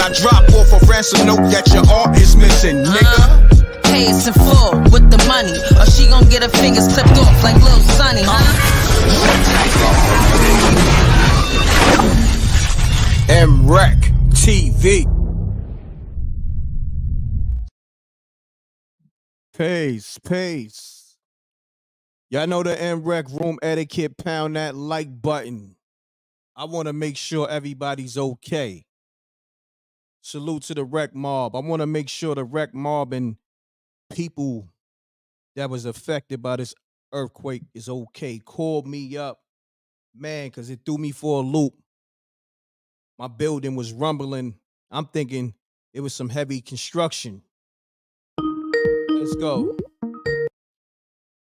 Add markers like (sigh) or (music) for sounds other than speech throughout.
I drop off a ransom note that your art is missing, nigga. Uh, Pays in full with the money, or she gon' get her fingers clipped off like Lil Sonny, huh? MREC TV. Peace, peace. Y'all know the MREC room etiquette. Pound that like button. I want to make sure everybody's okay. Salute to the rec mob. I want to make sure the rec mob and people that was affected by this earthquake is okay. Call me up, man, because it threw me for a loop. My building was rumbling. I'm thinking it was some heavy construction. Let's go.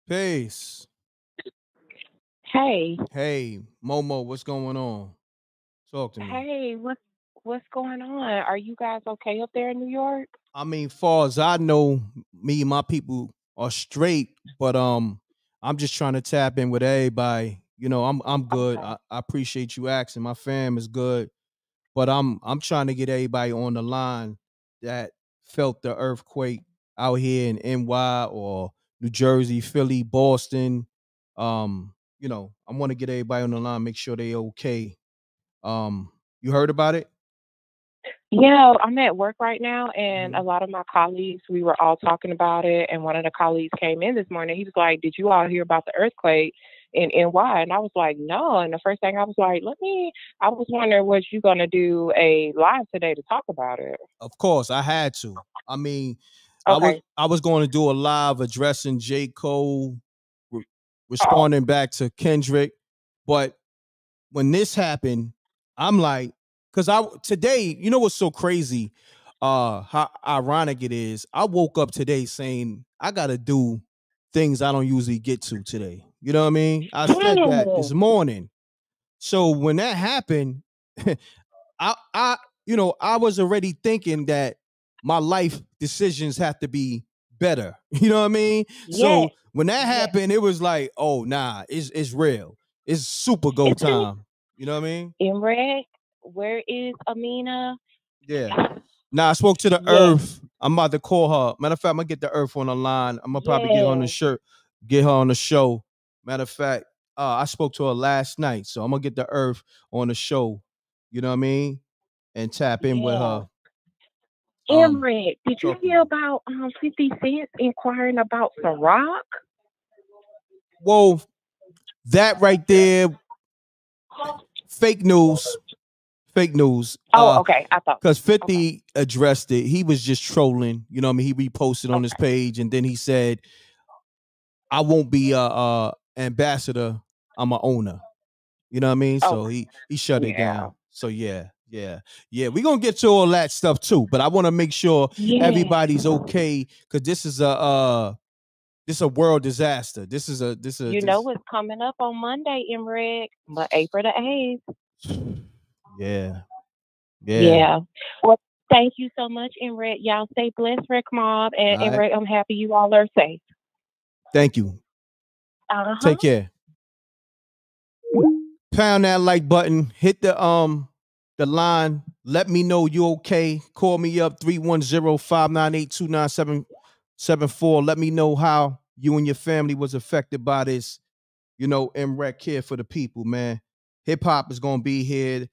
Peace. Hey, Hey, Momo, what's going on? Talk to me. hey, what's what's going on? Are you guys okay up there in New York? I mean, far as I know, me and my people are straight, but um, I'm just trying to tap in with everybody. You know, I'm I'm good. Okay. I, I appreciate you asking. My fam is good, but I'm I'm trying to get everybody on the line that felt the earthquake out here in NY or New Jersey, Philly, Boston. Um, you know, I want to get everybody on the line, make sure they okay. Um, you heard about it? Yeah, I'm at work right now, and Mhm. a lot of my colleagues, we were all talking about it. And one of the colleagues came in this morning. He was like, "Did you all hear about the earthquake in NY?" And I was like, "No." And the first thing I was like, "Let me." I was wondering, was you gonna do a live today to talk about it? Of course, I had to. I mean, I was I was going to do a live addressing J. Cole, re- responding back to Kendrick, but when this happened, I'm like, because I today, you know what's so crazy? Uh, how ironic it is. I woke up today saying I got to do things I don't usually get to today. You know what I mean? I said that this morning. So when that happened, (laughs) I I you know, I was already thinking that my life decisions have to be better. (laughs) You know what I mean? So when that happened, it was like, oh nah, it's it's real. It's super go time. You know what I mean? red. Where is Amina? Yeah. Now I spoke to the Yes. Earth. I'm about to call her. Matter of fact, I'm gonna get the Earth on the line. I'm gonna probably get her on the shirt, get her on the show. Matter of fact, uh, I spoke to her last night, so I'm gonna get the Earth on the show. You know what I mean? And tap in with Yeah. her. Um, did you hear about um 50 Cent inquiring about Ciroc? Well, that right there, fake news. Fake news. Oh, Uh, okay. I thought. because Okay. 50 addressed it. He was just trolling. You know what I mean? He reposted on his page and then he said, I won't be a, a ambassador. I'm a owner. You know what I mean? So he he shut it down. So yeah, yeah, yeah. We're gonna get to all that stuff too, but I want to make sure Yeah. everybody's okay because this is a uh this is a world disaster. This is a this is You this, know what's coming up on Monday, Emmerich? But April the 8th. Yeah, yeah. Yeah. Well, thank you so much, Emmerich. Y'all stay blessed, Rick Mob. And right. Emmerich, I'm happy you all are safe. Thank you. Uh-huh. Take care. Pound that like button. Hit the um the line. Let me know you okay. Call me up 310-598-29774. Let me know how you and your family was affected by this. You know, MREC care for the people, man. Hip hop is gonna be here.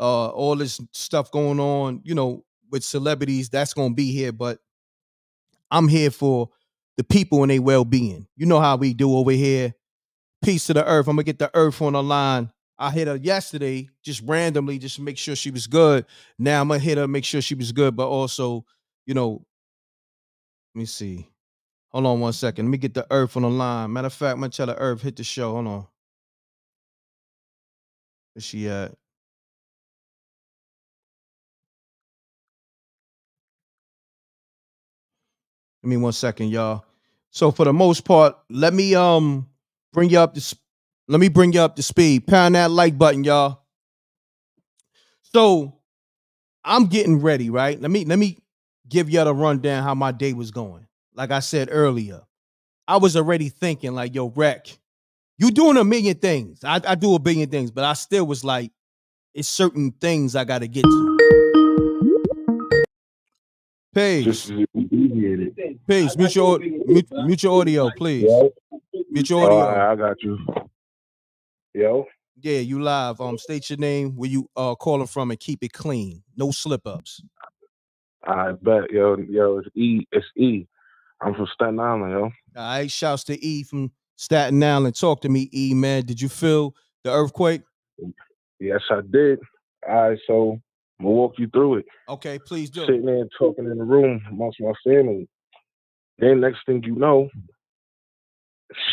Uh, all this stuff going on, you know, with celebrities, that's gonna be here. But I'm here for the people and their well-being. You know how we do over here. Peace to the earth. I'm gonna get the earth on the line. I hit her yesterday, just randomly, just to make sure she was good. Now I'm gonna hit her, make sure she was good, but also, you know, let me see. Hold on one second. Let me get the earth on the line. Matter of fact, I'm gonna tell the earth hit the show. Hold on. Where's she at? Give me one second, y'all. So for the most part, let me um bring you up to let me bring you up to speed. Pound that like button, y'all. So I'm getting ready, right? Let me let me give y'all the rundown how my day was going. Like I said earlier, I was already thinking like, yo, wreck, you doing a million things. I, I do a billion things, but I still was like, it's certain things I gotta get to. Paige, Just abbreviated. Paige, mute your mute, mute your audio, please. Yo, Mute your audio. right, I got you. Yo, Yeah, you live. Um, state your name, where you uh calling from, and keep it clean. No slip ups. I bet. Yo, yo, it's E. It's E. I'm from Staten Island, yo. All right, shouts to E from Staten Island. Talk to me, E man. Did you feel the earthquake? Yes, I did. All right, so I'm gonna walk you through it. Okay, please do. Sitting there talking in the room amongst my family. Then next thing you know,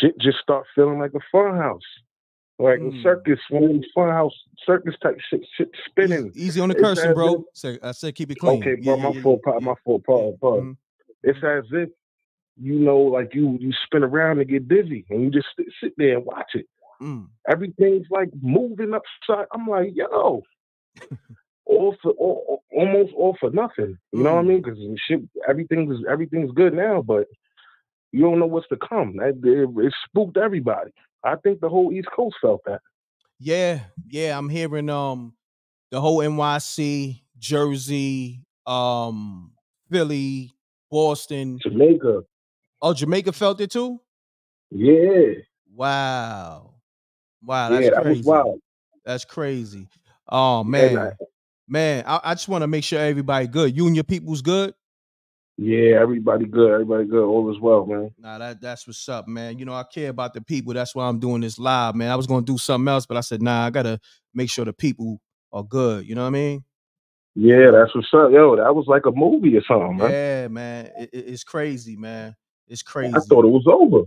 shit just start feeling like a funhouse. Like Mm. a circus, one of these fun house circus type shit, shit spinning. Easy, on the cursing, bro. if- I said keep it clean. Okay, Yeah, bro, my yeah, fault, yeah, part, yeah. my fault, part. Mhm. It's as if you know, like you you spin around and get dizzy, and you just sit, sit there and watch it. Mm. Everything's like moving upside. I'm like, yo, (laughs) all for all, almost all for nothing. You know what I Mm. mean? Because shit, everything's everything's good now, but you don't know what's to come. That it, it spooked everybody. I think the whole East Coast felt that. Yeah, yeah. I'm hearing um the whole NYC, Jersey, um, Philly, Boston. Jamaica, Oh, Jamaica felt it too. yeah, Wow, wow. That's yeah, that crazy. wild. That's crazy. Oh man, man. I, I just want to make sure everybody good. You and your people's good. yeah, everybody good, everybody good, all is well, man. Nah, that that's what's up, man. You know, I care about the people. That's why I'm doing this live, man. I was gonna do something else, but I said, nah, I gotta make sure the people are good. You know what I mean? Yeah, that's what's up, yo. That was like a movie or something, man. Yeah, man. It- it- it's crazy, man. It's crazy. I thought it was over.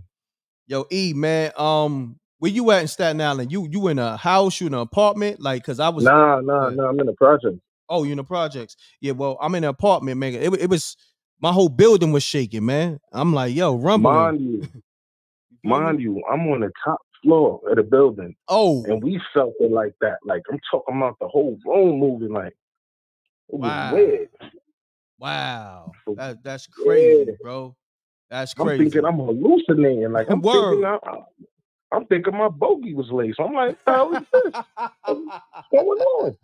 Yo, E, man. Um, where you at in Staten Island? You you in a house? You in an apartment? Like, cause I was. Nah, nah, Yeah. nah. I'm in the project. Oh, you in the projects? Yeah. Well, I'm in an apartment, man. It, it was my whole building was shaking, man. I'm like, yo, rumbling. Mind you, (laughs) You feel me? mind you, I'm on the top floor of the building, Oh, and we felt it like that. Like I'm talking about the whole room moving. Like it was Wow. weird. wow. That, that's crazy, Yeah. bro. That's crazy. I'm thinking I'm hallucinating. Like I'm Word. thinking, I, I'm thinking my bogey was late. So I'm like, how is this going on?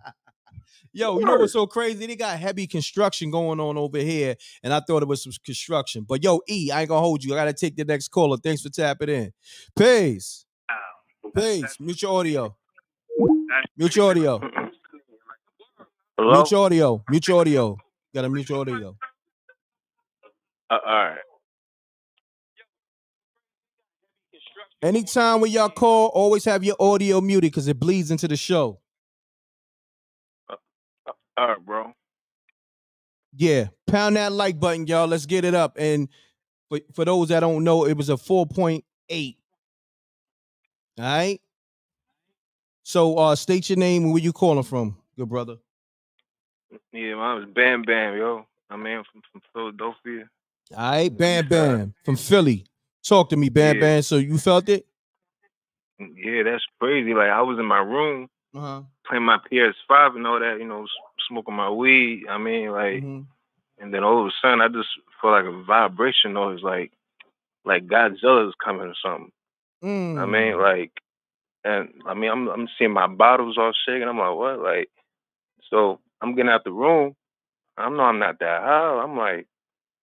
Yo, you know what's so crazy? They got heavy construction going on over here, and I thought it was some construction. But yo, E, I ain't gonna hold you. I gotta take the next caller. Thanks for tapping in. Peace. Peace. Mute your audio. Mute your audio. Hello? Mute your audio. Mute your audio. Gotta mute your audio. Uh, all right. Anytime when y'all call, always have your audio muted because it bleeds into the show. All right, bro. Yeah, pound that like button, y'all. Let's get it up. And for, for those that don't know, it was a 4.8. All right. So uh state your name and where you calling from, good brother. Yeah, mine was Bam Bam, yo. I mean, from, from Philadelphia. All right, Bam Bam from Philly. Talk to me, Bam Yeah. Bam. So you felt it? Yeah, that's crazy. Like, I was in my room Uh-huh. playing my PS5 and all that, you know, smoking my weed. I mean, like, Mhm. and then all of a sudden, I just feel like a vibration noise, like, like Godzilla's coming or something. I Mm. mean, like, and I mean, I'm I'm seeing my bottles all shaking. I'm like, what? Like, so I'm getting out the room. I know I'm not that high. I'm like,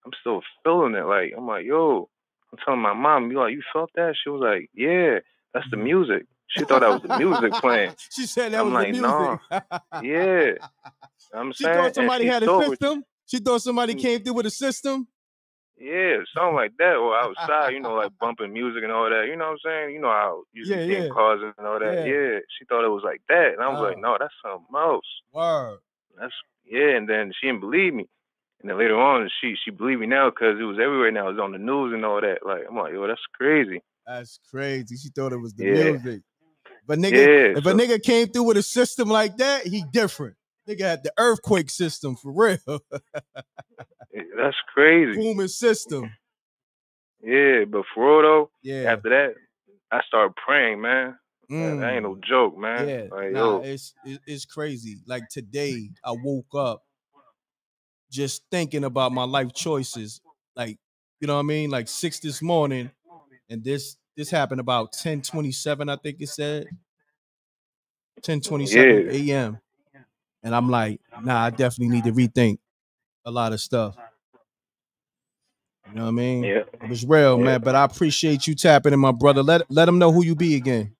I'm still feeling it. Like, I'm like, yo. I'm telling my mom, you like, you felt that? She was like, yeah, that's the music. She thought that was the music (laughs) playing. she said that I'm was like, the nah. music. Yeah. I'm (laughs) She saying, thought somebody she had a system. She thought somebody Mm. came through with a system. Yeah, something like that. Or outside, you know, like (laughs) bumping music and all that. You know what I'm saying? You know how you Yeah, yeah. cars and all that. Yeah. Yeah. She thought it was like that. And I was like, no, that's something else. Word. That's yeah. And then she didn't believe me. And then later on, she she believed me now because it was everywhere now. It was on the news and all that. Like I'm like, yo, that's crazy. That's crazy. She thought it was the Yeah. music. But nigga, Yeah. if a nigga came through with a system like that, he different. Nigga had the earthquake system for real. that's crazy. Booming system. Yeah, but for real though, Yeah. after that, I started praying, man. That- That ain't no Mm. joke, man. Yeah. Like, nah, yo, it's it's crazy. Like today, I woke up just thinking about my life choices. Like, you know what I mean? Like six this morning, and this this happened about 10 27, I think it said. 10 27 Yeah. a.m. And I'm like, nah, I definitely need to rethink a lot of stuff. You know what I mean? Yeah. It was real, Yeah. man. But I appreciate you tapping in, my brother. Let let them know who you be again.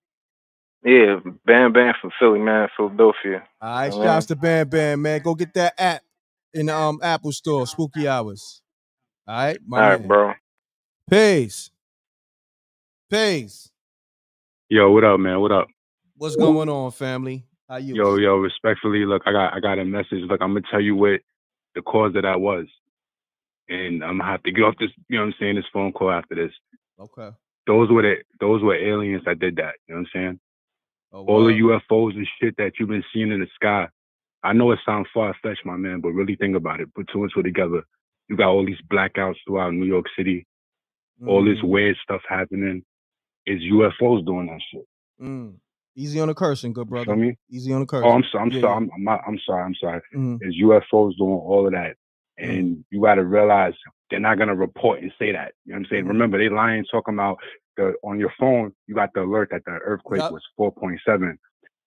Yeah, Bam Bam from Philly, man, Philadelphia. All right, shouts to Bam Bam, man. Go get that app in the um Apple Store, Spooky Hours. All right, my All right, man. bro. Peace. Peace. Yo, what up, man? What up? What's going on, family? How you? Yo, yo, respectfully, look, I got I got a message. Look, I'm gonna tell you what the cause of that was. And I'm gonna have to get off this, you know what I'm saying, this phone call after this. Okay. Those were the those were aliens that did that. You know what I'm saying? Oh, All the. UFOs and shit that you've been seeing in the sky. I know it sounds far fetched, my man, but really think about it. Put two and two together. You got all these blackouts throughout New York City, all this Mm, weird stuff happening. It's UFOs doing that shit. mm. Easy on the cursing, good You brother. feel me? Easy on the cursing. Oh, I'm sorry. I'm Yeah, sorry. I'm, I'm, not, I'm sorry. I'm sorry. Mhm. It's UFOs doing all of that, Mm. and you got to realize they're not gonna report and say that. You know what I'm saying? Mhm. Remember, they lying talking about the on your phone. You got the alert that the earthquake Yup. was 4.7,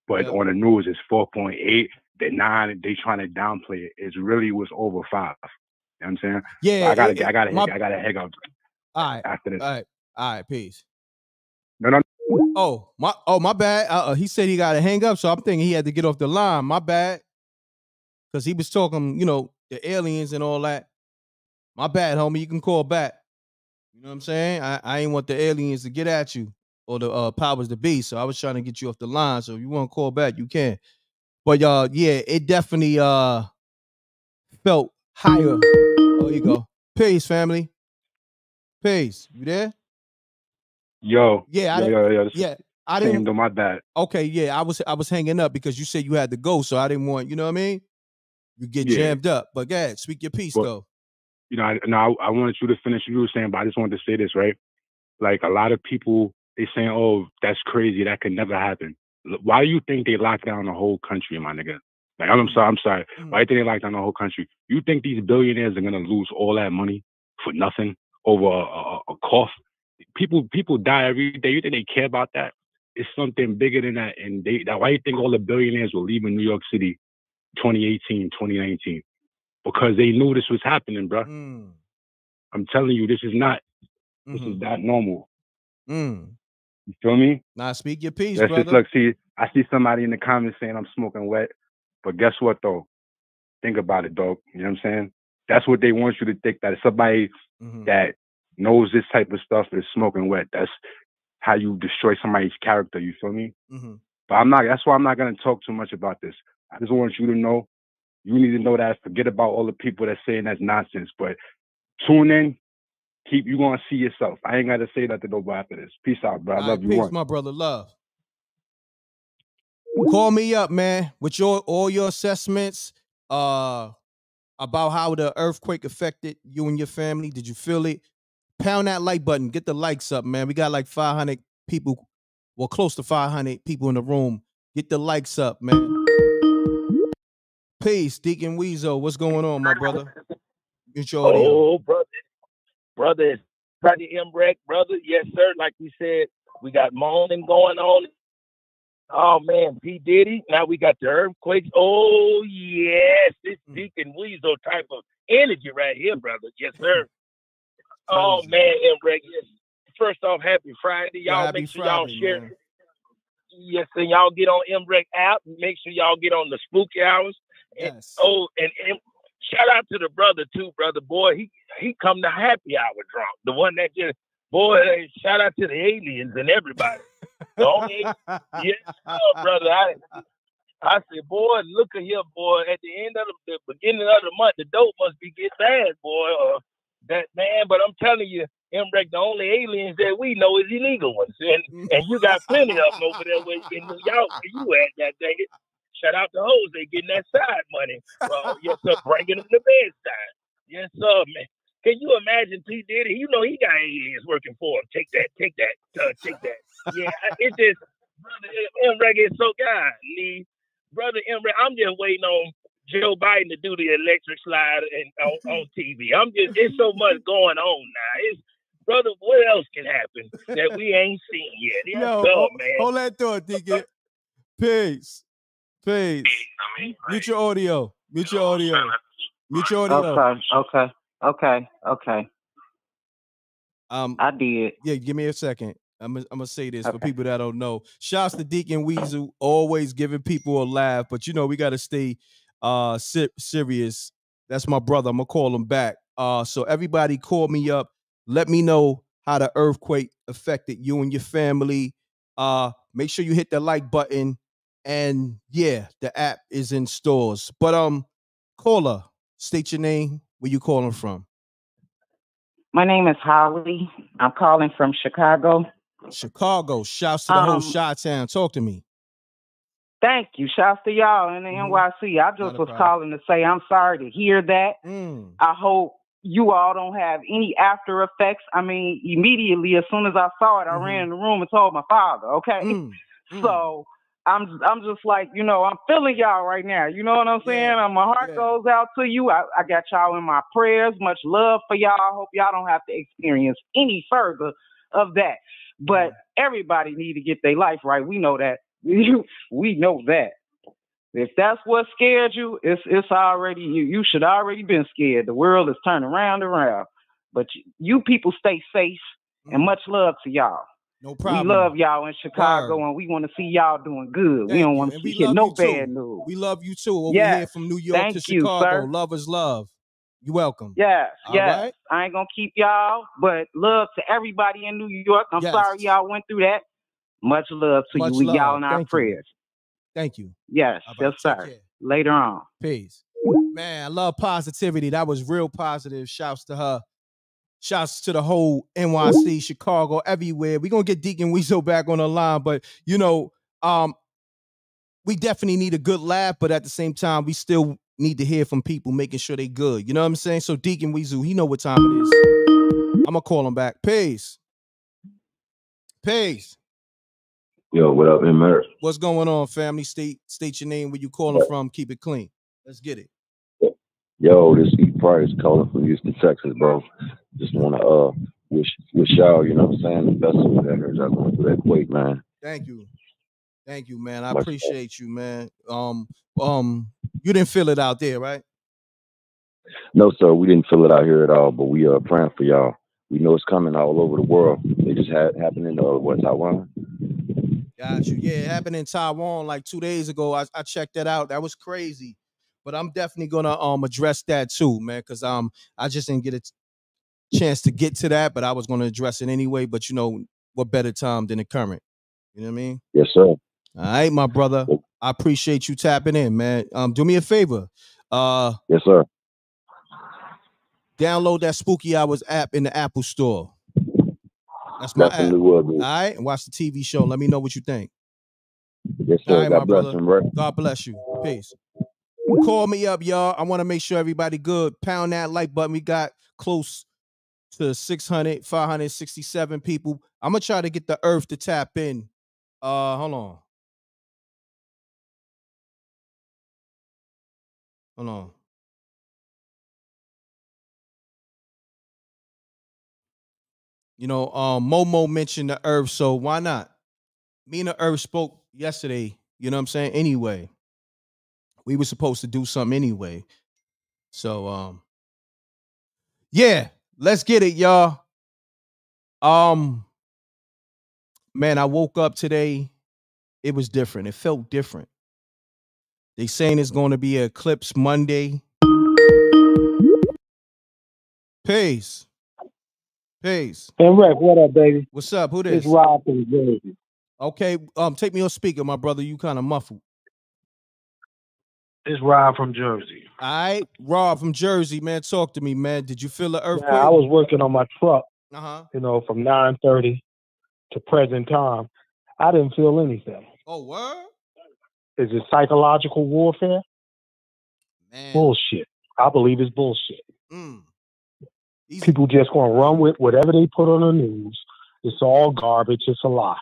but Yup. on the news it's 4.8. They nine. They trying to downplay it. It really was over five. You know what I'm saying? Yeah, But I gotta, it- I gotta, my- I gotta hang up all right, after this. all right, all right. Peace. No, no, Oh my, oh my bad. Uh, uh, he said he got to hang up, so I'm thinking he had to get off the line. My bad, because he was talking, you know, the aliens and all that. My bad, homie. You can call back. You know what I'm saying? I, I ain't want the aliens to get at you or the uh, powers to be, so I was trying to get you off the line. So if you want to call back, you can. But uh, yeah, it definitely uh felt higher. Oh, you go. Peace, family. Peace. You there? yo, Yeah, I yo, didn't- yo, yo. Yeah, I didn't. though, my bad. Okay, yeah, I was I was hanging up because you said you had to go, so I didn't want you know what I mean. You get Yeah. jammed up, but ahead, speak your piece But- though. you know, I, no, I, I wanted you to finish what you were saying, but I just wanted to say this, right? Like a lot of people, they saying, "Oh, that's crazy. That could never happen." Why do you think they locked down the whole country, my nigga? Like, I'm sorry, I'm sorry. Mm. Why do you think they locked down the whole country? You think these billionaires are gonna lose all that money for nothing over a, a, a cough? People, people die every day. You think they care about that? It's something bigger than that. And they, that, why do you think all the billionaires were leaving New York City 2018, 2019? Because they knew this was happening, bruh. Mm, I'm telling you, this is not this is mhm, not normal. mm. You feel me? Now speak your piece, That's brother. just look. See, I see somebody in the comments saying I'm smoking wet, but guess what though? Think about it, dog. You know what I'm saying? That's what they want you to think that somebody Mhm, that knows this type of stuff is smoking wet. That's how you destroy somebody's character. You feel me? mhm. But I'm not. That's why I'm not gonna talk too much about this. I just want you to know. You need to know that. Forget about all the people that saying that's nonsense. But tune in. Keep you gonna see yourself. I ain't gotta say nothing over after this. Peace out, bro. I All love right, you. peace, One. my brother. Love. Call me up, man, with your all your assessments uh about how the earthquake affected you and your family. Did you feel it? Pound that like button. Get the likes up, man. We got like 500 people, well, close to 500 people in the room. Get the likes up, man. Peace, Deacon Weezo. What's going on, my brother? Get your audio. Oh, brother, brother, is brother Embrek, brother. Yes, sir. Like we said, we got moaning going on. Oh man, P Diddy. Now we got the earthquakes. Oh yes, this Mm. Deacon Weasel type of energy right here, brother. Yes, (laughs) sir. oh man, Embrek. Yes. First off, happy Friday, y'all. happy make sure y'all share. man. Yes, and y'all get on Embrek app. Make sure y'all get on the Spooky Hours. And- Yes. Oh, and, and shout out to the brother too, brother boy. He he come to happy hour drunk. The one that just boy. Shout out to the aliens and everybody. The only (laughs) yes, sir, oh, brother. I I said, boy, look at here, boy. At the end of the, the beginning of the month, the dope must be get bad, boy. Or that man, but I'm telling you, Embrek, the only aliens that we know is illegal ones, and and you got plenty of them over there where, in New York where you at. That dang it! Shout out to Jose getting that side money. Well, yes, sir, bringing them the bed side. Yes, sir, man. Can you imagine P Diddy? You know he got aliens working for him. Take that, take that, uh, take that. Yeah, it's just brother Emreg is so godly. Brother Emreg, I'm just waiting on Joe Biden to do the electric slide and on, on (laughs) TV. I'm just it's so much going on now. It's brother, what else can happen that we ain't seen yet? Yes, Yo, sir, man. hold that thought, Deacon. Peace. Peace. Mute your audio. Mute your audio. Mute your audio. Okay, okay, okay, okay. Um, I did. Yeah, give me a second. I'm gonna, I'm gonna say this for people that don't know. Shouts to Deacon Weasel, always giving people a laugh, but you know we got to stay uh ser- serious. That's my brother. I'm gonna call him back. Uh, so everybody call me up. Let me know how the earthquake affected you and your family. Uh, make sure you hit the like button, and yeah, the app is in stores. But um, caller, state your name. Where you calling from? My name is Holly. I'm calling from Chicago. Chicago. Shouts to the whole Um, Chi-Town. Talk to me. Thank you. Shouts to y'all in the NYC. I just was problem. calling to say I'm sorry to hear that. Mm. I hope you all don't have any after effects. I mean, immediately as soon as I saw it, I ran in the room and told my father. Okay, Mm. (laughs) so I'm I'm just like you know I'm feeling y'all right now. You know what I'm saying? Uh, My heart goes out to you. I, I got y'all in my prayers. Much love for y'all. I hope y'all don't have to experience any further of that. But everybody need to get their life right. We know that. (laughs) we know that. If that's what scared you, it's it's already you. You should already been scared. The world is turning round and round. But you, you people stay safe and much love to y'all. No problem. We love y'all in Chicago Word. and we want to see y'all doing good. we don't want to see no bad news. We love you too. Over Yes. here from New York Thank to you, Chicago. sir. Love is love. You welcome. Yes, All yes. right. I ain't gonna keep y'all, but love to everybody in New York. I'm Yes. sorry y'all went through that. Much love to Much you. We y'all in our Thank you. prayers. Thank you. Yes, yes, sir. Later on. Peace. Man, I love positivity. That was real positive. Shouts to her. Shouts to the whole NYC, Chicago, everywhere. We're gonna get Deacon Weasel back on the line, but you know, um, we definitely need a good laugh, but at the same time, we still need to hear from people making sure they good. You know what I'm saying? So Deacon Weasel, he know what time it is. I'm gonna call him back. Peace. Peace. Yo, what up, man? What's going on, family? State state your name, where you calling from. Keep it clean. Let's get it. Yo, this E Price calling from Houston, Texas, bro. Just wanna uh wish wish y'all, you know what I'm saying, the best of that heard y'all going through that quake, man. Thank you. Thank you, man. I Much appreciate you, man. Um, um, you didn't feel it out there, right? No, sir, we didn't feel it out here at all, but we are praying for y'all. We know it's coming all over the world. It just had happened in uh, what Taiwan. Got you. Yeah, it happened in Taiwan like two days ago. I, I checked that out. That was crazy. But I'm definitely gonna um address that too, man, because um I just didn't get a chance to get to that, but I was gonna address it anyway. But you know, what better time than the current? You know what I mean? Yes, sir. All right, my brother. I appreciate you tapping in, man. Um, do me a favor. Uh, yes, sir. Download that Spooky Hours app in the Apple Store. That's my app. Definitely will All right, and watch the TV show. Let me know what you think. Yes, All sir. right, my God bless brother. him, right? God bless you. Peace. Call me up, y'all. I want to make sure everybody good. Pound that like button. We got close to 600, 567 people. I'm gonna try to get the earth to tap in. Uh, hold on. Hold on. You know, um, Momo mentioned the earth, so why not? Me and the earth spoke yesterday. You know what I'm saying? Anyway, we were supposed to do something anyway. So, um, yeah, let's get it, y'all. Um, man, I woke up today. It was different. It felt different. They saying it's going to be an eclipse Monday. Peace. Peace. And what up, baby? What's up? Who It's this? Rob from Jersey. Okay, um, take me on speaker, my brother. You kind of muffled. It's Rob from Jersey. All right, Rob from Jersey, man. Talk to me, man. Did you feel the earthquake? Yeah, I was working on my truck, Uh huh. you know, from nine thirty to present time. I didn't feel anything. Oh, word? Is it psychological warfare? Bullshit. I believe it's bullshit. Mm. People just gonna run with whatever they put on the news. It's all garbage. It's a lie.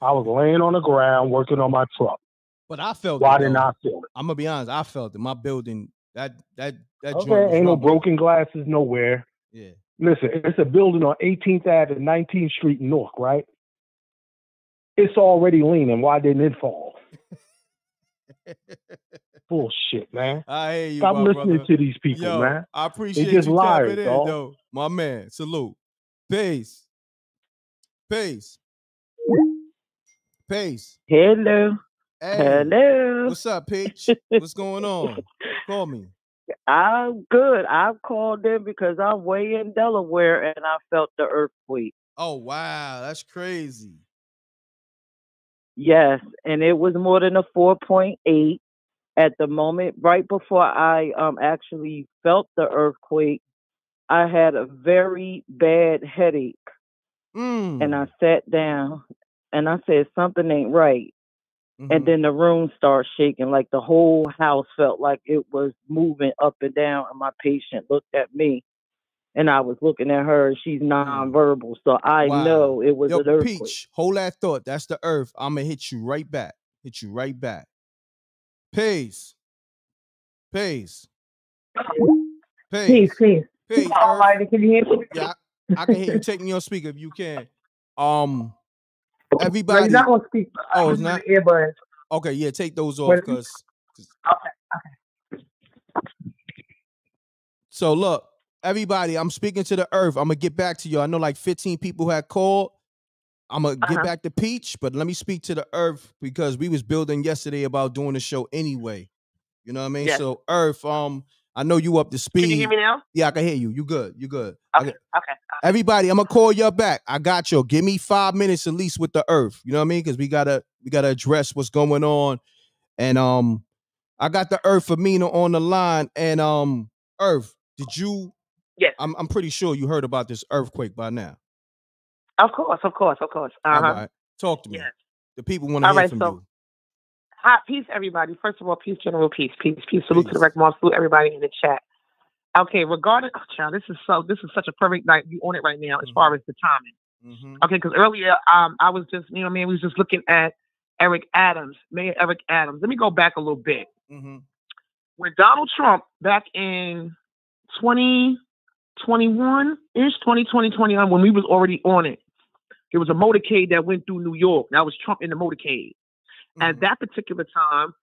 I was laying on the ground working on my truck. But I felt Why it. didn't though. I feel it? I'm gonna be honest. I felt it. My building, that that that Okay, joint was ain't no rumbling. broken glasses nowhere. Yeah. Listen, it's a building on 18th Ave and 19th Street North, right? It's already leaning. Why didn't it fall? (laughs) Bullshit, man. I hear you, Stop my listening brother. to these people, Yo, man. I appreciate they just you liars, tapping in, dog. though. My man, salute. Peace. Peace. Peace. Hello. Hey, Hello. what's up, Peach? (laughs) What's going on? Call me. I'm good. I called in because I'm way in Delaware and I felt the earthquake. Oh wow, that's crazy. Yes, and it was more than a 4.8 at the moment. Right before I um actually felt the earthquake, I had a very bad headache, Mm. and I sat down and I said something ain't right. Mm-hmm. And then the room started shaking, like the whole house felt like it was moving up and down. And my patient looked at me, and I was looking at her. and She's nonverbal, so I Wow. know it was Yo, an earthquake. Peach, hold that thought. That's the earth. I'm gonna hit you right back. Hit you right back. Peace. Peace. Peace. Peace, peace. Peace. Almighty, can you hear me? Yeah, I, I can hear you. Take me on speaker if you can. Um, everybody. not on speak. Oh, it's not. earbuds. Okay, yeah, take those off because. Okay, okay. So look, everybody, I'm speaking to the earth. I'm gonna get back to you. I know like 15 people had called. I'm gonna get Uh-huh. back to Peach, but let me speak to the earth because we was building yesterday about doing the show anyway. You know what I mean? Yes. So Earth, um, I know you up to speed. Can you hear me now? Yeah, I can hear you. You good. You good. Okay, okay. Everybody, I'm gonna call you back. I got you. Give me five minutes at least with the earth. You know what I mean? Because we gotta we gotta address what's going on. And um, I got the earth Amina on the line. And um, Earth, did you? Yes. I'm I'm pretty sure you heard about this earthquake by now. Of course, of course, of course. Uh-huh. right. Talk to me. Yes. The people want to All hear right, from so you. Hi, peace, everybody. First of all, peace, general peace, peace, peace. Salute to the rec mom, salute everybody in the chat. Okay, regarding oh, child, this is so this is such a perfect night. You on it right now as far as the timing. Mm-hmm. Okay, because earlier um I was just you know I mean we was just looking at Eric Adams, Mayor Eric Adams. Let me go back a little bit. Mm-hmm. When Donald Trump back in 2021 ish, 2020, 21, when we was already on it, there was a motorcade that went through New York. That was Trump in the motorcade. At mm-hmm. that particular time,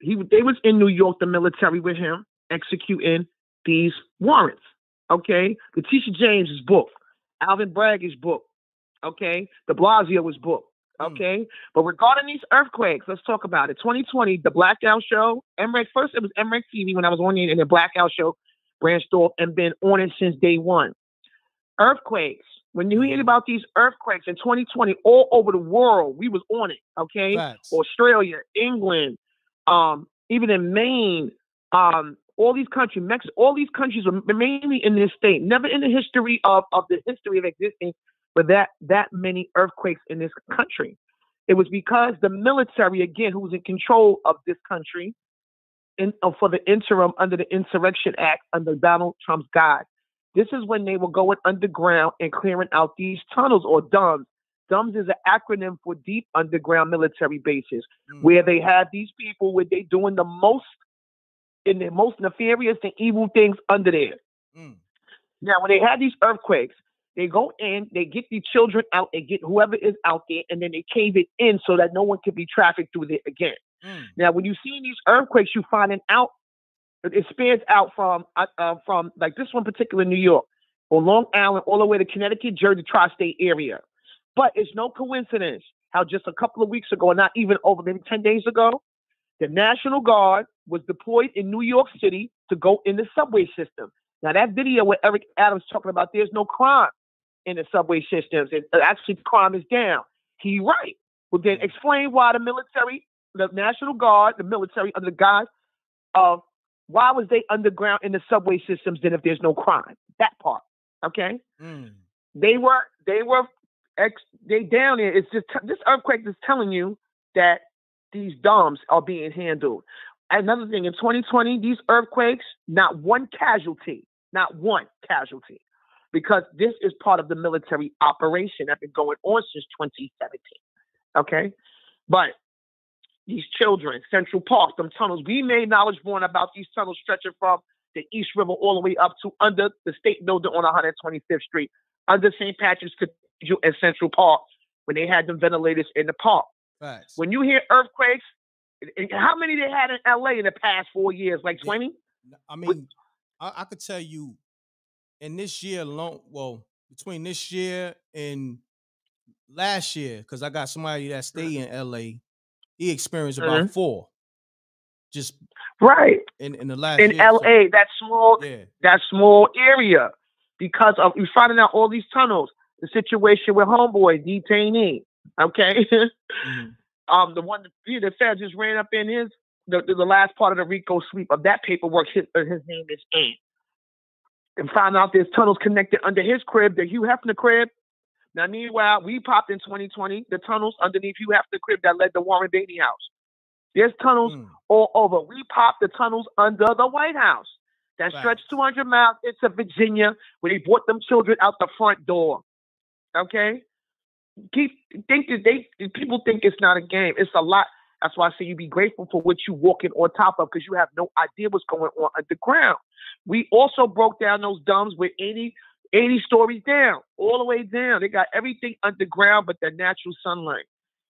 he they was in New York, the military with him, executing these warrants. Okay, Letitia James's book, Alvin Bragg's book. Okay, De Blasio was book. Mm. Okay, but regarding these earthquakes, let's talk about it. 2020, the Blackout Show, MREC. First, it was MREC TV when I was on it, and the Blackout Show branched off and been on it since day one. Earthquakes. When you hear about these earthquakes in 2020 all over the world, we was on it. Okay, Facts. Australia, England, um, even in Maine, um, all these countries, Mexico, all these countries were mainly in this state. Never in the history of, of the history of existing, but that that many earthquakes in this country. It was because the military, again, who was in control of this country, in, uh, for the interim under the Insurrection Act under Donald Trump's guide. This is when they were going underground and clearing out these tunnels or DUMBs. DUMBs is an acronym for Deep Underground Military Bases, mm. where they have these people where they doing the most in the most nefarious and evil things under there. Mm. Now, when they had these earthquakes, they go in, they get the children out, and get whoever is out there, and then they cave it in so that no one can be trafficked through there again. Mm. Now, when you see these earthquakes, you finding out it spans out from uh, uh, from like this one particular New York, or Long Island, all the way to Connecticut, Jersey, tri-state area. But it's no coincidence how just a couple of weeks ago, or not even over maybe ten days ago, the National Guard was deployed in New York City to go in the subway system. Now that video where Eric Adams talking about there's no crime in the subway systems, and uh, actually crime is down. He right. Well, then explain why the military, the National Guard, the military under the guise of why was they underground in the subway systems then if there's no crime? That part. Okay? Mm. They were they were ex they down there. It's just this earthquake is telling you that these DUMBs are being handled. Another thing in 2020, these earthquakes, not one casualty, not one casualty, because this is part of the military operation that's been going on since 2017. Okay, but these children, Central Park, them tunnels. We made knowledge born about these tunnels stretching from the East River all the way up to under the state building on 125th Street, under St. Patrick's Cathedral and Central Park, when they had them ventilators in the park. Facts. When you hear earthquakes, How many they had in LA in the past four years? Like 20? I mean, I, I could tell you in this year alone, well, between this year and last year, because I got somebody that stayed in LA, he experienced about Mhm. four. Just Right. in, in the last in year. so- LA, that small Yeah. that small area, because of you finding out all these tunnels, the situation with homeboy detainee. Okay, Mm-hmm. (laughs) um, the one the, the Fed just ran up in his the, the the last part of the RICO sweep of that paperwork. His uh, his name is in, and found out there's tunnels connected under his crib, the Hugh Hefner crib. Now, meanwhile, we popped in 2020 the tunnels underneath you have Hefner crib that led to Warren Beatty house. There's tunnels Mm. all over. We popped the tunnels under the White House that stretch 200 miles into Virginia, where they brought them children out the front door. Okay, keep think that they people think it's not a game. It's a lot. That's why I say you be grateful for what you walking on top of because you have no idea what's going on underground. We also broke down those DUMBs with 80, 80 stories down, all the way down. They got everything underground but the natural sunlight.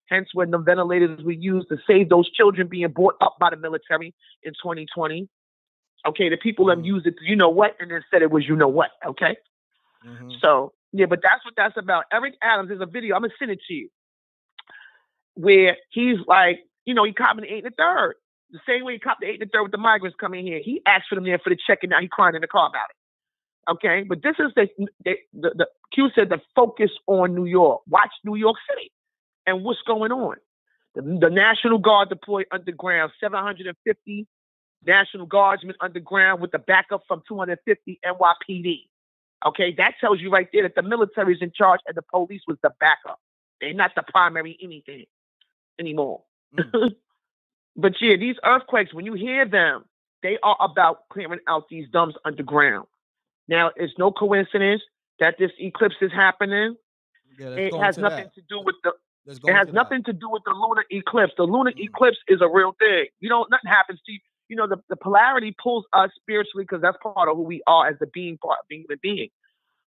Hence, when the ventilators we used to save those children being brought up by the military in 2020. Okay, the people Mm-hmm. them used it, you know what, and then said it was you know what. Okay, Mm-hmm. so yeah, but that's what that's about. Eric Adams, there's a video. I'm gonna send it to you, where he's like, you know, he copping the eight and the third, the same way he copped the eight and the third with the migrants coming here. He asked for them there for the check, and now he crying in the car about it. Okay, but this is the the the, the Q said the focus on New York. Watch New York City and what's going on. The, the National Guard deployed underground, 750 National Guardsmen underground with the backup from 250 NYPD. Okay, that tells you right there that the military is in charge and the police was the backup. They're not the primary anything anymore. Mm. (laughs) but yeah, these earthquakes, when you hear them, they are about clearing out these dumps underground. Now, it's no coincidence that this eclipse is happening. Yeah, It has into nothing that. to do with the it has that. nothing to do with the lunar eclipse. The lunar eclipse is a real thing. You know, nothing happens to you. You know, the, the polarity pulls us spiritually because that's part of who we are as a being, part of being a being.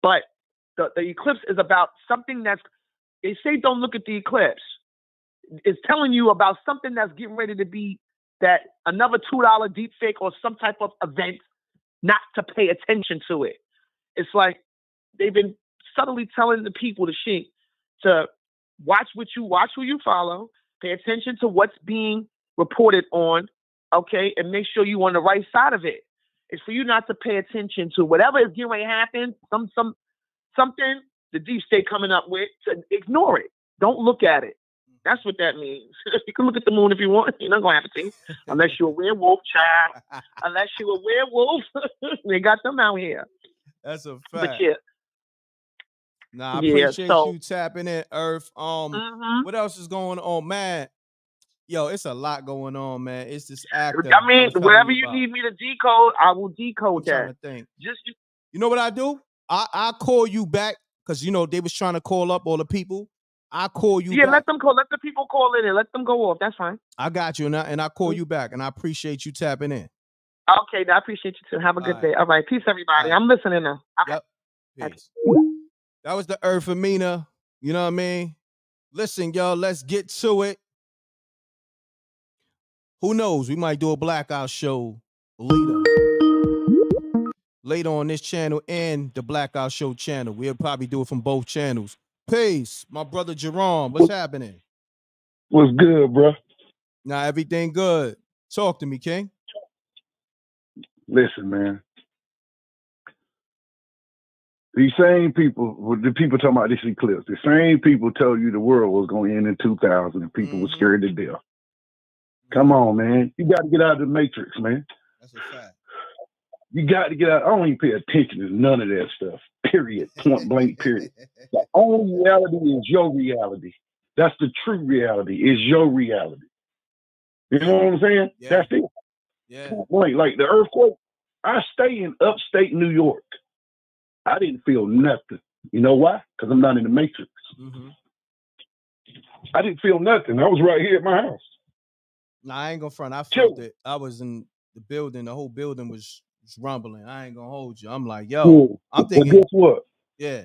But the, the eclipse is about something that's, they say don't look at the eclipse. It's telling you about something that's getting ready to be that another $2 deep fake or some type of event not to pay attention to it. It's like they've been subtly telling the people, the sheep, to watch what you watch who you follow, pay attention to what's being reported on, okay, and make sure you're on the right side of it. It's for you not to pay attention to whatever is ready to happen, some some something the deep state coming up with, to ignore it. Don't look at it. That's what that means. (laughs) you can look at the moon if you want. You're not gonna have to, unless you're a werewolf, child. (laughs) unless you're a werewolf, (laughs) they got them out here. That's a But fact. yeah, Nah, I Yeah, appreciate so- you tapping in, Earth. Um, Mhm. what else is going on, man? Yo, it's a lot going on, man. It's this actor. I mean, whatever you about. need me to decode, I will decode I'm that. Just you, You know what I do? I I call you back because you know they was trying to call up all the people. I call you yeah, back. let them call. Let the people call in and let them go off. That's fine. I got you, and I and I Mm-hmm. call you back, and I appreciate you tapping in. Okay, I appreciate you too. Have a good day. All right, peace, everybody. I'm listening now. Okay. Peace. That was the Earth Amina. You know what I mean? Listen, y'all, let's get to it. Who knows? We might do a blackout show later. Later on this channel and the Blackout Show channel. We'll probably do it from both channels. Peace. My brother Jerome, what's happening? What's good, bro? Now everything good. Talk to me, King. Listen, man. These same people, the people talking about this eclipse, the same people told you the world was going to end in 2000 and people Mm-hmm. were scared to death. Come on, man. You got to get out of the matrix, man. That's a fact. You got to get out. I don't even pay attention to none of that stuff. Period. Point blank. Period. The only reality is your reality. That's the true reality. Is your reality. You know what I'm saying? That's it. Yeah. Point blank. Like the earthquake. I stay in upstate New York. I didn't feel nothing. You know why? Because I'm not in the matrix. Mm-hmm. I didn't feel nothing. I was right here at my house. Nah, I ain't gonna front. I felt it. I was in the building. The whole building was, was rumbling. I ain't gonna hold you. I'm like, yo, Cool. I'm Well, thinking, guess what? yeah.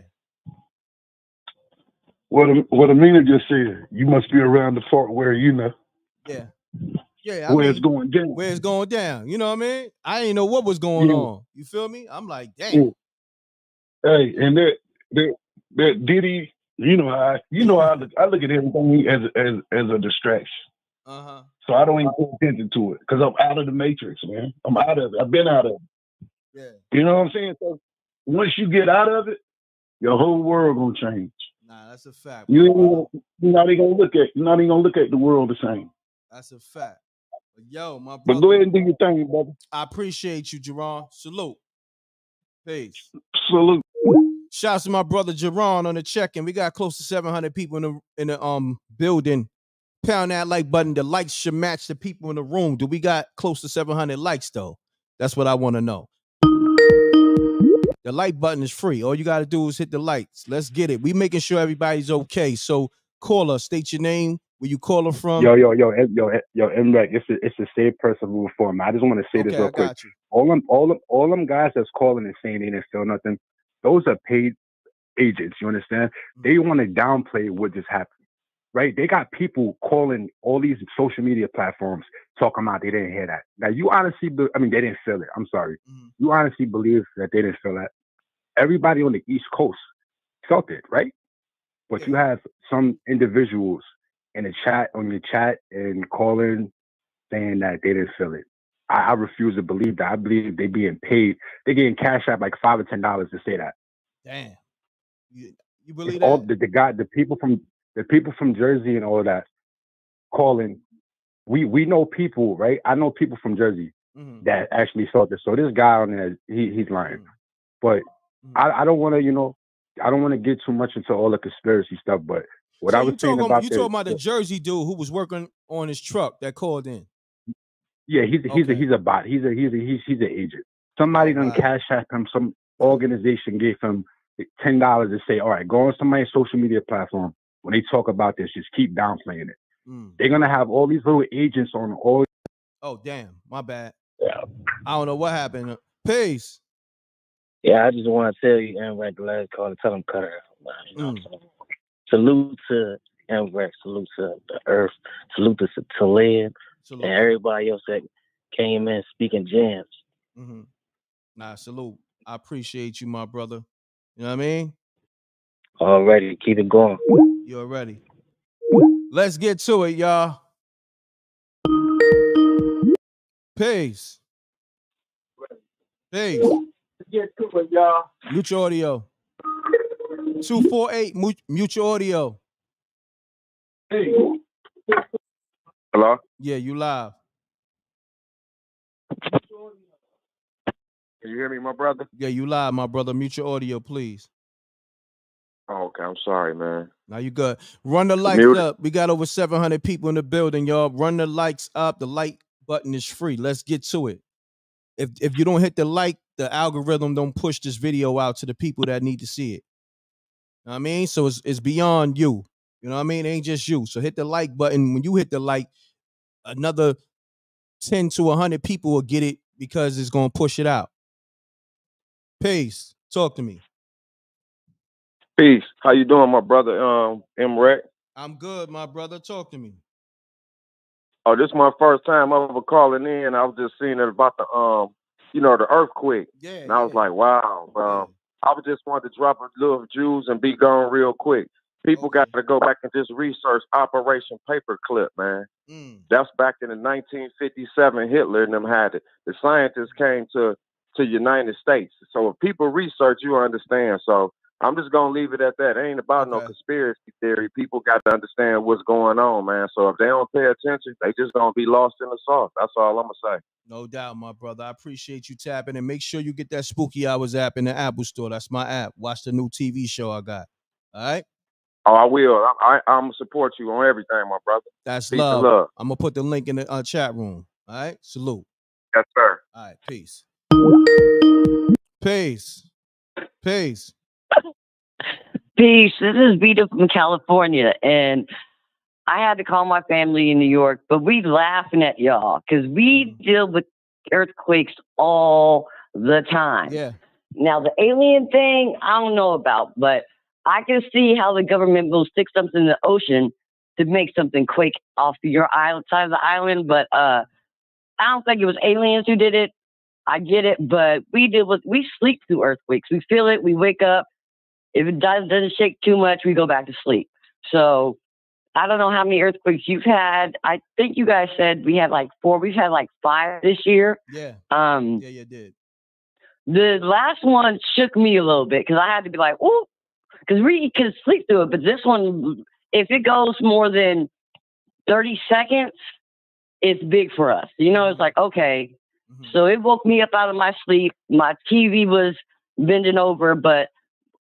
What what Amina just said. You must be around the part where you know. Yeah. Yeah, I where it's going down. where it's going down. You know what I mean? I didn't know what was going Yeah. on. You feel me? I'm like, damn. Yeah. Hey, and that that that Diddy, you know how I, you know how I look, I look at everything as as as a distraction. Uh huh. So I don't even pay attention to it because I'm out of the matrix, man. I'm out of it. I've been out of it. Yeah. You know what I'm saying? So once you get out of it, your whole world gonna change. Nah, that's a fact. You ain't gonna, you're not even gonna look at you're not even gonna look at the world the same. That's a fact. But yo, my brother. But go ahead and do your thing, brother. I appreciate you, Jerron. Salute. Peace. Salute. Shouts to my brother Jerron on the check-in. We got close to 700 people in the in the um building. Pound that like button. The likes should match the people in the room. Do we got close to 700 likes though? That's what I want to know. The like button is free. All you got to do is hit the likes. Let's get it. We making sure everybody's okay. So call us. State your name. Where you calling from? Yo, yo, yo, em- yo, em- yo, MREC, it's a, it's the same person moving forward. man. I just want to say this real quick. you. All them, all them, all them guys that's calling and saying they didn't feel nothing, those are paid agents. You understand? They mm-hmm. want to downplay what just happened, right? They got people calling all these social media platforms talking about they didn't hear that. Now, you honestly, be, I mean, they didn't feel it. I'm sorry. Mm-hmm. You honestly believe that they didn't feel that? Everybody on the East Coast felt it, right? But you have some individuals in the chat on your chat and calling saying that they didn't feel it. I, I refuse to believe that. I believe they being paid. They're getting cash out like five or ten dollars to say that. Damn. You, you It's believe all the, the guy, the people from the people from Jersey and all that calling. We we know people, right? I know people from Jersey Mhm. that actually felt this. So this guy on there, he he's lying. But Mm. I, I don't want to, you know, I don't want to get too much into all the conspiracy stuff. But what so I was saying talking about you talking about the Jersey dude who was working on his truck that called in. Yeah, he's a, he's a he's a bot. He's a he's a he's he's an agent. Somebody done cash app him. Some organization gave him ten dollars to say, all right, go on somebody's social media platform. When they talk about this, just keep downplaying it. Mm. They're gonna have all these little agents on all. Oh damn, my bad. Yeah. I don't know what happened. Peace. Yeah, I just want to tell you, MREC, the last call, tell him cut her out. You know Mm. what I'm saying? Salute to MREC, salute to the earth, salute to Talib, Salute. and everybody else that came in speaking gems. hmm Nah, salute. I appreciate you, my brother. You know what I mean? Already, keep it going. You already. Let's get to it, y'all. Peace. Peace. Get to it, y'all. Mute your audio. 248 mute your audio. Hey. Hello? Yeah, you live. Can you hear me, my brother? Yeah, you live, my brother. Mute your audio, please. Oh, okay. I'm sorry, man. Now you good. Run the lights Muted. up. We got over 700 people in the building, y'all. Run the lights up. The like button is free. Let's get to it. If if you don't hit the like, the algorithm don't push this video out to the people that need to see it. Know what I mean, so it's it's beyond you. You know what I mean? It ain't just you. So hit the like button. When you hit the like, another 10 to 100 people will get it because it's gonna push it out. Peace. Talk to me. Peace. How you doing, my brother? Um, MREC. I'm good, my brother. Talk to me. Oh, this is my first time ever calling in. I was just seeing it about the um, you know, the earthquake. Yeah. And I was like, wow. Um, I was just wanted to drop a little juice and be gone real quick. People got to go back and just research Operation Paperclip, man. Mm. That's back in the 1957. Hitler and them had it. The scientists came to to United States. So if people research, you understand. So I'm just gonna leave it at that. It ain't about no conspiracy theory. People got to understand what's going on, man. So if they don't pay attention, they just gonna be lost in the sauce. That's all I'm gonna say. No doubt, my brother. I appreciate you tapping and make sure you get that Spooky Hours app in the Apple Store. That's my app. Watch the new TV show I got. All right. Oh, I will. I, I, I'm gonna support you on everything, my brother. That's Peace love. love. I'm gonna put the link in the uh, chat room. All right. Salute. Yes, sir. All right. Peace. Peace. Peace. Peace. This is Vita from California, and I had to call my family in New York, but we laughing at y'all because we deal with earthquakes all the time. Yeah. Now the alien thing, I don't know about, but I can see how the government will stick something in the ocean to make something quake off your island side of the island, but uh, I don't think it was aliens who did it. I get it, but we did what we sleep through earthquakes. We feel it, we wake up. If it does, doesn't shake too much, we go back to sleep. So I don't know how many earthquakes you've had. I think you guys said we had like four. We've had like five this year. Yeah. Um, Yeah, you did. the last one shook me a little bit because I had to be like, "Ooh," because we can sleep through it. But this one, if it goes more than thirty seconds, it's big for us. You know, it's like okay. So it woke me up out of my sleep. My TV was bending over, but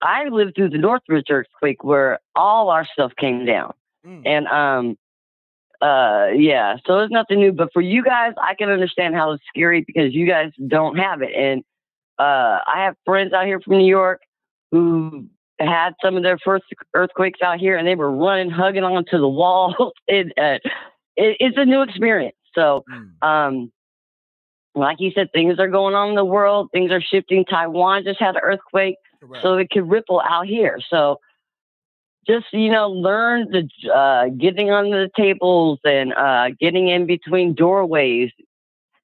I lived through the Northridge earthquake where all our stuff came down, and um, uh, yeah. So it's nothing new. But for you guys, I can understand how it's scary because you guys don't have it, and uh, I have friends out here from New York who had some of their first earthquakes out here, and they were running, hugging onto the (laughs) walls. it, uh, it, it's a new experience. So, um, like you said, things are going on in the world. Things are shifting. Taiwan just had an earthquake, so it could ripple out here. So, just you know, learn the uh, getting under the tables and uh, getting in between doorways.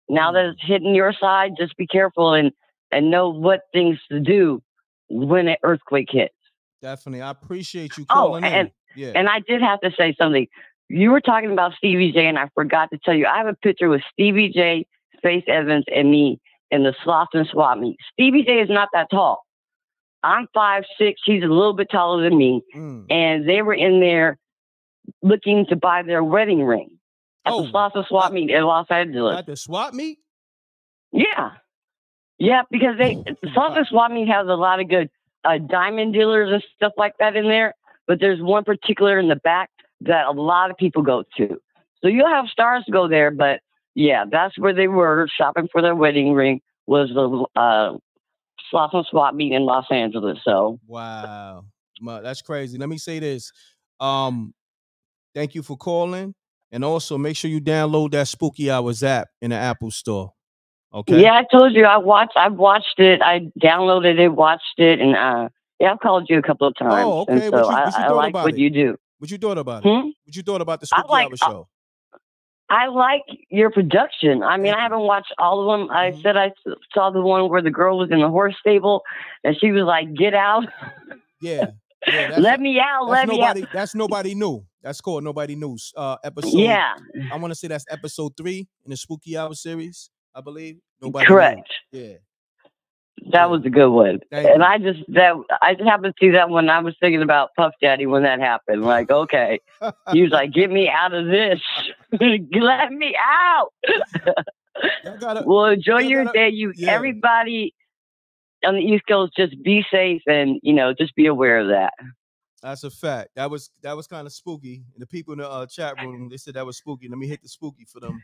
Now that it's hitting your side, just be careful and and know what things to do when an earthquake hits. Definitely. I appreciate you Oh, calling and in. Yeah. and I did have to say something. You were talking about Stevie J, and I forgot to tell you. I have a picture with Stevie J, Faith Evans, and me in the Slauson swap meet. Stevie J is not that tall. I'm five six. He's a little bit taller than me, and they were in there looking to buy their wedding ring at the Slauson swap meet in Los Angeles. At the swap meet? Yeah. Yeah, because they Slauson Swap Meet has a lot of good uh, diamond dealers and stuff like that in there. But there's one particular in the back that a lot of people go to. So you'll have stars go there, but yeah, that's where they were shopping for their wedding ring was the uh, Slauson Swap Meet in Los Angeles. So Wow. That's crazy. Let me say this. Um, thank you for calling. And also make sure you download that Spooky Hours app in the Apple Store. Okay. yeah, I told you I watched. I've watched it. I downloaded it, watched it, and uh, yeah, I've called you a couple of times. Oh, And okay. so What you- what you I thought like what it? you do. What you thought about it? Hmm? What you thought about the Spooky like- Hour show? I like your production. I mean, I haven't watched all of them. I Mm-hmm. said I saw the one where the girl was in the horse stable and she was like, "Get out, Yeah. Yeah, (laughs) let me out, That's let me out." nobody. That's nobody new. That's called nobody news. Uh, episode. Yeah. I want to say that's episode three in the Spooky Hour series. I believe. Nobody. Knew. Correct. Yeah. That was a good one. Thank and you. I just that I just happened to see that one. I was thinking about Puff Daddy when that happened. Like, okay, he was like, "Get me out of this, (laughs) let me out." (laughs) well, enjoy your day. You everybody on the East Coast, just be safe and you know just be aware of that. That's a fact. That was that was kind of spooky. And the people in the uh, chat room they said that was spooky. Let me hit the spooky for them.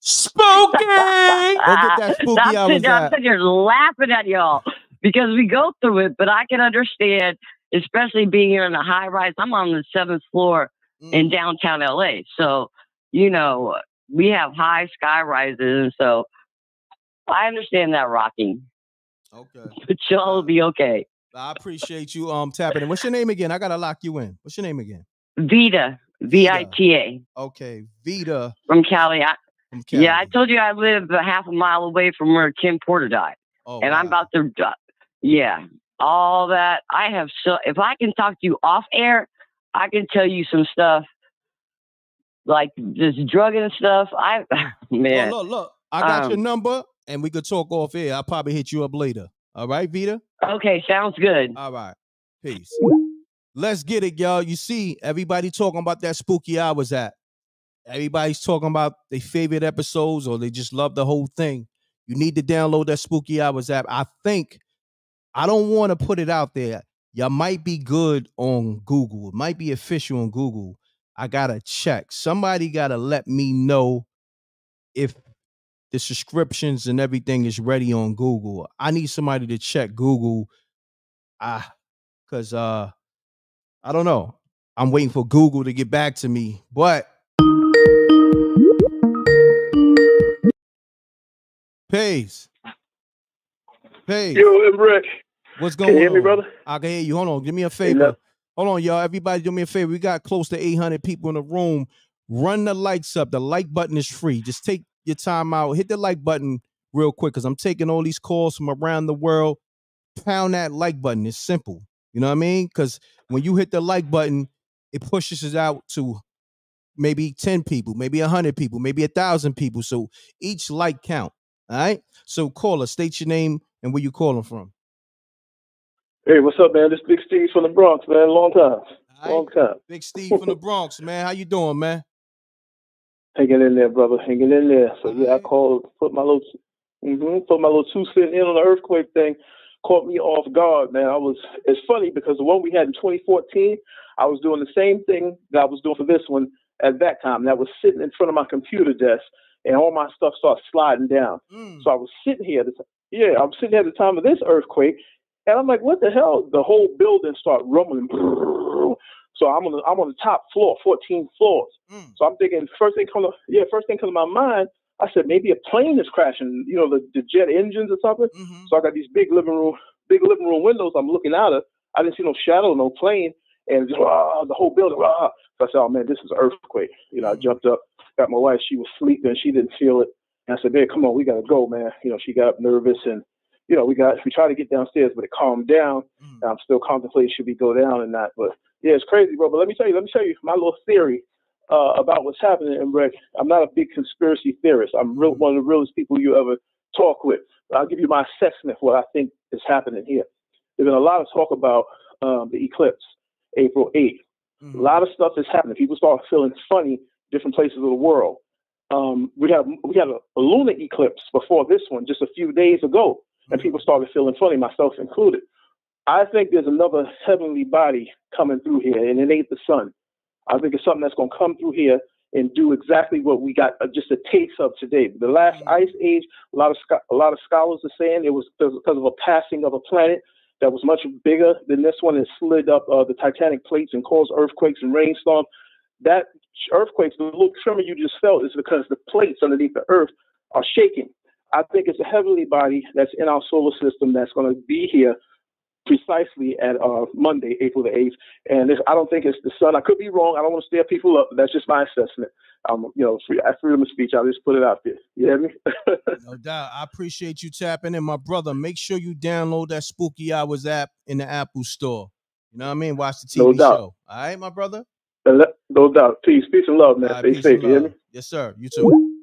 Spooky! Go get that spooky I'm hours sitting, I'm sitting here laughing at y'all because we go through it, but I can understand, especially being here in a high rise. I'm on the seventh floor in Mm. downtown LA. So, you know, we have high sky rises. And so I understand that rocking. Okay. (laughs) But y'all will be okay. I appreciate you um tapping in. What's your name again? I gotta lock you in. What's your name again? Vita, V I T A. Okay, Vita from Cali. I, from Cali. Yeah, I told you I live a half a mile away from where Kim Porter died. Oh, and I'm about to, die. yeah, all that. I have so, if I can talk to you off air, I can tell you some stuff like this drug and stuff. I, (laughs) man. Look, look, look. I got your Um, number and we could talk off air. I'll probably hit you up later. All right, Vita? Okay, sounds good. All right. Peace. Let's get it, y'all. You see, everybody talking about that spooky hours app. Everybody's talking about their favorite episodes or they just love the whole thing. You need to download that spooky hours app. I think I don't want to put it out there. Y'all might be good on Google. It might be official on Google. I gotta check. Somebody gotta let me know if the subscriptions and everything is ready on Google. I need somebody to check Google. Ah, cause uh, I don't know. I'm waiting for Google to get back to me, but Pays. Pays. Yo, I'm Rick. What's Can going you hear me, on? brother? I can hear you. Hold on. Give me a favor. Hold on, y'all. Everybody, do me a favor. We got close to 800 people in the room. Run the lights up. The like button is free. Just take your time out. Hit the like button real quick because I'm taking all these calls from around the world. Pound that like button. It's simple. You know what I mean? Because when you hit the like button, it pushes it out to maybe 10 people, maybe 100 people, maybe a 1,000 people. So each like count. All right. So caller, state your name and where you calling from. Hey, what's up, man? This Big Steve from the Bronx, man. Long time. Long time. Big Steve from the Bronx, man. How you doing, man? Hanging in there, brother. Hanging in there. So yeah, I called, put my little, mm-hmm, put my little two cent in on the earthquake thing. Caught me off guard, man. I was. It's funny because the one we had in 2014, I was doing the same thing that I was doing for this one at that time. That was sitting in front of my computer desk, and all my stuff started sliding down. Mm. So I was sitting here. At the yeah, I was sitting here at the time of this earthquake, and I'm like, what the hell? The whole building started rumbling. (laughs) So I'm on the I'm on the top floor, 14 floors. Mm. So I'm thinking first thing come to yeah, first thing comes to my mind. I said maybe a plane is crashing, you know, the, the jet engines or something. Mm-hmm. So I got these big living room, big living room windows. I'm looking out of. I didn't see no shadow, no plane, and just (laughs) rah, the whole building. Rah. (laughs) So I said, oh man, this is an earthquake. You know, I mm. jumped up, got my wife. She was sleeping. She didn't feel it. And I said, babe, come on, we gotta go, man. You know, she got up nervous and you know, we got we tried to get downstairs, but it calmed down. And I'm still contemplating should we go down or not. But yeah, it's crazy, bro. But let me tell you, let me tell you my little theory uh, about what's happening in Rick. I'm not a big conspiracy theorist. I'm real, one of the realest people you ever talk with. But I'll give you my assessment of what I think is happening here. There's been a lot of talk about um, the eclipse, April 8th. A lot of stuff is happening. People start feeling funny different places of the world. Um, we have we had a, a lunar eclipse before this one just a few days ago, and people started feeling funny, myself included. I think there's another heavenly body coming through here, and it ain't the sun. I think it's something that's going to come through here and do exactly what we got uh, just a taste of today. The last ice age, a lot of a lot of scholars are saying it was because of a passing of a planet that was much bigger than this one and slid up uh, the tectonic plates and caused earthquakes and rainstorms. That earthquakes, the little tremor you just felt, is because the plates underneath the earth are shaking. I think it's a heavenly body that's in our solar system that's going to be here precisely at uh, Monday, April the 8th. And I don't think it's the sun. I could be wrong. I don't want to stir people up. That's just my assessment. Um, you know, free, freedom of speech. I'll just put it out there. You hear me? (laughs) No doubt. I appreciate you tapping in, my brother. Make sure you download that Spooky Hours app in the Apple Store. You know what I mean? Watch the TV No doubt. show. All right, my brother. No doubt. Peace, peace and love, man. All right, Stay safe. You hear me? Yes, sir. You too.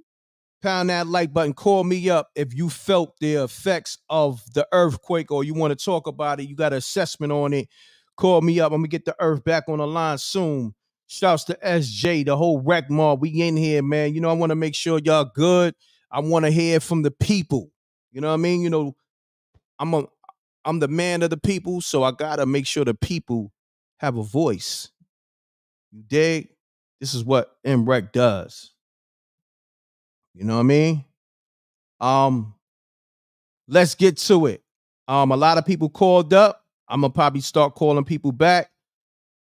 Pound that like button. Call me up if you felt the effects of the earthquake or you want to talk about it. You got an assessment on it. Call me up. I'm gonna get the earth back on the line soon. Shouts to SJ, the whole wreck mob. We in here, man. You know, I want to make sure y'all good. I want to hear from the people. You know what I mean? You know, I'm a I'm the man of the people, so I gotta make sure the people have a voice. You dig? This is what MREC does. You know what I mean? Um, let's get to it. Um, a lot of people called up. I'm gonna probably start calling people back.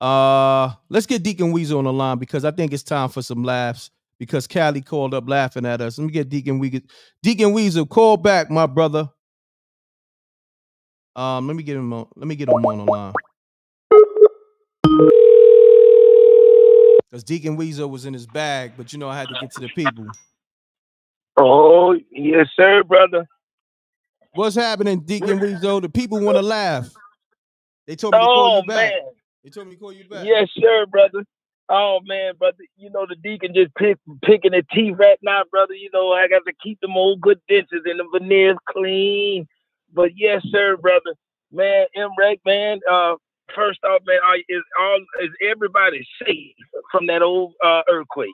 Uh, let's get Deacon Weezer on the line because I think it's time for some laughs. Because Callie called up laughing at us. Let me get Deacon Weezer. Deacon Weezer, call back, my brother. Um, let me get him on. Let me get him on the line. Because Deacon Weezer was in his bag, but you know I had to get to the people. Oh, yes, sir, brother. What's happening, Deacon Weezer? The people want to laugh. They told me to call Oh you back. man. They told me to call you back. Yes, sir, brother. Oh man, brother. You know the deacon just pick, picking the teeth right now, brother. You know I got to keep them old good dentures and the veneers clean. But yes, sir, brother. Man, MREC, man. Uh, first off, man, are, is all is everybody safe from that old uh, earthquake?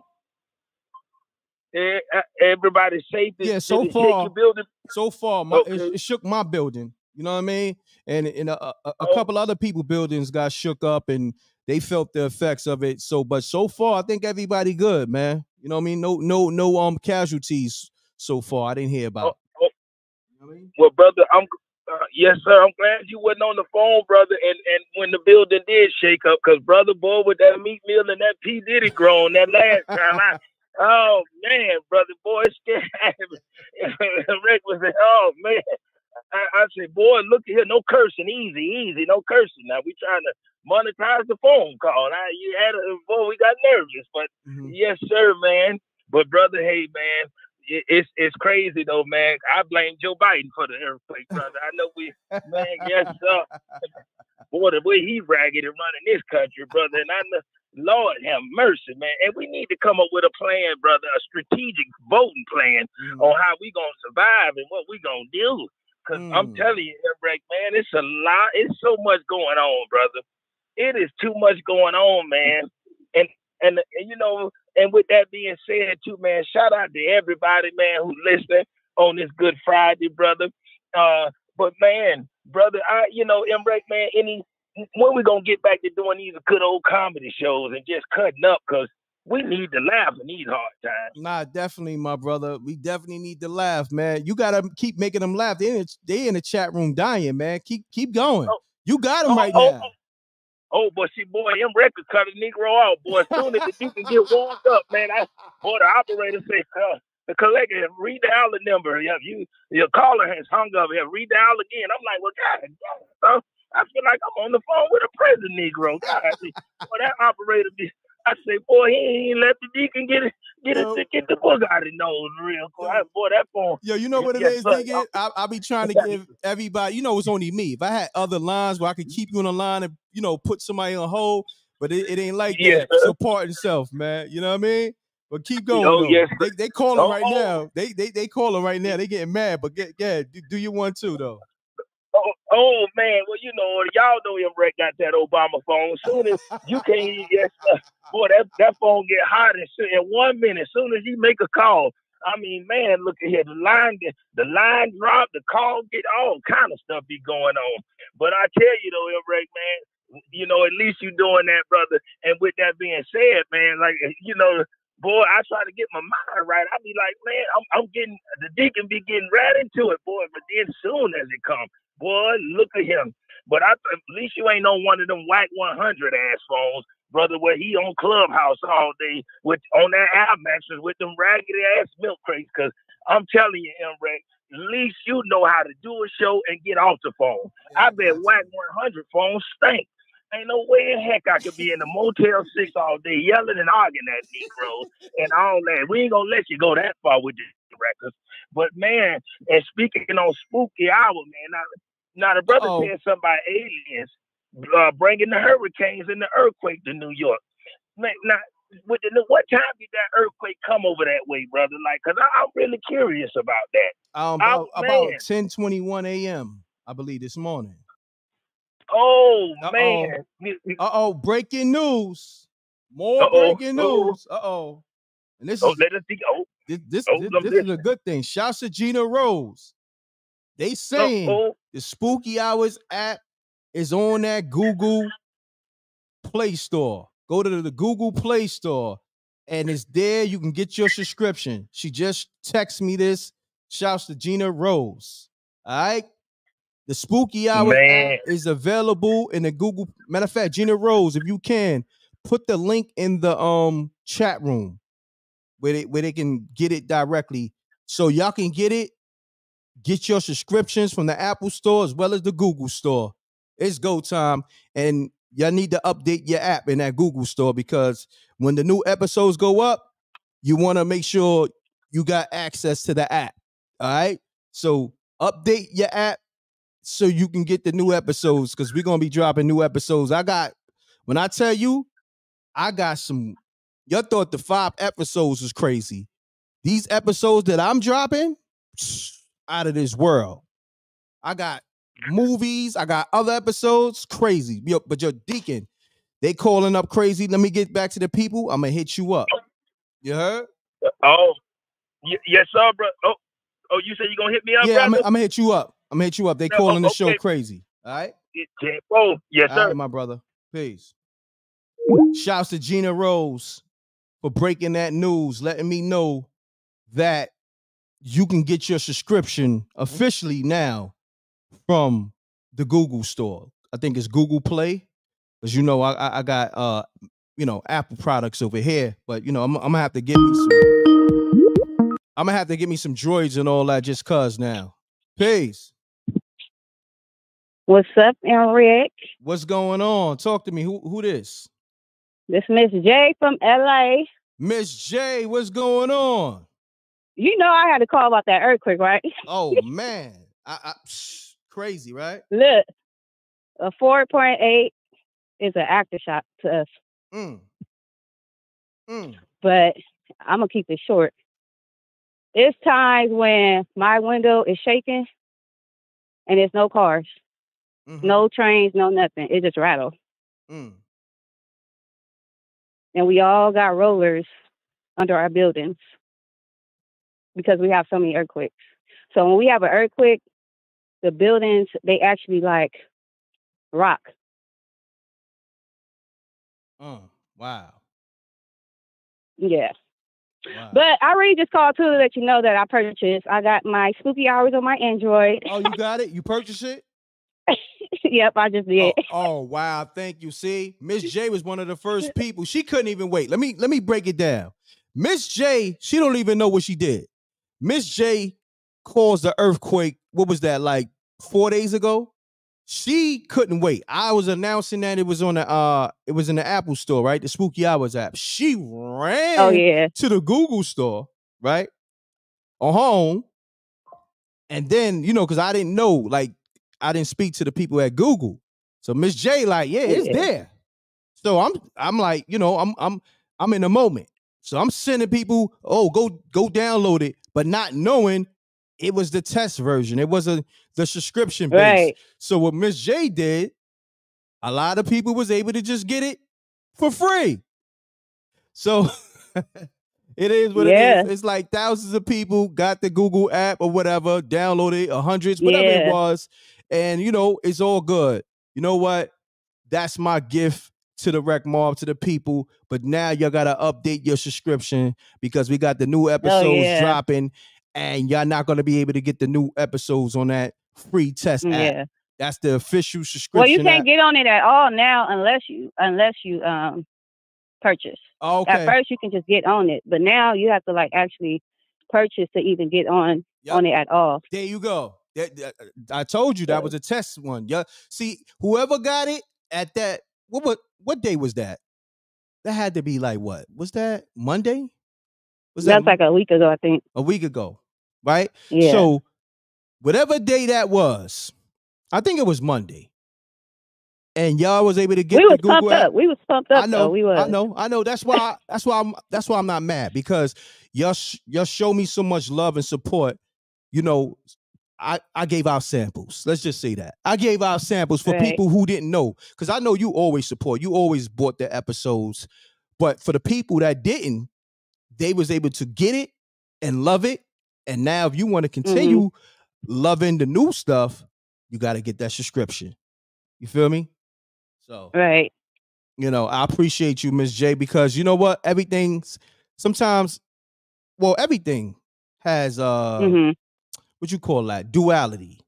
Uh, Everybody safe? Yeah, so far, building? so far, my, it, Okay. it shook my building. You know what I mean? And and a, a, a Oh. couple other people buildings got shook up, and they felt the effects of it. So, but so far, I think everybody good, man. You know what I mean? No, no, no um casualties so far. I didn't hear about. Oh, Well, brother, I'm uh, yes, sir. I'm glad you wasn't on the phone, brother. And and when the building did shake up, cause brother, boy, with that meat meal and that P Diddy grown that last time, I, (laughs) oh man, brother, boy, it scared. (laughs) Rick was like, oh man, I, I say, boy, look here, no cursing, easy, easy, no cursing. Now we trying to monetize the phone call. Now you had a boy, we got nervous, but Mm-hmm. yes, sir, man. But brother, hey, man, it's it's crazy though, man. I blame Joe Biden for the earthquake, brother. I know we, man, yes, sir. Boy, the way he ragged and running this country, brother, and I know. Lord have mercy, man. And we need to come up with a plan, brother, a strategic voting plan Mm-hmm. on how we gonna survive and what we gonna do. Cause I'm Mm. telling you, Break, man, it's a lot. It's so much going on, brother. It is too much going on, man. And and, and you know, and with that being said, too, man, shout out to everybody, man, who's listening on this Good Friday, brother. Uh, but man, brother, I you know, M Break, man, any when we gonna get back to doing these good old comedy shows and just cutting up? Cause we need to laugh in these hard times. Nah, definitely, my brother. We definitely need to laugh, man. You gotta keep making them laugh. They in the, they in the chat room dying, man. Keep keep going. You got them right oh, now. Oh, but she boy, him record cut a Negro out, boy. As soon as the dude can get warmed up, man, I, boy, the operator say, uh, the collector, redial the number. Yeah, you, your caller has hung up. Yeah, redial again. I'm like, well, God, uh, I feel like I'm on the phone with a present Negro. God, boy, that operator, be, I say, boy, he ain't let the deacon get it, get it, get the book out of his nose real quick. I- Boy, that phone. Yo, you know what it Yes, is, sir. nigga? I, I be trying to give everybody, you know, it's only me. If I had other lines where I could keep you on the line and, you know, put somebody on hold, but it, it ain't like Yeah. that. Support itself, man. You know what I mean? But keep going. Oh, yes, They they calling Oh, right oh. now. They they they calling right now. They getting mad, but get yeah, do, do you want to though? Oh, man, well you know y'all know him Rick got that Obama phone. Soon as you can't get boy that that phone get hot in, in one minute. Soon as you make a call, I mean man, look at here the line get the line drop, the call get all kind of stuff be going on. But I tell you though, Rick man, you know at least you doing that, brother. And with that being said, man, like you know. Boy, I try to get my mind right. I be like, man, I'm, I'm getting the deacon be getting right into it, boy. But then soon as it comes, boy, look at him. But I at least you ain't on one of them whack 100 ass phones, brother, where he on Clubhouse all day with on that air mattress with them raggedy ass milk crates. Cause I'm telling you, M. Ray, at least you know how to do a show and get off the phone. I bet whack 100 phones stink. Ain't no way in heck I could be in the Motel (laughs) 6 all day yelling and arguing at Negroes and all that. We ain't gonna let you go that far with the records. But man, and speaking on spooky hour, man, now, now the brother Uh-oh. said something about aliens uh, bringing the hurricanes and the earthquake to New York. Now, with the, what time did that earthquake come over that way, brother? Like, cause I, I'm really curious about that. Um, Oh, about, about 10 21 a.m. I believe this morning. Oh Uh-oh. man, Uh oh, breaking news. More Uh-oh. breaking news. Uh oh. And this oh, is let us see. Oh, this this, oh, this, this is a good thing. Shouts to Gina Rose. They saying Uh-oh. the Spooky Hours app is on that Google Play Store. Go to the Google Play Store and it's there. You can get your subscription. She just texted me this. Shouts to Gina Rose. All right. The Spooky Hour is available in the Google. Matter of fact, Gina Rose, if you can, put the link in the um chat room where they where they can get it directly. So y'all can get it. Get your subscriptions from the Apple Store as well as the Google Store. It's go time, and y'all need to update your app in that Google Store because when the new episodes go up, you want to make sure you got access to the app. All right. So update your app so you can get the new episodes because we're gonna be dropping new episodes. I got when I tell you, I got some. Y'all thought the five episodes was crazy. These episodes that I'm dropping, (sniffs) out of this world. I got movies. I got other episodes. Crazy. Yo, but your deacon, they calling up crazy. Let me get back to the people. I'm gonna hit you up. You heard? Uh, oh, y- yes, sir, bro. Oh, oh, you said you gonna hit me up, Yeah, I'm, I'm, gonna hit you up. I'm gonna hit you up. They Yeah, oh, calling the okay. show crazy. All right. Oh, yes, sir. right, my brother. Peace. Shouts to Gina Rose for breaking that news, letting me know that you can get your subscription officially now from the Google store. I think it's Google Play. Because you know, I, I I got uh you know Apple products over here, but you know, I'm, I'm gonna have to get me some I'm gonna have to get me some droids and all that just cuz now. Peace. What's up, MREC? What's going on? Talk to me. Who who this? This Miss J from LA. Miss J, what's going on? You know I had to call about that earthquake, right? (laughs) Oh man, I, I psh, crazy, right? Look, a four point eight is an aftershock to us, Mm. Mm. but I'm gonna keep it short. It's times when my window is shaking and there's no cars, no trains, no nothing. It just rattles. Mm. and we all got rollers under our buildings because we have so many earthquakes. So when we have an earthquake, the buildings they actually like rock. Oh, wow. Yeah. But I really just called too to let you know that I purchased. I got my spooky hours on my Android. Oh, you got it? You purchased it? (laughs) yep, I just did. Oh, oh wow, thank you. See, Miss J was one of the first (laughs) people. She couldn't even wait. Let me let me break it down. Miss J, she don't even know what she did. Miss J caused the earthquake. What was that like four days ago? She couldn't wait. I was announcing that it was on the uh it was in the Apple store, right? The Spooky Hours app. She ran Oh, yeah. to the Google store, right? On home. And then, you know, because I didn't know, like, I didn't speak to the people at Google. So Miss J, like, yeah, it's Yeah. there. So I'm I'm like, you know, I'm I'm I'm in the moment. So I'm sending people, oh, go go download it, but not knowing it was the test version. It wasn't the subscription base. Right. So what Miss J did, a lot of people was able to just get it for free. So (laughs) it is what Yeah. it is. It's like thousands of people got the Google app or whatever, downloaded or hundreds, whatever it was, and you know it's all good. You know what? That's my gift to the rec mob to the people. But now y'all gotta update your subscription because we got the new episodes Oh, yeah. dropping, and y'all not gonna be able to get the new episodes on that free test app. Yeah. That's the official subscription. Well, you can't app. get on it at all now unless you unless you um purchase. Okay. At first you can just get on it, but now you have to like actually purchase to even get on on it at all. There you go. That- that- I told you that was a test one. Yeah. See, whoever got it at that, what what what day was that? That had to be like what? Was that Monday? Was That's like a week ago, I think. a week ago, right? Yeah. So whatever day that was, I think it was Monday. And y'all was able to get we the was Google pumped app. up. We was pumped up I know, though. We was. I know, I know. That's why. I, that's why I'm. That's why I'm not mad because y'all sh- y'all show me so much love and support. You know, I I gave out samples. Let's just say that I gave out samples for Right. people who didn't know because I know you always support. You always bought the episodes, but for the people that didn't, they was able to get it and love it. And now, if you want to continue loving the new stuff, you got to get that subscription. You feel me? So Right. you know, I appreciate you, Miss J, because you know what? Everything's sometimes, well, everything has uh Mhm. What you call that duality.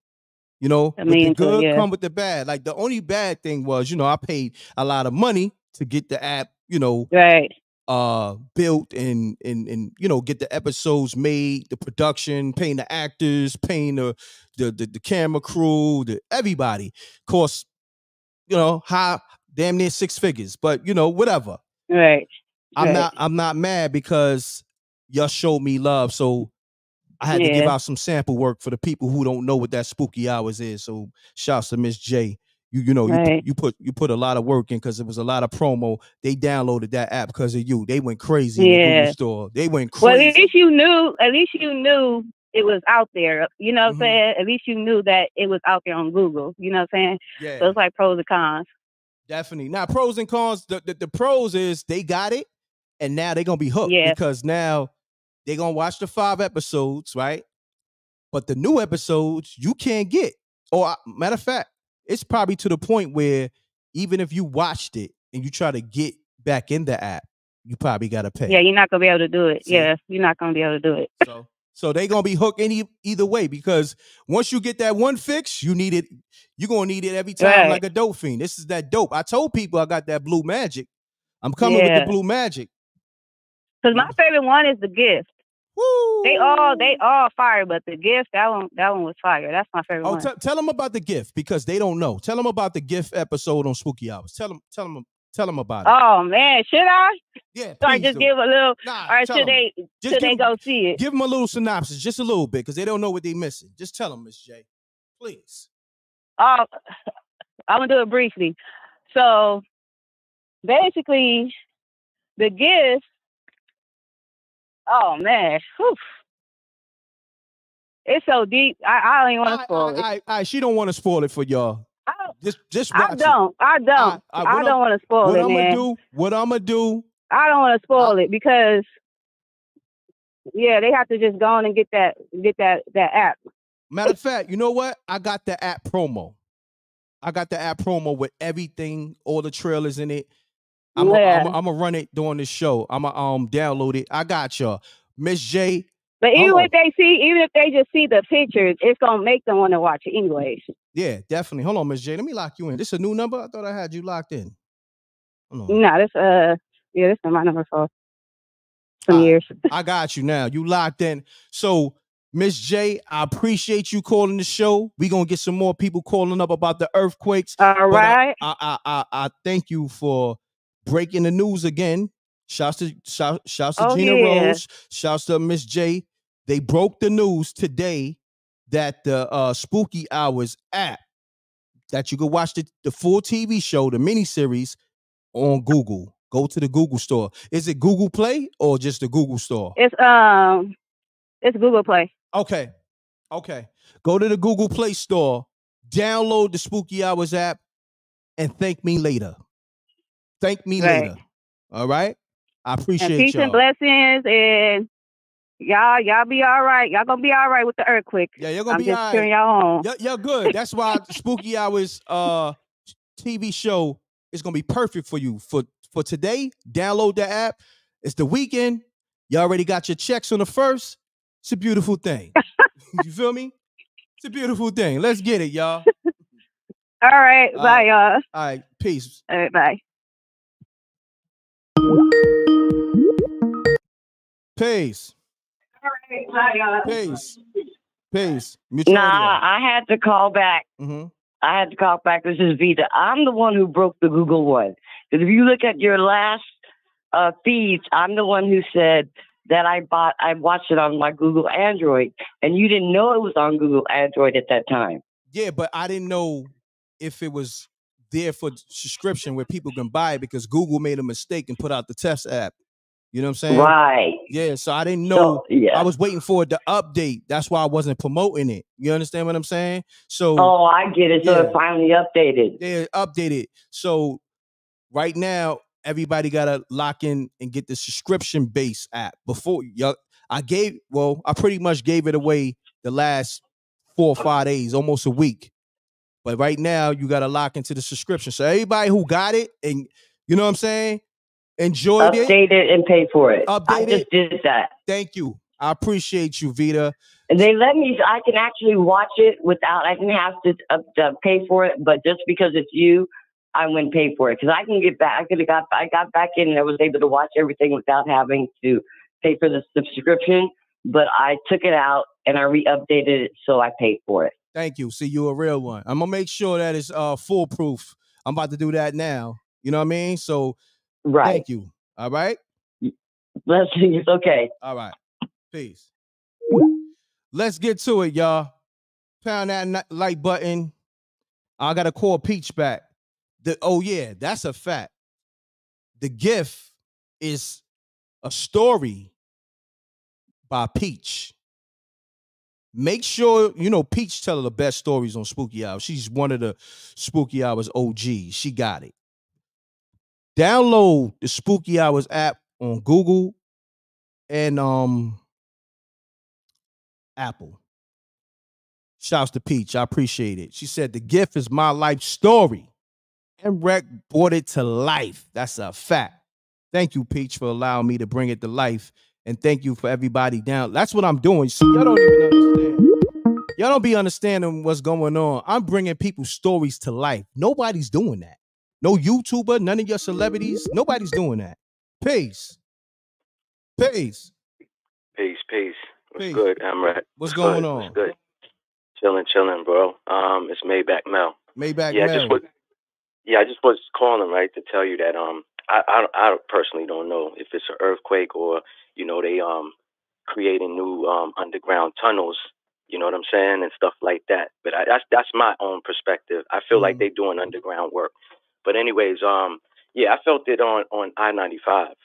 You know, I the good yeah. come with the bad. Like the only bad thing was, you know, I paid a lot of money to get the app, you know, right, uh, built and and and you know, get the episodes made, the production, paying the actors, paying the the the, the camera crew, the everybody. Cost, you know, high damn near six figures, but you know, whatever. Right. I'm right. not I'm not mad because y'all showed me love. So I had to give out some sample work for the people who don't know what that spooky hours is. So shouts to Miss J. You you know you, Right. put, you put you put a lot of work in because it was a lot of promo. They downloaded that app because of you. They went crazy in the Google store. They went crazy. Well, at least you knew. At least you knew it was out there. You know what Mm-hmm. I'm saying? At least you knew that it was out there on Google. You know what I'm saying? Yeah. So it's like pros and cons. Definitely. Now, pros and cons. The, the, the pros is they got it, and now they're gonna be hooked Yeah. because now they're gonna watch the five episodes, right? But the new episodes you can't get. Or matter of fact, it's probably to the point where even if you watched it and you try to get back in the app, you probably gotta pay. Yeah, you're not gonna be able to do it. See? Yeah, you're not gonna be able to do it. So so they gonna be hooked any either way because once you get that one fix, you need it. You're gonna need it every time Right. like a dope fiend. This is that dope. I told people I got that blue magic. I'm coming with the blue magic. Because my mm. favorite one is the gift. They all they all fire, but the gift that one that one was fire. That's my favorite Oh, one. tell tell them about the gift because they don't know. Tell them about the gift episode on Spooky Hours. Tell them, tell them, tell them about it. Oh man, should I? Yeah. So I just do. give a little, Nah, or should 'em. they Just should they go see it? Give them a little synopsis, just a little bit, because they don't know what they're missing. Just tell them, Miss J, please. Oh, (laughs) I'm gonna do it briefly. So basically, the gift. Oh man, whew. it's so deep. I, I don't even want to spoil it. I, I, she don't want to spoil it for y'all. Just, just I it. don't. I don't. I- I, don't want to spoil what it, I'm man. gonna do? What I'm gonna do? I don't want to spoil it because, yeah, they have to just go on and get that get that that app. Matter of fact, you know what? I got the app promo. I got the app promo with everything, all the trailers in it. I'm Yeah. gonna run it during this show. I'm gonna um download it. I got y'all. Miss J. But even on. if they see, even if they just see the pictures, it's gonna make them want to watch it anyways. Yeah, definitely. Hold on, Miss J. Let me lock you in. This is a new number? I thought I had you locked in. Hold on. No, this uh, yeah, this is my number for some years. (laughs) I got you now. You locked in. So, Miss J, I appreciate you calling the show. we gonna get some more people calling up about the earthquakes. All right. I- I, I, I, I thank you for breaking the news again. Shouts to shout, shouts to Oh, Gina yeah. Rose. Shouts to Miss J. They broke the news today that the uh, Spooky Hours app that you could watch the, the full TV show, the miniseries on Google. Go to the Google store. Is it Google Play or just the Google store? It's um, it's Google Play. Okay. Okay. Go to the Google Play Store, download the Spooky Hours app, and thank me later. Thank me Right. later. All right. I And appreciate peace y'all. and blessings, and y'all, y'all be all right. Y'all gonna be all right with the earthquake. Yeah, you're gonna I'm be just all y'all on. Y'all, y'all good. That's why Spooky Hours uh TV show is gonna be perfect for you. For for today, download the app. It's the weekend. You already got your checks on the first. It's a beautiful thing. (laughs) you feel me? It's a beautiful thing. Let's get it, y'all. All right, All bye, right. y'all. All right, peace. All right, bye. Peace. Peace. Peace. Mutuality. Nah, I had to call back. Mhm. I had to call back. This is Vita. I'm the one who broke the Google one. Because if you look at your last uh, feeds, I'm the one who said that I bought, I watched it on my Google Android, and you didn't know it was on Google Android at that time. Yeah, but I didn't know if it was there for subscription where people can buy it because Google made a mistake and put out the test app. You know what I'm saying? Right. Yeah, so I didn't So, know. yeah. I was waiting for it to update. That's why I wasn't promoting it. You understand what I'm saying? So Oh, I get it. So Yeah. it finally updated. Yeah, updated. So right now, everybody gotta lock in and get the subscription base app. Before y'all, I gave well, I pretty much gave it away the last four or five days, almost a week. But right now, you gotta lock into the subscription. So everybody who got it and you know what I'm saying, enjoyed it. Update it and pay for it. I just did that. Thank you. I appreciate you, Vita. And they let me. I can actually watch it without. I didn't have to uh, pay for it, but just because it's you, I wouldn't pay for it because I can get back. I could have got. I got back in and I was able to watch everything without having to pay for the subscription. But I took it out and I re-updated it, so I paid for it. Thank you. See, you a real one. I'm gonna make sure that it's uh foolproof. I'm about to do that now. You know what I mean? So Right. thank you. All right. Blessings. Okay. All right. Peace. Let's get to it, y'all. Pound that like button. I gotta call Peach back. The oh yeah, that's a fact. The gift is a story by Peach. Make sure you know Peach tell her the best stories on Spooky Hours. She's one of the Spooky Hours OGs. She got it. Download the Spooky Hours app on Google and um Apple. Shouts to Peach. I appreciate it. She said the gift is my life story. And Rec brought it to life. That's a fact. Thank you, Peach, for allowing me to bring it to life. And thank you for everybody down. That's what I'm doing. See, y'all don't even understand. Y'all don't be understanding what's going on. I'm bringing people's stories to life. Nobody's doing that. No YouTuber, none of your celebrities. Nobody's doing that. Peace. Peace. Peace, peace. What's Peace. good, M.Reck? What's good? going What's on? good? Chilling, chilling, bro. Um, it's Maybach Mel. Maybach yeah, I just was, yeah, I just was calling right to tell you that um, I, I I personally don't know if it's an earthquake or you know they um creating new um underground tunnels. You know what I'm saying and stuff like that. But I, that's that's my own perspective. I feel like they're doing underground work. But anyways, um, yeah, I felt it on on I ninety five.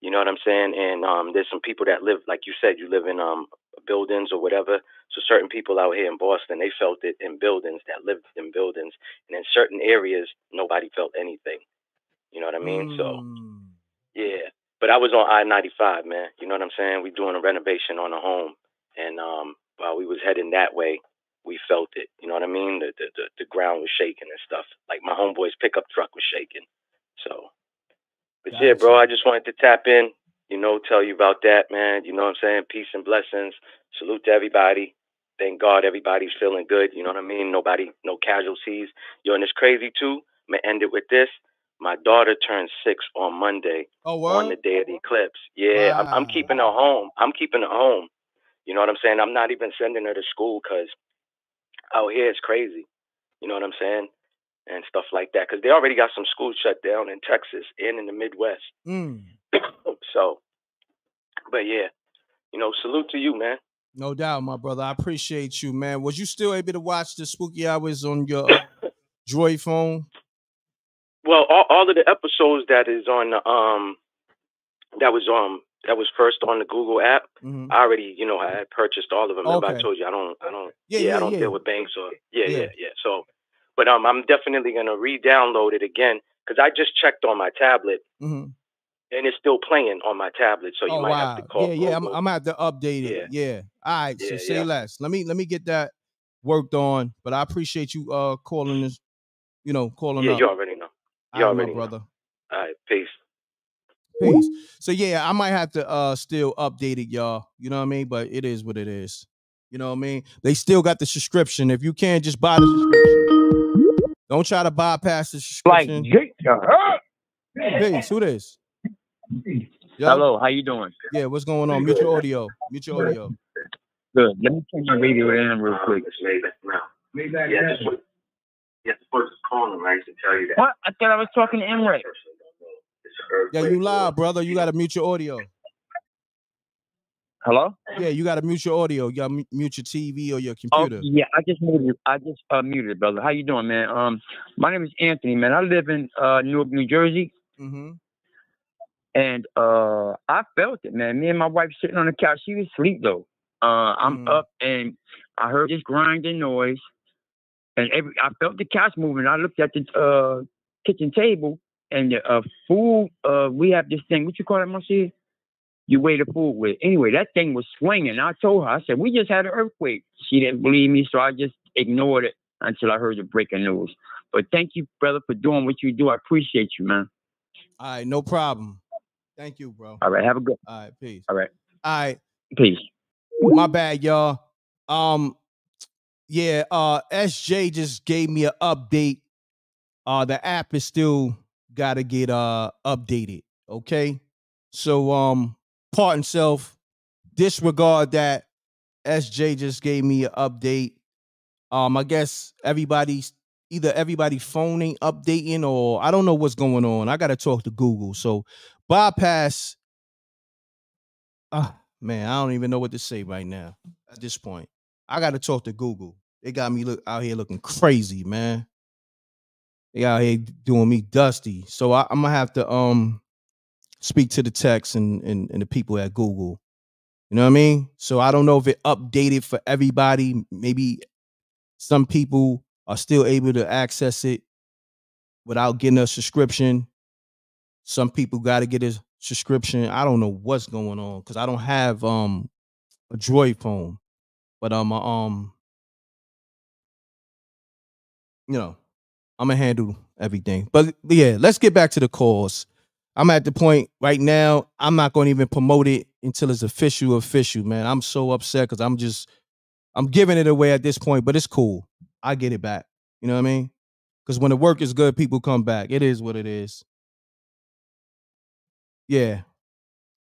You know what I'm saying? And um, there's some people that live, like you said, you live in um buildings or whatever. So certain people out here in Boston, they felt it in buildings that lived in buildings, and in certain areas, nobody felt anything. You know what I mean? So yeah. But I was on I ninety five, man. You know what I'm saying? We doing a renovation on a home, and um, while we was heading that way, we felt it. You know what I mean? The the the, the ground was shaking and stuff. Like my homeboy's pickup truck was shaking. So, but yeah, bro, I just wanted to tap in. You know, tell you about that, man. You know what I'm saying? Peace and blessings. Salute to everybody. Thank God everybody's feeling good. You know what I mean? Nobody, no casualties. Yo, and it's crazy too. I'm gonna end it with this. My daughter turned six on Monday Oh, on the day of the eclipse. Yeah, I'm, I'm keeping her home. I'm keeping her home. You know what I'm saying? I'm not even sending her to school because out here is crazy. You know what I'm saying? And stuff like that. Because they already got some schools shut down in Texas and in the Midwest. Mm. (coughs) so, but yeah, you know, salute to you, man. No doubt, my brother. I appreciate you, man. Was you still able to watch the spooky hours on your uh, (coughs) Droid phone? Well, all, all of the episodes that is on the um that was um that was first on the Google app. Mhm. I already, you know, I had purchased all of them. Remember, I told you I don't, I don't, Yeah, yeah, yeah, I don't yeah. deal with banks or, yeah, Yeah. yeah. So, but um, I'm definitely gonna re-download it again because I just checked on my tablet Mhm. and it's still playing on my tablet. So you oh might wow. have to call. yeah, yeah. I'm, Google. I'm gonna have to update it. Yeah. All right. So say less. Let me let me get that worked on. But I appreciate you uh calling this. You know, calling yeah, up. you already know. You All already know. brother. All right, peace. Peace. So yeah, I might have to uh still update it, y'all. You know what I mean? But it is what it is. You know what I mean? They still got the subscription. If you can't just buy the subscription, don't try to bypass the subscription. Peace. Who this? Yo? Hello, how you doing? Yeah, what's going on? Mute your audio. Mute your audio. Good. Let me turn my radio down real quick. Yeah, just wait. Yeah, the first calling right to tell you that. What? I thought I was talking to Emre. Yeah, you live, brother. You gotta mute your audio. Hello? Yeah, you gotta mute your audio. You gotta mute your TV or your Oh, computer. yeah, I just muted. I just uh, muted, brother. How you doing, man? Um, my name is Anthony, man. I live in uh, Newark, New Jersey, Mm-hmm. and uh, I felt it, man. Me and my wife sitting on the couch. She was asleep though. Uh, I'm Mm-hmm. up, and I heard this grinding noise, and every I felt the couch moving. I looked at the uh, kitchen table, and the uh, food. Uh, we have this thing. What you call it, Monsieur? You weigh the food with. Anyway, that thing was swinging. I told her. I said, "We just had an earthquake." She didn't believe me, so I just ignored it until I heard the breaking news. But thank you, brother, for doing what you do. I appreciate you, man. All right, no problem. Thank you, bro. All right, have a good. All right, peace. All right, All right. peace. My bad, y'all. Um, yeah, uh SJ just gave me an update. Uh the app is still gotta get uh updated. Okay. So um pardon self, disregard that. SJ just gave me an update. Um, I guess everybody's either everybody phone ain't updating or I don't know what's going on. I gotta talk to Google. So bypass. Ah, man, I don't even know what to say right now at this point. I gotta talk to Google. They got me look out here looking crazy, man. They out here doing me dusty. So I, I'm gonna have to um speak to the techs and, and and the people at Google. You know what I mean? So I don't know if it updated for everybody. Maybe some people are still able to access it without getting a subscription. Some people got to get a subscription. I don't know what's going on because I don't have um a Droid phone, but um um you know I'm gonna handle everything. But yeah, let's get back to the cause. I'm at the point right now. I'm not going to even promote it until it's official. Official, man. I'm so upset because I'm just I'm giving it away at this point, but it's cool. I get it back. You know what I mean? Because when the work is good, people come back. It is what it is. Yeah.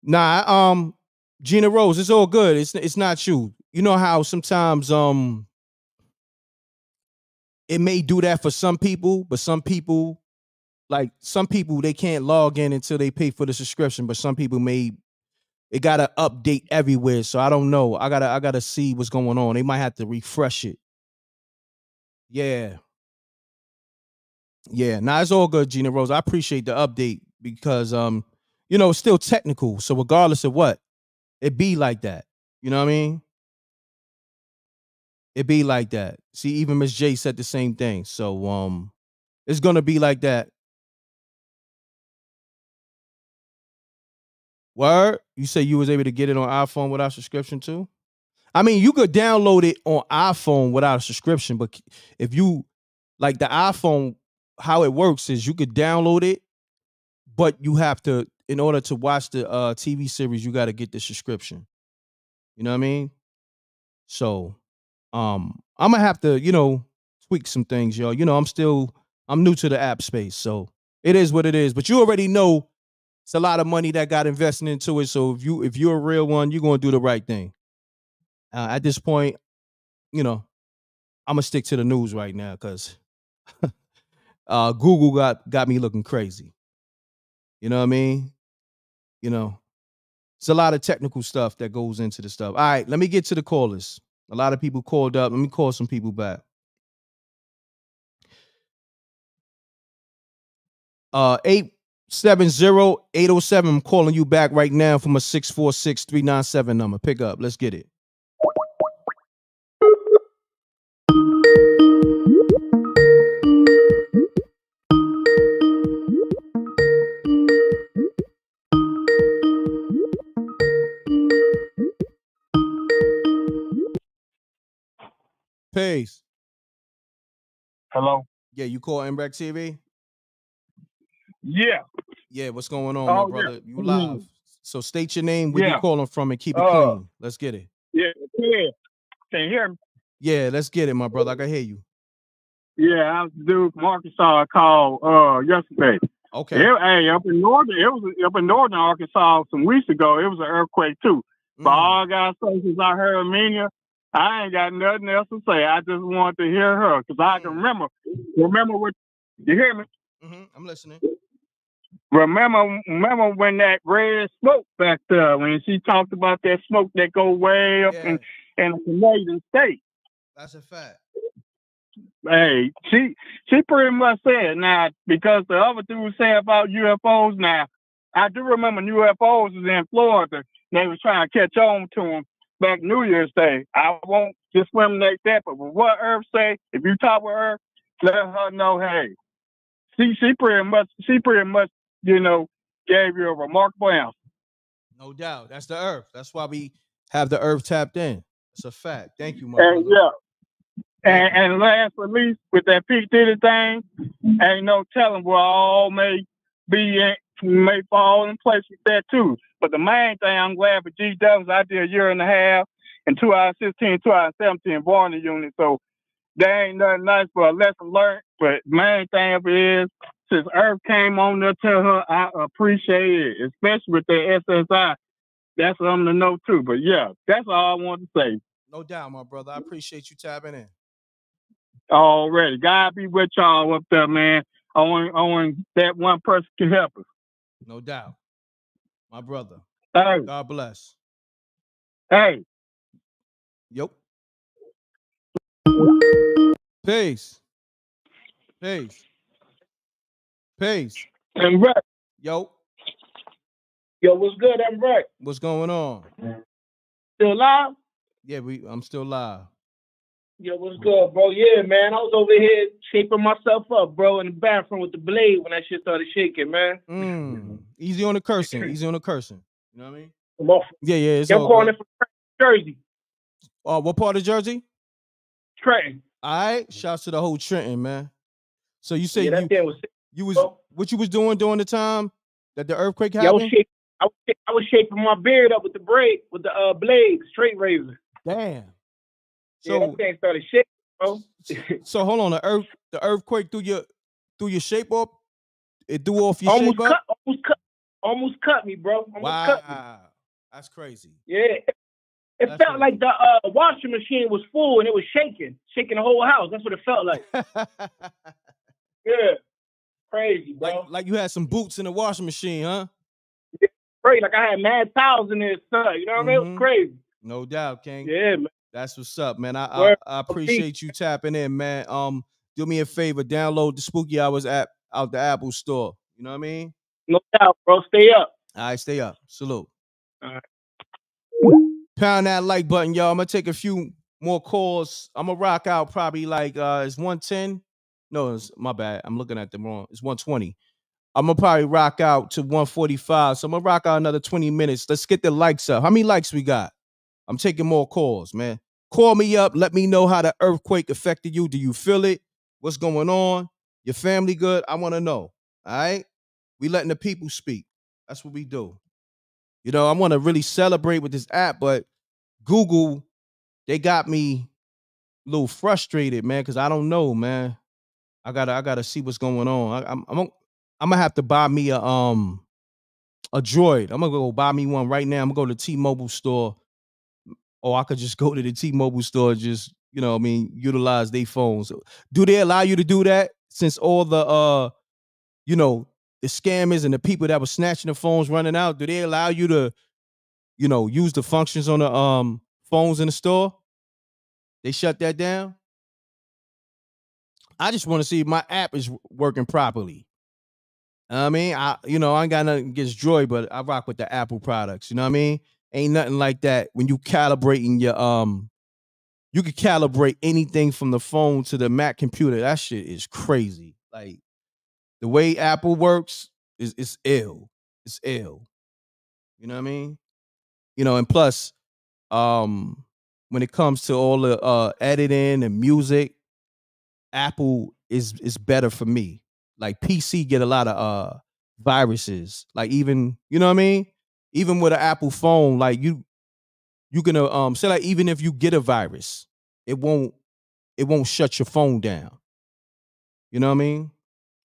Nah, um, Gina Rose, it's all good. It's it's not you. You know how sometimes um it may do that for some people, but some people like some people they can't log in until they pay for the subscription, but some people may it gotta update everywhere. So I don't know. I gotta I gotta see what's going on. They might have to refresh it. Yeah. Yeah. Now it's all good, Gina Rose. I appreciate the update because um, you know, it's still technical. So regardless of what, it be like that. You know what I mean? It be like that. See, even Miss J said the same thing. So um it's gonna be like that. Word? You say you was able to get it on iPhone without subscription too? I mean, you could download it on iPhone without a subscription, but if you like the iPhone, how it works is you could download it, but you have to, in order to watch the uh, TV series, you got to get the subscription. You know what I mean? So, um, I'm gonna have to, you know, tweak some things, y'all. You know, I'm still, I'm new to the app space, so it is what it is. But you already know it's a lot of money that got invested into it. So if you if you're a real one, you're gonna do the right thing. Uh, at this point, you know, I'm gonna stick to the news right now because (laughs) uh, Google got got me looking crazy. You know what I mean? You know, it's a lot of technical stuff that goes into the stuff. All right, let me get to the callers. A lot of people called up. Let me call some people back. Uh, eight seven zero eight zero seven. I'm calling you back right now from a six four six three nine seven number. Pick up. Let's get it. Peace. Hello. Yeah, you call MREC TV? Yeah. Yeah, what's going on, Oh, my yeah. brother? You live. So state your name, where Yeah. you calling from, and keep it Uh, clean. Let's get it. Yeah. Yeah. Can you hear me? Yeah, let's get it, my brother. I can hear you. Yeah, I was the dude from Arkansas I called uh yesterday. Okay. It- hey, up in northern, it was up in northern Arkansas some weeks ago. It was an earthquake too. Mm. But all I gotta say since I heard Amelia, I ain't got nothing else to say. I just want to hear her because I can remember. Remember what you hear me? Mm-hmm. I'm listening. Remember, remember when that red smoke back there when she talked about that smoke that go way up in in the Canadian state. That's a fact. Hey, she she pretty much said now because the other dude said about UFOs. Now I do remember UFOs was in Florida. They was trying to catch on to them back New Year's Day. I won't discriminate that, but with what Earth say, if you talk with her, let her know. Hey, she she pretty much she pretty much you know gave you a remarkable answer. No doubt. That's the earth. That's why we have the earth tapped in. It's a fact. Thank you, my And brother. yeah. And, and last but least, with that P Diddy thing, ain't no telling where all may be in, may fall in place with that too. But the main thing I'm glad for G Dubs, I did a year and a half in 2016, 2017 born the unit. So there ain't nothing nice but a lesson learned. But main thing is since Earth came on there tell her I appreciate it, especially with the SSI. That's something to know too. But yeah, that's all I want to say. No doubt, my brother. I appreciate you tapping in. already. God be with y'all up there, man. Only, only that one person can help us. No doubt. My brother. Hey, God bless. hey. Yep. Peace. Peace. Peace. And right. Yo, Yo, what's good? I'm right. what's going on? Still live? Yeah, we I'm still live. Yo, what's good, bro? Yeah, man. I was over here shaping myself up, bro, in the bathroom with the blade when that shit started shaking, man. Mm. Easy on the cursing. Easy on the cursing. You know what I mean? On. Yeah, yeah. It's I'm all calling it from Jersey. Uh, what part of Jersey? Trenton. All right. Shouts to the whole Trenton, man. So you say Yeah, that you was you was what you was doing during the time that the earthquake happened? Yeah, I was shaping, I was, I was shaping my beard up with the braid, with the uh, blade, straight razor. Damn. Yeah, So- that thing started shaking, bro. So hold on, the earth the earthquake threw your threw your shape up. It threw off your almost shape cut, up. almost cut, almost cut me, bro. Almost cut me. Wow. That's crazy. Yeah. It That's felt like the uh, washing machine was full and it was shaking, shaking the whole house. That's what it felt like. (laughs) yeah. Crazy, bro. Like, like you had some boots in the washing machine, huh? Crazy. Like I had mad towels in there, son. You know what I mean? It was Mhm. crazy. No doubt, King. Yeah, man. That's what's up, man. I I, I appreciate you tapping in, man. Um, do me a favor, download the Spooky Hours app out the Apple Store. You know what I mean? No doubt, bro. Stay up. All right, stay up. Salute. All right. Pound that like button, y'all. I'm gonna take a few more calls. I'm gonna rock out probably like uh it's 110. No, it's my bad. I'm looking at them wrong. It's 120. I'm gonna probably rock out to 145. So I'm gonna rock out another 20 minutes. Let's get the likes up. How many likes we got? I'm taking more calls, man. Call me up. Let me know how the earthquake affected you. Do you feel it? What's going on? Your family good? I want to know. All right. We letting the people speak. That's what we do. You know, I want to really celebrate with this app, but Google, they got me a little frustrated, man, because I don't know, man. I gotta, I gotta see what's going on. I, I'm, I'm, I'm gonna have to buy me a um a droid. I'm gonna go buy me one right now. I'm gonna go to T-Mobile store, or I could just go to the T-Mobile store, just you know, I mean, utilize their phones. Do they allow you to do that? Since all the uh, you know, the scammers and the people that were snatching the phones running out, do they allow you to, you know, use the functions on the um phones in the store? They shut that down. I just want to see if my app is working properly. I mean, I you know, I ain't got nothing against Droid, but I rock with the Apple products. You know what I mean? Ain't nothing like that when you calibrating your um you can calibrate anything from the phone to the Mac computer. That shit is crazy. Like the way Apple works is it's ill. It's ill. You know what I mean? You know, and plus, um, when it comes to all the uh editing and music, Apple is is better for me. Like PC get a lot of uh viruses. Like even, you know what I mean? Even with an Apple phone, like you you gonna um say like even if you get a virus, it won't it won't shut your phone down. You know what I mean?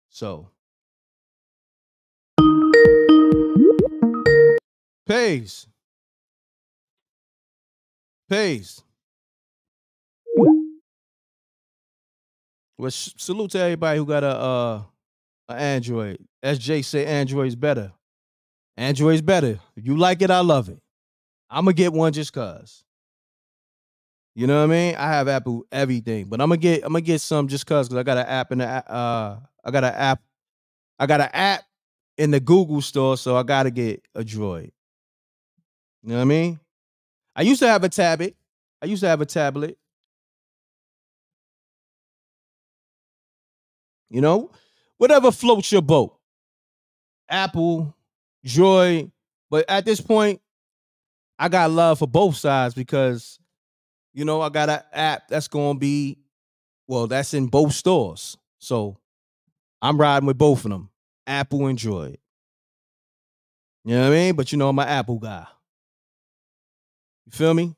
So pays. Pays. Well, salute to everybody who got a uh a Android. As Jay say Android's better. Android's better. If you like it, I love it. I'm gonna get one just cause. You know what I mean? I have Apple everything, but I'm gonna get I'm gonna get some just cause because I got an app in the uh I got an app I got an app in the Google store, so I gotta get a Droid. You know what I mean? I used to have a tablet. I used to have a tablet. You know, whatever floats your boat. Apple, Droid, but at this point, I got love for both sides because, you know, I got an app that's gonna be, well, that's in both stores. So I'm riding with both of them, Apple and Joy. You know what I mean? But you know, I'm an Apple guy. You feel me?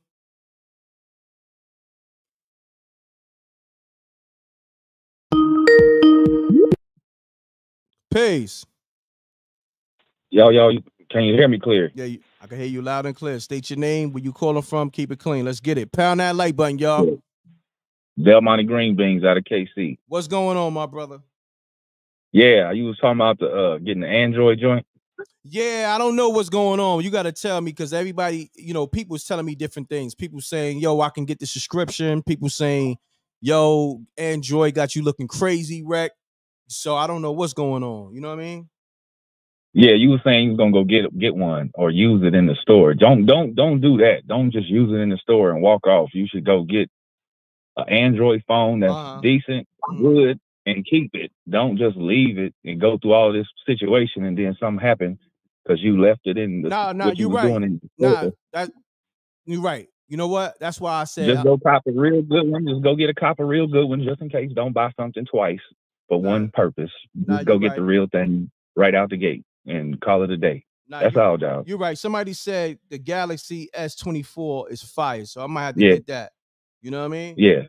Peace. Yo, yo, can you hear me clear? Yeah, you, I can hear you loud and clear. State your name, where you calling from, keep it clean. Let's get it. Pound that like button, y'all. Del Monte Green Beans out of KC. What's going on, my brother? Yeah, you was talking about the uh getting the Android joint. Yeah, I don't know what's going on. You got to tell me because everybody, you know, people's telling me different things. People saying, "Yo, I can get the subscription." People saying, "Yo, Android got you looking crazy, wreck." So I don't know what's going on. You know what I mean? Yeah, you were saying you was gonna go get get one or use it in the store. Don't don't don't do that. Don't just use it in the store and walk off. You should go get an Android phone that's Uh-huh. decent, Mm-hmm. good, and keep it. Don't just leave it and go through all this situation and then something happen because you left it in the Nah, nah, you you right. doing Nah, that you're right. You know what? That's why I said Just uh, go cop a real good one. Just go get a cop a real good one just in case. Don't buy something twice for one purpose. Nah, Just go get right. the real thing right out the gate and call it a day. Nah, That's all, dog. You're right. Somebody said the Galaxy S24 is fire, so I might have to Yeah. get that. You know what I mean? Yeah.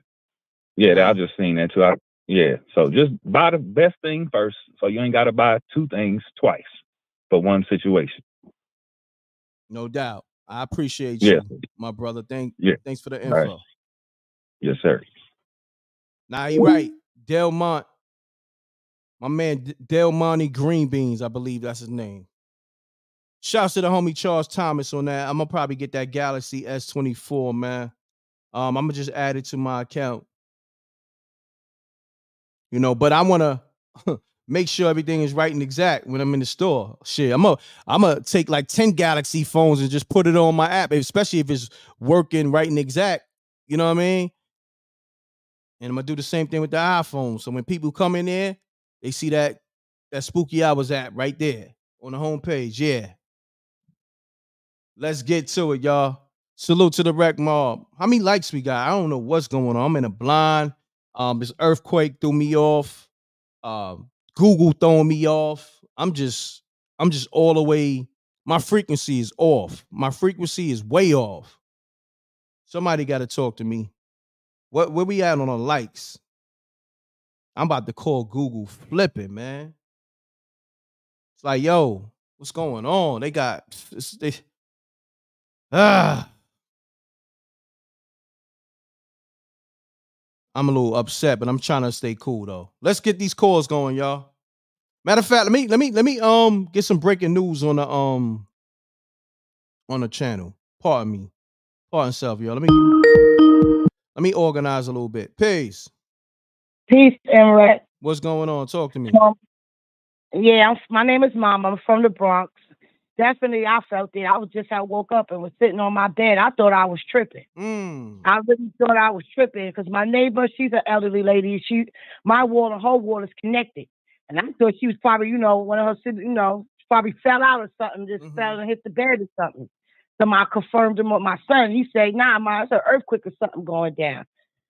Yeah, I just seen that too. I, yeah. So just buy the best thing first so you ain't got to buy two things twice for one situation. No doubt. I appreciate Yeah. you, my brother. Thank Yeah. thanks for the All right. info. Yes, sir. Now you right. Del Monte. My man Del Monte Green Beans, I believe that's his name. Shouts to the homie Charles Thomas on that. I'm gonna probably get that Galaxy S24, man. Um, I'm gonna just add it to my account. You know, but I wanna (laughs) make sure everything is right and exact when I'm in the store. Shit, I'm gonna I'm gonna take like 10 Galaxy phones and just put it on my app, especially if it's working right and exact. You know what I mean? And I'm gonna do the same thing with the iPhone. So when people come in there, they see that that spooky hours app right there on the homepage. Yeah. Let's get to it, y'all. Salute to the rec mob. How many likes we got? I don't know what's going on. I'm in a blind. Um, this earthquake threw me off. Um, Google throwing me off. I'm just, I'm just all the way. My frequency is off. My frequency is way off. Somebody got to talk to me. What where we at on the likes? I'm about to call Google flipping, man. It's like, yo, what's going on? They got they ah. I'm a little upset, but I'm trying to stay cool though. Let's get these calls going, y'all. Matter of fact, let me let me let me um get some breaking news on the um on the channel. Pardon me. Pardon self, y'all. Let me let me organize a little bit. Peace. Peace, M.Reck. What's going on? Talk to me. Um, yeah, I'm, my name is Mom. I'm from the Bronx. Definitely, I felt it. I was just, I woke up and was sitting on my bed. I thought I was tripping. Mm. I really thought I was tripping because my neighbor, she's an elderly lady. She, my wall and her wall is connected, and I thought she was probably, you know, one of her, you know, probably fell out or something, just Mm-hmm. fell and hit the bed or something. So I confirmed him with my son. He said, "Nah, ma, it's an earthquake or something going down."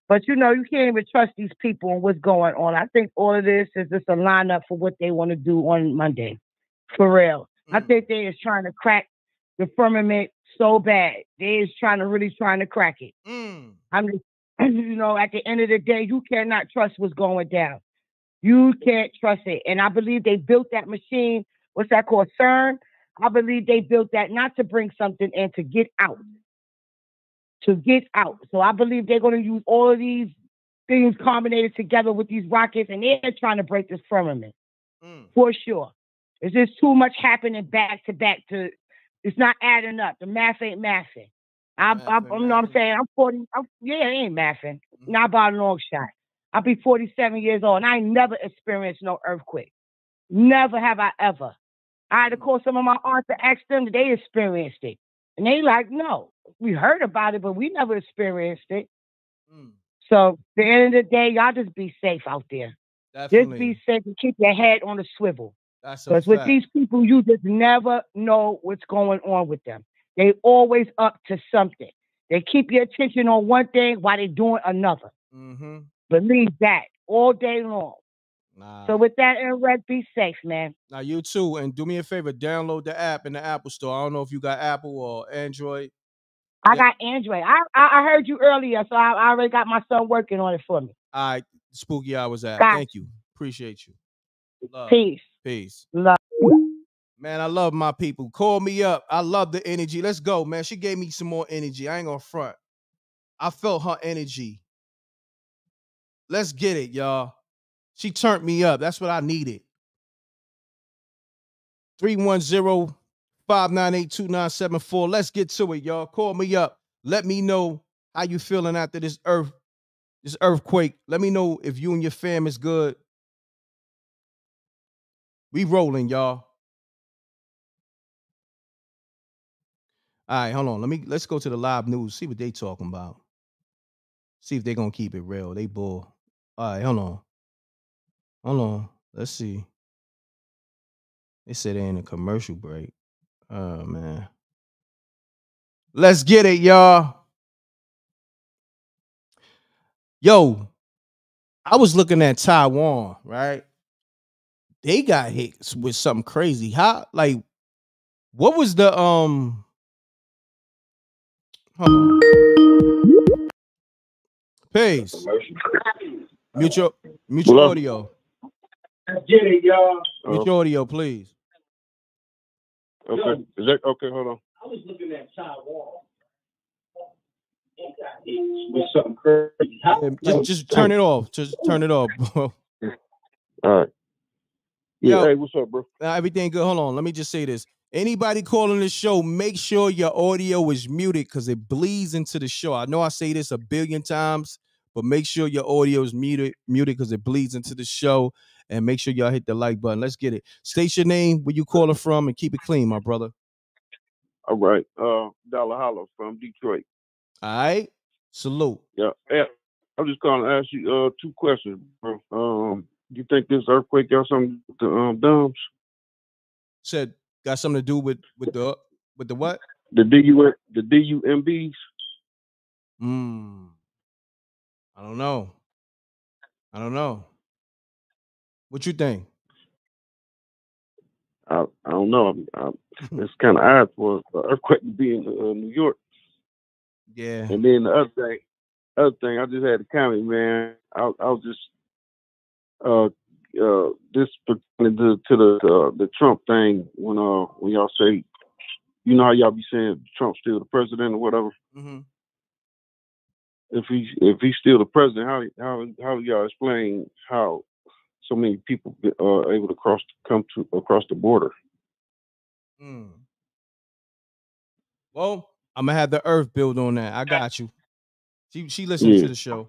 But you know, you can't even trust these people and what's going on. I think all of this is just a lineup for what they want to do on Monday. For real. I mm. think they is trying to crack the firmament so bad. They is trying to really trying to crack it. Mm. I'm just (clears throat) you know, at the end of the day, you cannot trust what's going down. You can't trust it. And I believe they built that machine, what's that called? CERN. I believe they built that not to bring something in, to get out. To get out. So I believe they're going to use all of these things combinated together with these rockets, and they're trying to break this firmament for sure. It's just too much happening back to back to. It's not adding up. The math ain't mathing. I, I, you know what I'm saying? I'm 40. I'm, yeah, it ain't mathing. Not by a long shot. I'll be 47 years old, and I never experienced no earthquake. Never have I ever. I had to call some of my aunts to ask them that they experienced it, and they like, no, we heard about it, but we never experienced it. So at the end of the day, y'all just be safe out there. Definitely. Just be safe and keep your head on the swivel. That's a Because with these people, you just never know what's going on with them. They always up to something. They keep your attention on one thing while they're doing another. Mm-hmm. Believe that all day long. Nah. So with that, Red, be safe, man. Now you too, and do me a favor, download the app in the Apple Store. I don't know if you got Apple or Android. I got Android. I, I I heard you earlier, so I, I already got my son working on it for me. All right, Spooky Hours app. Got Thank you. Appreciate you. Love. Peace. Peace. Love. Man, I love my people. Call me up. I love the energy. Let's go, man. She gave me some more energy. I ain't gonna front. I felt her energy. Let's get it, y'all. She turned me up. That's what I needed. 310-598-2974. Let's get to it, y'all. Call me up. Let me know how you feeling after this earth, this earthquake. Let me know if you and your fam is good. We rolling, y'all. All right, hold on. Let me let's go to the live news. See what they talking about. See if they gonna keep it real. They bull. All right, hold on. Hold on. Let's see. They said they in a commercial break. Oh man. Let's get it, y'all. Yo, I was looking at Taiwan, right? They got hit with something crazy. How like what was the um hold on. Peace. Mutual mutual audio. Let's get it, y'all. Mutual audio, please. Okay. Is that okay? Hold on. I was looking at Taiwan. wall. with something crazy. Yeah, just just turn it off. Just turn it off, bro. (laughs) All right. Yeah. Yo. Hey, what's up, bro? Uh, everything good. Hold on. Let me just say this. Anybody calling the show, make sure your audio is muted because it bleeds into the show. I know I say this a billion times, but make sure your audio is muted, muted because it bleeds into the show. And make sure y'all hit the like button. Let's get it. State your name, where you calling from, and keep it clean, my brother. All right. Uh, Dollar Hollow from Detroit. All right. Salute. Yeah. yeah. I'm just calling to ask you uh two questions, bro. Um, you think this earthquake got something with the um DUMBs? Said got something to do with with the with the what? The DU the DUMBs? Hmm. I don't know. I don't know. What you think? I I don't know. I'm, I'm, (laughs) it's kind of odd for an earthquake to be in uh, New York. Yeah. And then the other thing, other thing, I just had a comment, man. I, I was just uh uh this pertaining to, to the uh, the Trump thing when uh when y'all say, you know how y'all be saying Trump's still the president or whatever. Mm-hmm. If he if he's still the president, how how how do y'all explain how so many people get, uh, are able to cross come to across the border? Hmm. Well, I'm gonna have the Earth build on that. I got you. She she listens Yeah. to the show.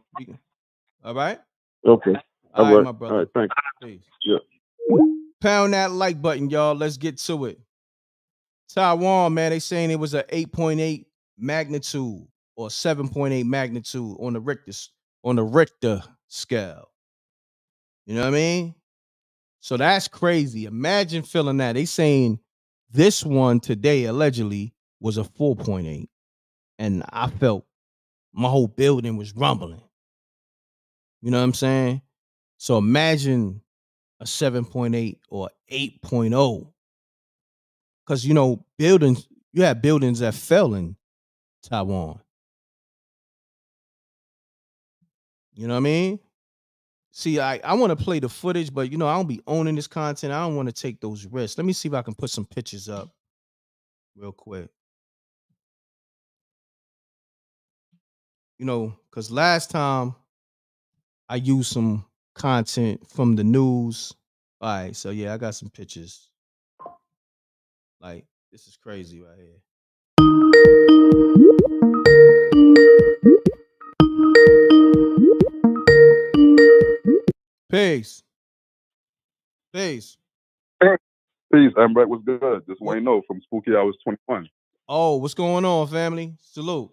All right. Okay. All All right, right. my brother. All right. Thank you. Peace. Yeah. Pound that like button, y'all. Let's get to it. Taiwan, man, they saying it was a 8.8 magnitude or 7.8 magnitude on the Richter on the Richter scale. You know what I mean? So that's crazy. Imagine feeling that. They saying this one today allegedly was a 4.8. And I felt my whole building was rumbling. You know what I'm saying? So imagine a 7.8 or 8.0. Because you know, buildings, you have buildings that fell in Taiwan. You know what I mean? See, I, I want to play the footage, but you know, I don't be owning this content. I don't want to take those risks. Let me see if I can put some pictures up real quick. You know, because last time I used some content from the news. All right, so yeah, I got some pictures. Like, this is crazy right here. Peace. Peace. Peace, I'm right. What's good? This Wayne No from Spooky Hours 21. Oh, what's going on, family? Salute.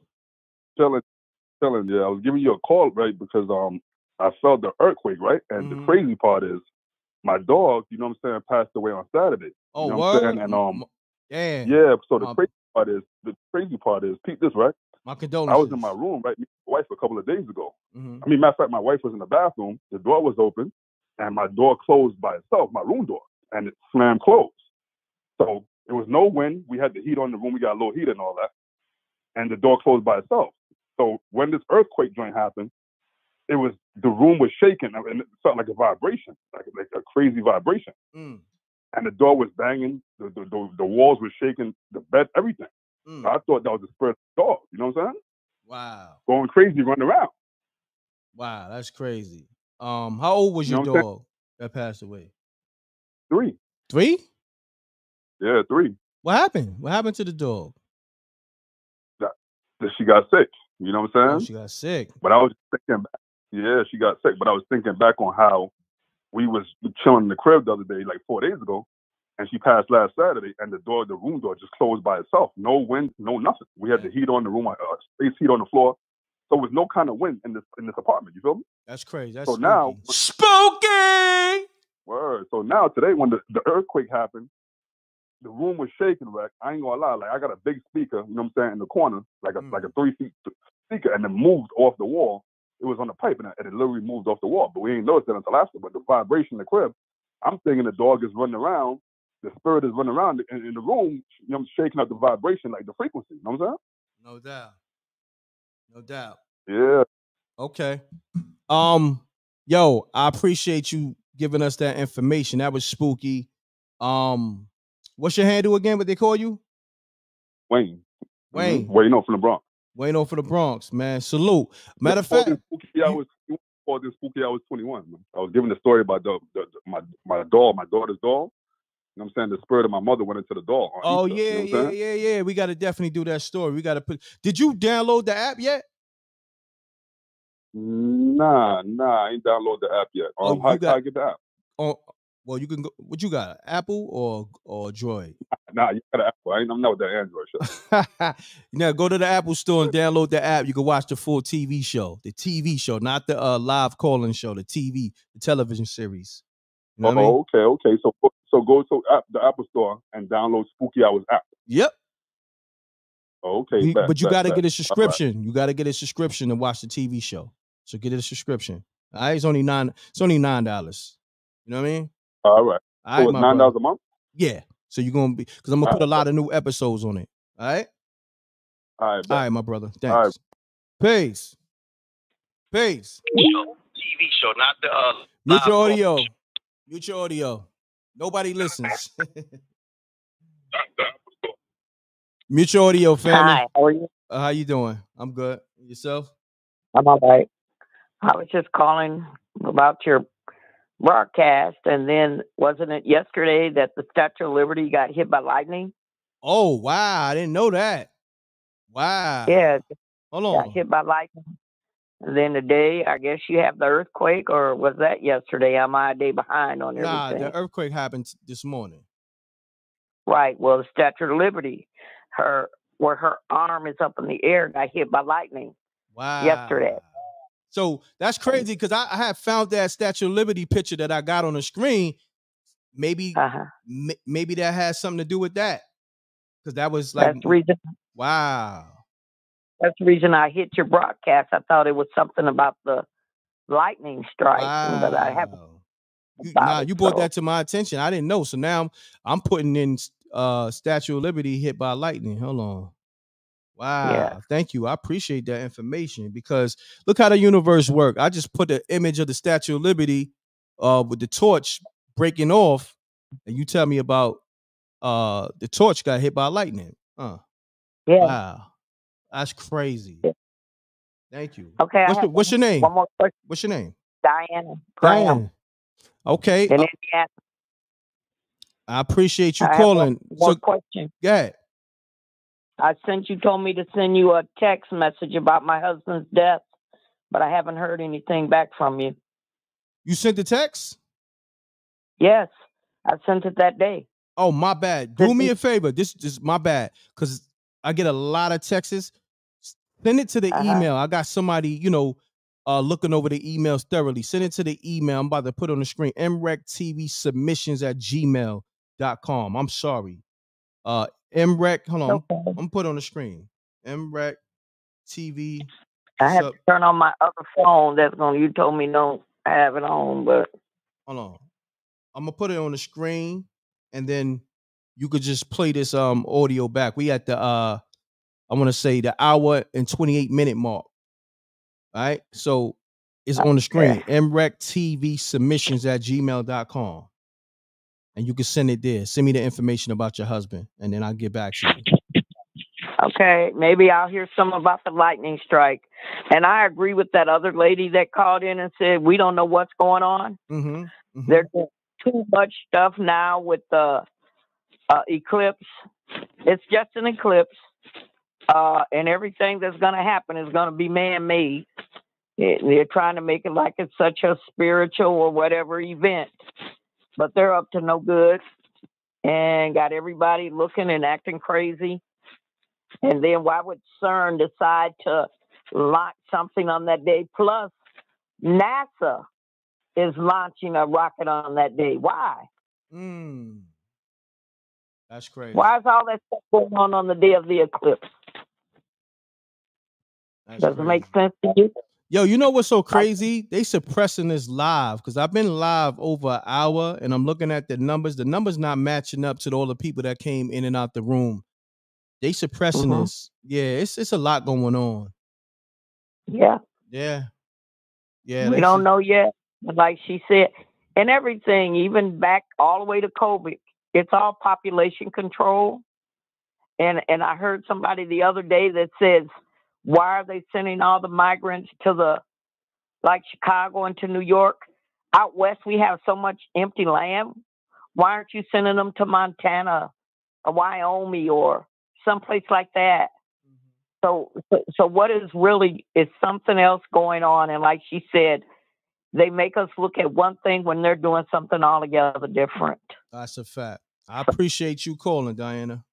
Telling, telling, yeah, I was giving you a call, right? Because um, I felt the earthquake, right? And Mm-hmm. the crazy part is, my dog, you know what I'm saying, passed away on Saturday. Oh, you know what I'm word? saying? And um, Damn. yeah. So the My- crazy part is, the crazy part is, peep this, right? My I was in my room, right, with my wife a couple of days ago. Mhm. I mean, matter of fact, my wife was in the bathroom. The door was open, and my door closed by itself, my room door, and it slammed closed. So there was no wind. We had the heat on the room. We got a little heat and all that, and the door closed by itself. So when this earthquake joint happened, it was the room was shaking, and it felt like a vibration, like like a crazy vibration. Mm. And the door was banging, the the, the, the walls were shaking, the bed, everything. Mm. I thought that was of the dog. You know what I'm saying? Wow. Going crazy, running around. Wow, that's crazy. Um, how old was You your saying? dog that passed away? Three. Three? Yeah, three. What happened? What happened to the dog? That, that she got sick. You know what I'm saying? Oh, she got sick. But I was thinking, back- yeah, she got sick. But I was thinking back on how we was chilling in the crib the other day, like four days ago, and she passed last Saturday, and the door, the room door, just closed by itself. No wind, no nothing. We had the mm. heat on the room, uh, uh, space heat on the floor, so there was no kind of wind in this in this apartment. You feel me? That's crazy. That's so now, spooky. word. So now today, when the, the earthquake happened, the room was shaking. Right? I ain't gonna lie. Like I got a big speaker, you know what I'm saying, in the corner, like a mm. like a three feet speaker, and it moved off the wall. It was on the pipe, and it, and it literally moved off the wall. But we ain't noticed it until after. But the vibration in the crib, I'm thinking the dog is running around. The spirit is running around in, in the room, you know, shaking up the vibration, like the frequency. You know what I'm saying? No doubt. No doubt. Yeah. Okay. Um, yo, I appreciate you giving us that information. That was spooky. Um, what's your handle again? What they call you? Wayne. Wayne. Wayne, no, from the Bronx. Wayne over the Bronx, man. Salute. Matter of fact, spooky, I was before this spooky, I was 21. Man. I was giving the story about the, the, the- my my doll, my daughter's doll. You know what I'm saying? The spirit of my mother went into the doll. Oh Easter, yeah, you know yeah, yeah, yeah. We got to definitely do that story. We got to put. Did you download the app yet? Nah, nah, I ain't download the app yet. Oh, Um, how, you got- how I get the app? Oh, well, you can go. What you got? Apple or or Droid? (laughs) Nah, you got an Apple. I ain't, I'm not with that Android shit. (laughs) now go to the Apple Store and download the app. You can watch the full TV show, the TV show, not the uh, live calling show, the TV, the television series. You know what I mean? oh, okay, okay. So so go to app, the Apple Store and download Spooky Hours app. Yep. Okay, You- bet, but you got to get a All right. subscription. You got to get a subscription to watch the TV show. So get a subscription. All right, it's only nine. It's only nine dollars. You know what I mean? All right. All So it's nine dollars a month. Yeah. So you're gonna be because I'm gonna put a lot of new episodes on it. All right. All right. All right, my brother. Thanks. All right. Peace. Peace. TV show, not the uh, Mute your audio. Mute your audio. Nobody listens. (laughs) Mute your audio, family. Hi, how are you? Uh, how you doing? I'm good. Yourself? I'm all right. I was just calling about your broadcast, and then wasn't it yesterday that the Statue of Liberty got hit by lightning? Oh wow, I didn't know that. Wow. Yeah, it Hold got on. hit by lightning. And then today, I guess you have the earthquake, or was that yesterday? Am I a day behind on everything. Nah, the earthquake happened this morning. Right. Well, the Statue of Liberty, her where her arm is up in the air, got hit by lightning Wow. yesterday. So that's crazy because I, I had found that Statue of Liberty picture that I got on the screen. Maybe Uh-huh. m- maybe that has something to do with that. Because that was like That's the reason. wow. That's the reason I hit your broadcast. I thought it was something about the lightning strike, but I haven't. You, nah, it, you brought so- that to my attention. I didn't know. So now I'm, I'm putting in uh Statue of Liberty hit by lightning. Hold on. Wow. Yeah. Thank you. I appreciate that information because look how the universe work. I just put the image of the Statue of Liberty uh with the torch breaking off, and you tell me about uh the torch got hit by lightning. Huh. Yeah. Wow. That's crazy. Thank you. Okay. What's, your, what's your name? One more question. What's your name? Diana Graham Diane. Okay. in uh, Indiana. I appreciate you I have one calling. So question. ahead. I sent you told me to send you a text message about my husband's death, but I haven't heard anything back from you. You sent the text? Yes, I sent it that day. Oh, my bad. Do me a favor. This is my bad. Because I get a lot of texts. Send it to the Uh-huh. email. I got somebody, you know, uh looking over the emails thoroughly. Send it to the email. I'm about to put on the screen. MREC tv submissions at gmail.com. I'm sorry. Uh MREC, hold on. I'm, I'm put on the screen. MREC TV. I have sub- to turn on my other phone. That's going. You told me don't have it on, but hold on. I'm gonna put it on the screen, and then you could just play this um audio back. We at the uh I want to say the hour and 28 minute mark. All right. So it's on the screen. MREC TV submissions at gmail.com. And you can send it there. Send me the information about your husband, and then I'll get back to you. okay, maybe I'll hear some about the lightning strike. And I agree with that other lady that called in and said we don't know what's going on. Mm-hmm. There's too much stuff now with the uh, eclipse. It's just an eclipse, uh, and everything that's going to happen is going to be man-made. They- They're trying to make it like it's such a spiritual or whatever event, but they're up to no good and got everybody looking and acting crazy. And then why would CERN decide to launch something on that day? Plus, NASA is launching a rocket on that day. Why? Mm. That's crazy. Why is all that stuff going on on the day of the eclipse? That's Does it crazy. make sense to you? Yo, you know what's so crazy? They suppressing this live because I've been live over an hour and I'm looking at the numbers. The numbers not matching up to all the people that came in and out the room. They suppressing Mhm. this. Yeah, it's it's a lot going on. Yeah. Yeah. Yeah. we don't su- know yet. But like she said, and everything, even back all the way to COVID, it's all population control. and and I heard somebody the other day that says, why are they sending all the migrants to the like Chicago and to New York? Out west, we have so much empty land. Why aren't you sending them to Montana or Wyoming or someplace like that? So, so, so what is really is something else going on? And like she said, they make us look at one thing when they're doing something altogether different. That's a fact. I appreciate you calling, Diana.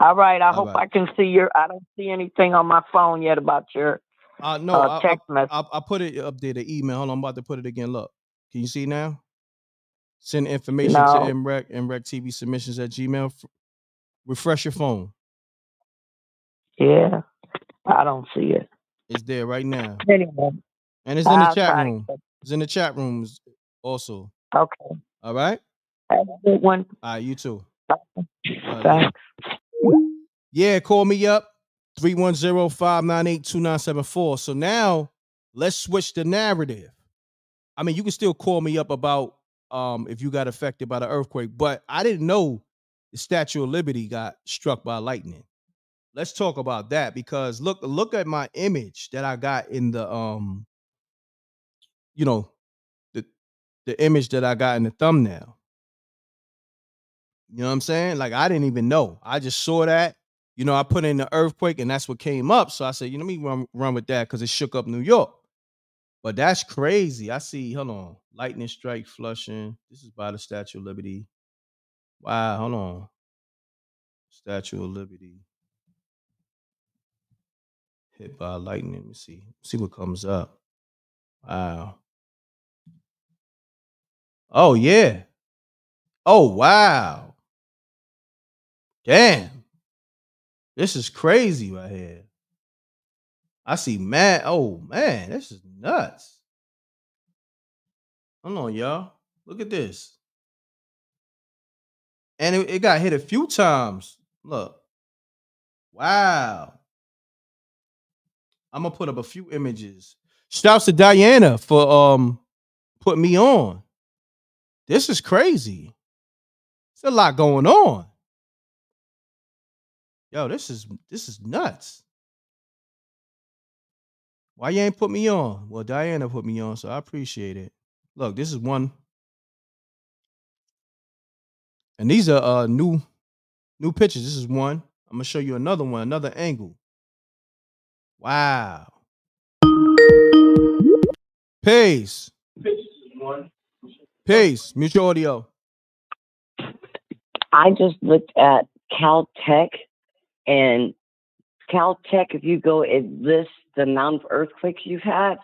All right. I All hope right. I can see your. I don't see anything on my phone yet about your Uh, no, uh, I, I, text message. I, I put it up there, the email. Hold on, I'm about to put it again. Look, can you see now? Send information No. to MREC, MREC TV submissions at Gmail. Refresh your phone. Yeah, I don't see it. It's there right now. Anyway, And it's in the I'll chat to room. It's in the chat rooms also. Okay. All right? Have a good one. All right, you too. Thanks. Yeah, call me up 310-598-2974. So now let's switch the narrative. I mean, you can still call me up about um if you got affected by the earthquake, but I didn't know the Statue of Liberty got struck by lightning. Let's talk about that because look look at my image that I got in the um you know the the image that I got in the thumbnail. You know what I'm saying? Like I didn't even know. I just saw that. You know, I put in the earthquake and that's what came up. So I said, you know, let me run, run with that because it shook up New York. But that's crazy. I see, hold on. Lightning strike flushing. This is by the Statue of Liberty. Wow, hold on. Statue of Liberty. Hit by lightning. Let me see. See what comes up. Wow. Oh, yeah. Oh, wow. Damn. This is crazy right here. I see mad. Oh, man. This is nuts. Hold on, y'all. Look at this. And it, it got hit a few times. Look. Wow. I'm gonna put up a few images. Shouts to Diana for um putting me on. This is crazy. It's a lot going on. Yo, this is this is nuts. Why you ain't put me on? Well, Diana put me on, so I appreciate it. Look, this is one. And these are uh new new pictures. This is one. I'm gonna show you another one, another angle. Wow. Peace. Peace. Mutual audio. I just looked at Caltech, and Caltech, if you go, it lists the amount of earthquakes you've had.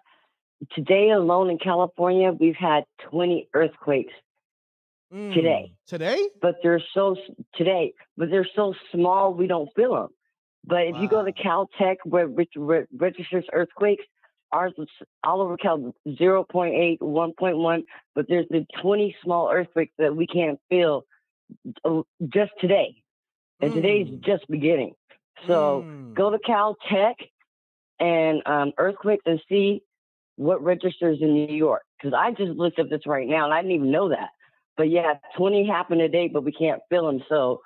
Today alone in California, we've had 20 earthquakes today. Today? But they're so today, but they're so small we don't feel them. But if you go to Caltech, where it registers earthquakes, ours is all over Cal 0.8, 1.1, but there's been 20 small earthquakes that we can't feel uh, just today. And today's just beginning. So go to Caltech and um, earthquakes and see what registers in New York. Because I just looked up this right now and I didn't even know that. But yeah, 20 happened a day, but we can't feel them. So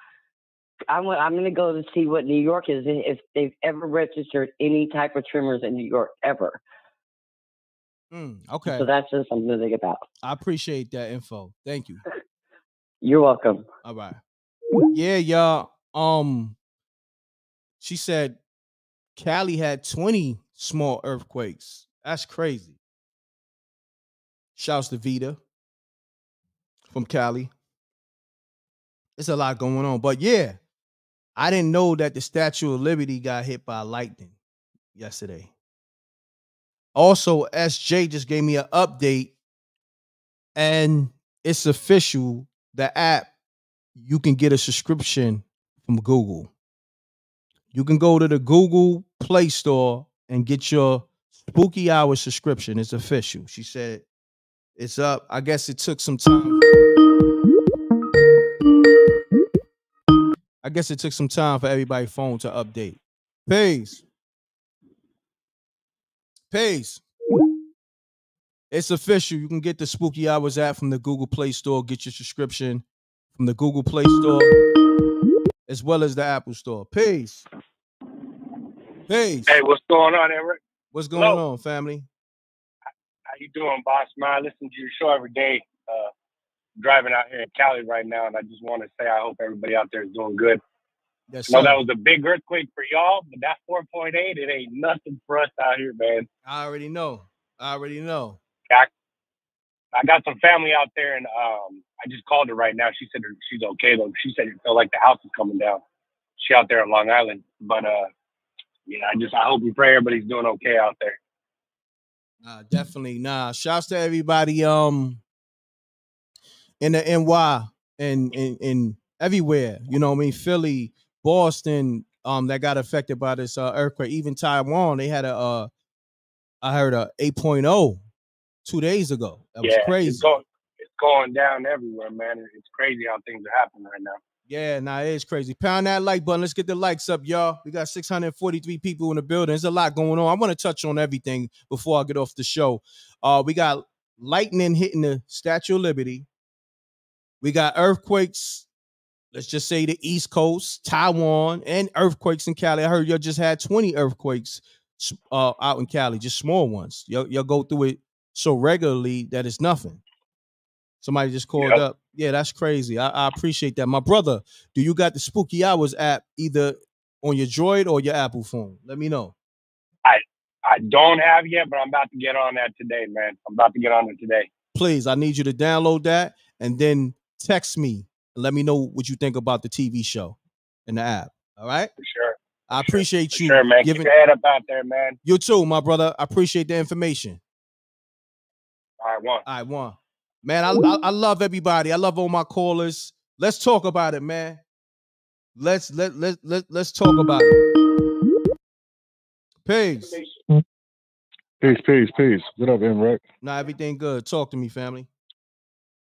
I'm, I'm going to go to see what New York is if they've ever registered any type of tremors in New York ever. Mm, okay. So that's just something to think about. I appreciate that info. Thank you. (laughs) You're welcome. All right. Yeah, y'all. Um, she said Cali had 20 small earthquakes. That's crazy. Shouts to Vita from Cali. It's a lot going on. But yeah, I didn't know that the Statue of Liberty got hit by lightning yesterday. Also, SJ just gave me an update, and it's official. The app, you can get a subscription from Google. You can go to the Google Play Store and get your Spooky Hour subscription. It's official. She said it's up. I guess it took some time. I guess it took some time for everybody's phone to update. Peace. Peace. It's official. You can get the Spooky Hours app from the Google Play Store. Get your subscription from the Google Play Store. As well as the Apple Store. Peace. Peace. Hey, what's going on, Eric? What's going Hello. on, family? How you doing, boss man? I listen to your show every day. Uh, driving out here in Cali right now, and I just want to say I hope everybody out there is doing good. Yes, know that was a big earthquake for y'all, but that 4.8, it ain't nothing for us out here, man. I already know. I already know. I, I got some family out there, and um, I just called her right now. She said her- she's okay though. She said it felt like the house is coming down. She out there on Long Island, but uh, yeah, I just I hope and pray everybody's doing okay out there. Nah, definitely. Nah. Shouts to everybody um in the NY and in and everywhere. You know what I mean? Philly, Boston, um, that got affected by this uh, earthquake. Even Taiwan, they had a uh I heard a 8.0 two days ago. That was crazy. It's going, going down everywhere, man. It's crazy how things are happening right now. Yeah, nah, it is crazy. Pound that like button. Let's get the likes up, y'all. We got 643 people in the building. There's a lot going on. I want to touch on everything before I get off the show. Uh, we got lightning hitting the Statue of Liberty. We got earthquakes. Let's just say the East Coast, Taiwan, and earthquakes in Cali. I heard y'all just had 20 earthquakes uh, out in Cali, just small ones. Y'all, y'all go through it so regularly that it's nothing. Somebody just called Yep. up. Yeah, that's crazy. I, I appreciate that. My brother, do you got the Spooky Hours app either on your Droid or your Apple phone? Let me know. I I don't have yet, but I'm about to get on that today, man. I'm about to get on it today. Please, I need you to download that and then text me and let me know what you think about the TV show and the app. All right? For sure. I appreciate For you sure, man. giving Keep your head up out there, man. you too, my brother. I appreciate the information. All right, one. All right, one. Man, I, I I love everybody. I love all my callers. Let's talk about it, man. Let's let let let let's talk about it. Peace. Peace, peace, peace. What up, M.Reck? Nah, everything good. Talk to me, family.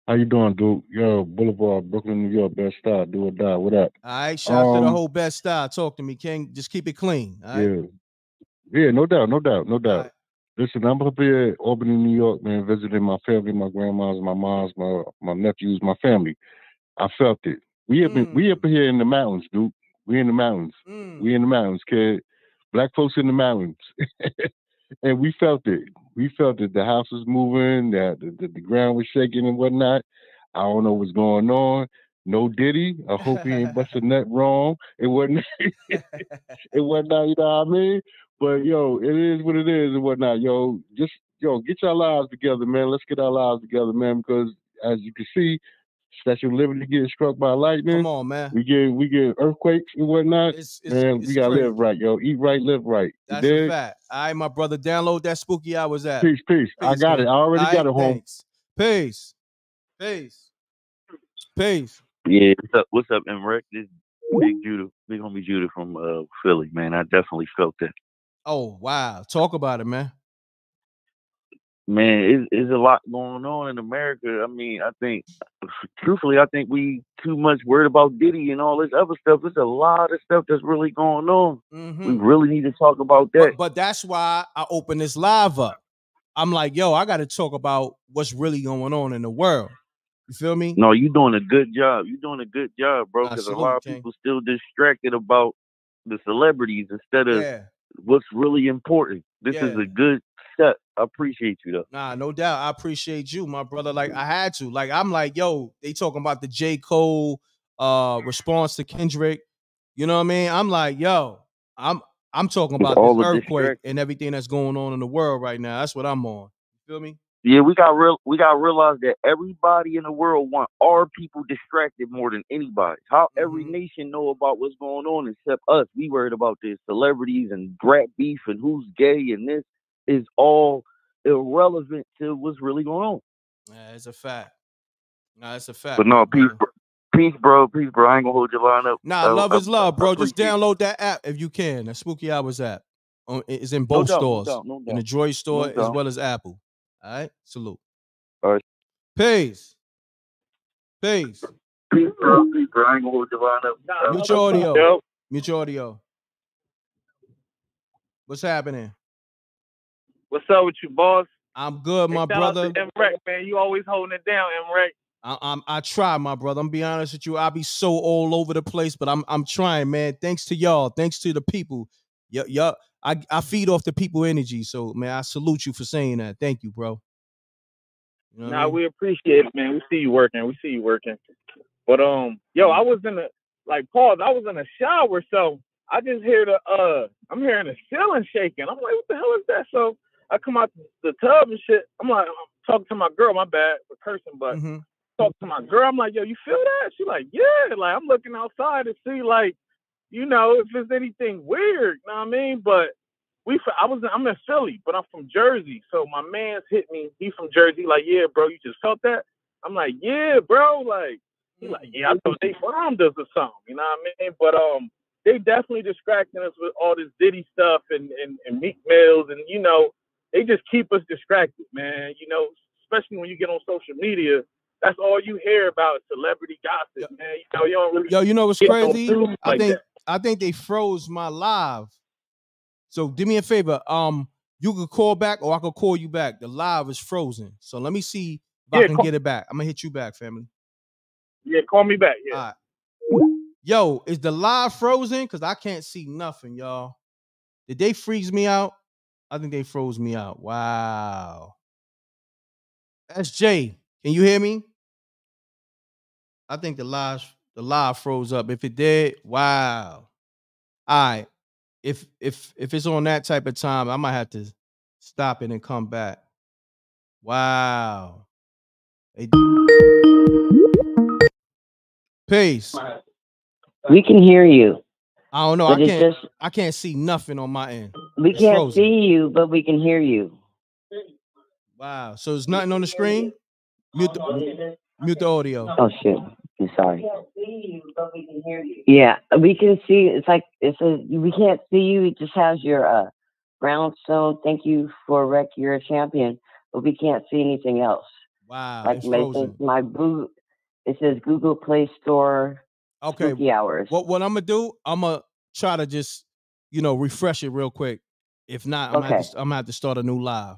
How you doing, dude? Yo, Boulevard, Brooklyn, New York, best style, do or die. What up? All right, shout out to the Um, whole best style. Talk to me, King. Just keep it clean. All right. Yeah. Yeah, no doubt, no doubt, no doubt. Listen, I'm up here at Albany, New York, man, visiting my family, my grandmas, my moms, my my nephews, my family. I felt it. We up in, we up mm. here in the mountains, dude. We in the mountains. We mm. in the mountains, kid. Black folks in the mountains. (laughs) and we felt it. We felt that The house was moving, the, the the ground was shaking and whatnot. I don't know what's going on. No Diddy. I hope he ain't busting (laughs) that wrong. It wasn't. it wasn't. You know what I mean? But yo, it is what it is and whatnot. Yo, just yo, get your lives together, man. Let's get our lives together, man. Because as you can see, Statue of Liberty getting struck by lightning. Come on, man. We get we get earthquakes and whatnot. it's- man, it's we gotta crazy. live right, yo. Eat right, live right. You That's a fact. All right, my brother. Download that spooky hours app. Peace, peace. I got man. it. I already All got it home. thanks. Peace. Peace. Peace. Yeah, what's up? What's up, M.Reck? This Big Judah, Big Homie Judah from uh, Philly, man. I definitely felt that. Oh wow. Talk about it, man. Man, it's, it's a lot going on in America. I mean, I think, truthfully, I think we too much worried about Diddy and all this other stuff. There's a lot of stuff that's really going on. We Mhm. really need to talk about that. But, but that's why I open this live up. I'm like, yo, I got to talk about what's really going on in the world. You feel me? No, you're doing a good job. You're doing a good job, bro. Because a lot of people still distracted about the celebrities instead of Yeah. What's really important. This is a good step. I appreciate you though. Nah, no doubt. I appreciate you, my brother. Like I had to. Like I'm like, yo, they talking about the J. Cole uh response to Kendrick. You know what I mean? I'm like, yo, I'm I'm talking about all this the earthquake distract- and everything that's going on in the world right now. That's what I'm on. You feel me? Yeah, we got real. We got to realize that everybody in the world want our people distracted more than anybody. How every mm-hmm. nation know about what's going on except us. We worried about the celebrities and rap beef and who's gay and this is all irrelevant to what's really going on. Yeah, it's a fact. Nah, it's a fact. But no, peace, bro. peace, bro, peace, bro. I ain't gonna hold your line up. Nah, I- love I- is love, I bro. Just download that app if you can. The Spooky Hours app. It's in No both doubt, no stores. doubt, no In the doubt. Droid store No as well as Apple. All right. Salute. All right. Peace. Peace. Peace, bro. Peace, bro. I ain't gonna hold your line up. Mute your audio. Yo. Mute your audio. What's happening? What's up with you, boss? I'm good, my shout brother. M.Reck, man. You always holding it down, M.Reck. I, I'm I try, my brother. I'm be honest with you. I be so all over the place, but I'm I'm trying, man. Thanks to y'all. Thanks to the people. Y'all, y'all I, I feed off the people energy. So man, I salute you for saying that. Thank you, bro. You know what I mean? we appreciate it, man. We see you working. We see you working. But um, yo, I was in a like pause. I was in a shower, so I just hear the uh, I'm hearing the ceiling shaking. I'm like, what the hell is that? So I come out the tub and shit. I'm like, I'm talking to my girl. My bad for cursing, but Mm-hmm. talk to my girl. I'm like, yo, you feel that? She like, yeah. Like I'm looking outside to see like, you know, if there's anything weird. You know what I mean? But we, I was, I'm in Philly, but I'm from Jersey. So my man's hit me. He's from Jersey. Like, yeah, bro, you just felt that? I'm like, yeah, bro. Like, he like, yeah, I thought they bombed us or something. You know what I mean? But um, they definitely distracting us with all this Diddy stuff and and, and Meek Mills, and you know, they just keep us distracted, man. You know, especially when you get on social media. That's all you hear about celebrity gossip, man. You know, you don't really Yo, you know what's crazy? I think. I think they froze my live. So do me a favor. Um, you could call back or I could call you back. The live is frozen. So let me see if I can call- get it back. I'm gonna hit you back, family. Yeah, call me back. Yeah. All right. Yo, is the live frozen? Cause I can't see nothing, y'all. Did they freeze me out? I think they froze me out. Wow. SJ, can you hear me? I think the live the live froze up. If it did, wow. All right. If if if it's on that type of time, I might have to stop it and come back. Wow. Peace. We can hear you. I don't know. I can't. just- I can't see nothing on my end. We It's can't frozen. see you, but we can hear you. Wow. So there's nothing on the screen. Mute the, mute the audio. Oh shit. I'm sorry. Yeah, we can see. It's like it says we can't see you. It just has your uh brownstone. Thank you for rec. You're a champion, but we can't see anything else. Wow. Like it's my frozen. my Google. It says Google Play Store. Okay. Spooky hours. What what I'm gonna do? I'm gonna try to just you know refresh it real quick. If not, I'm gonna, have Okay. to, I'm gonna have to start a new live.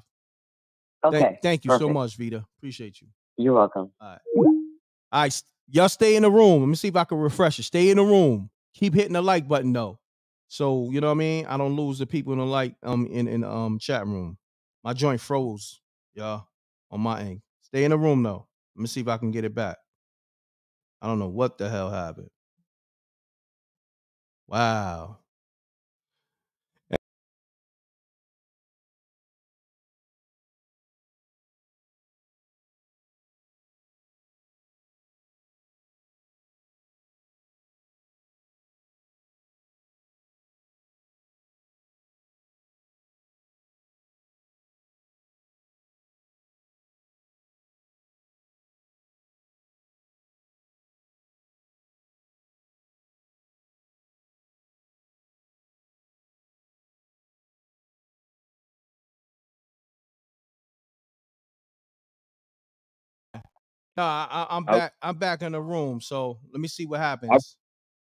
Okay. Thank, thank you so much, Vita. Appreciate you. You're welcome. All right. All right. Y'all stay in the room. Let me see if I can refresh it. Stay in the room. Keep hitting the like button though. So you know what I mean? I don't lose the people in the like um in, in um chat room. My joint froze, y'all, on my end. Stay in the room though. Let me see if I can get it back. I don't know what the hell happened. Wow. No, I, I, I'm Oh. back. I'm back in the room. So let me see what happens.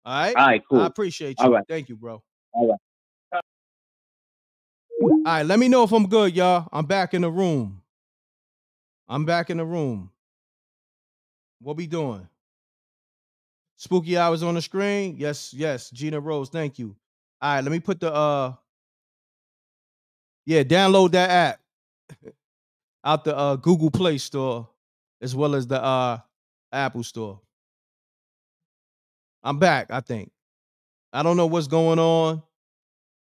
All right. All right, cool. I appreciate you. right. Thank you, bro. All right. All right. Let me know if I'm good, y'all. I'm back in the room. I'm back in the room. What we doing? Spooky hours on the screen. Yes, yes. Gina Rose. Thank you. All right. Let me put the uh. Yeah, download that app (laughs) out the uh Google Play Store as well as the uh Apple Store. I'm back, I think. I don't know what's going on.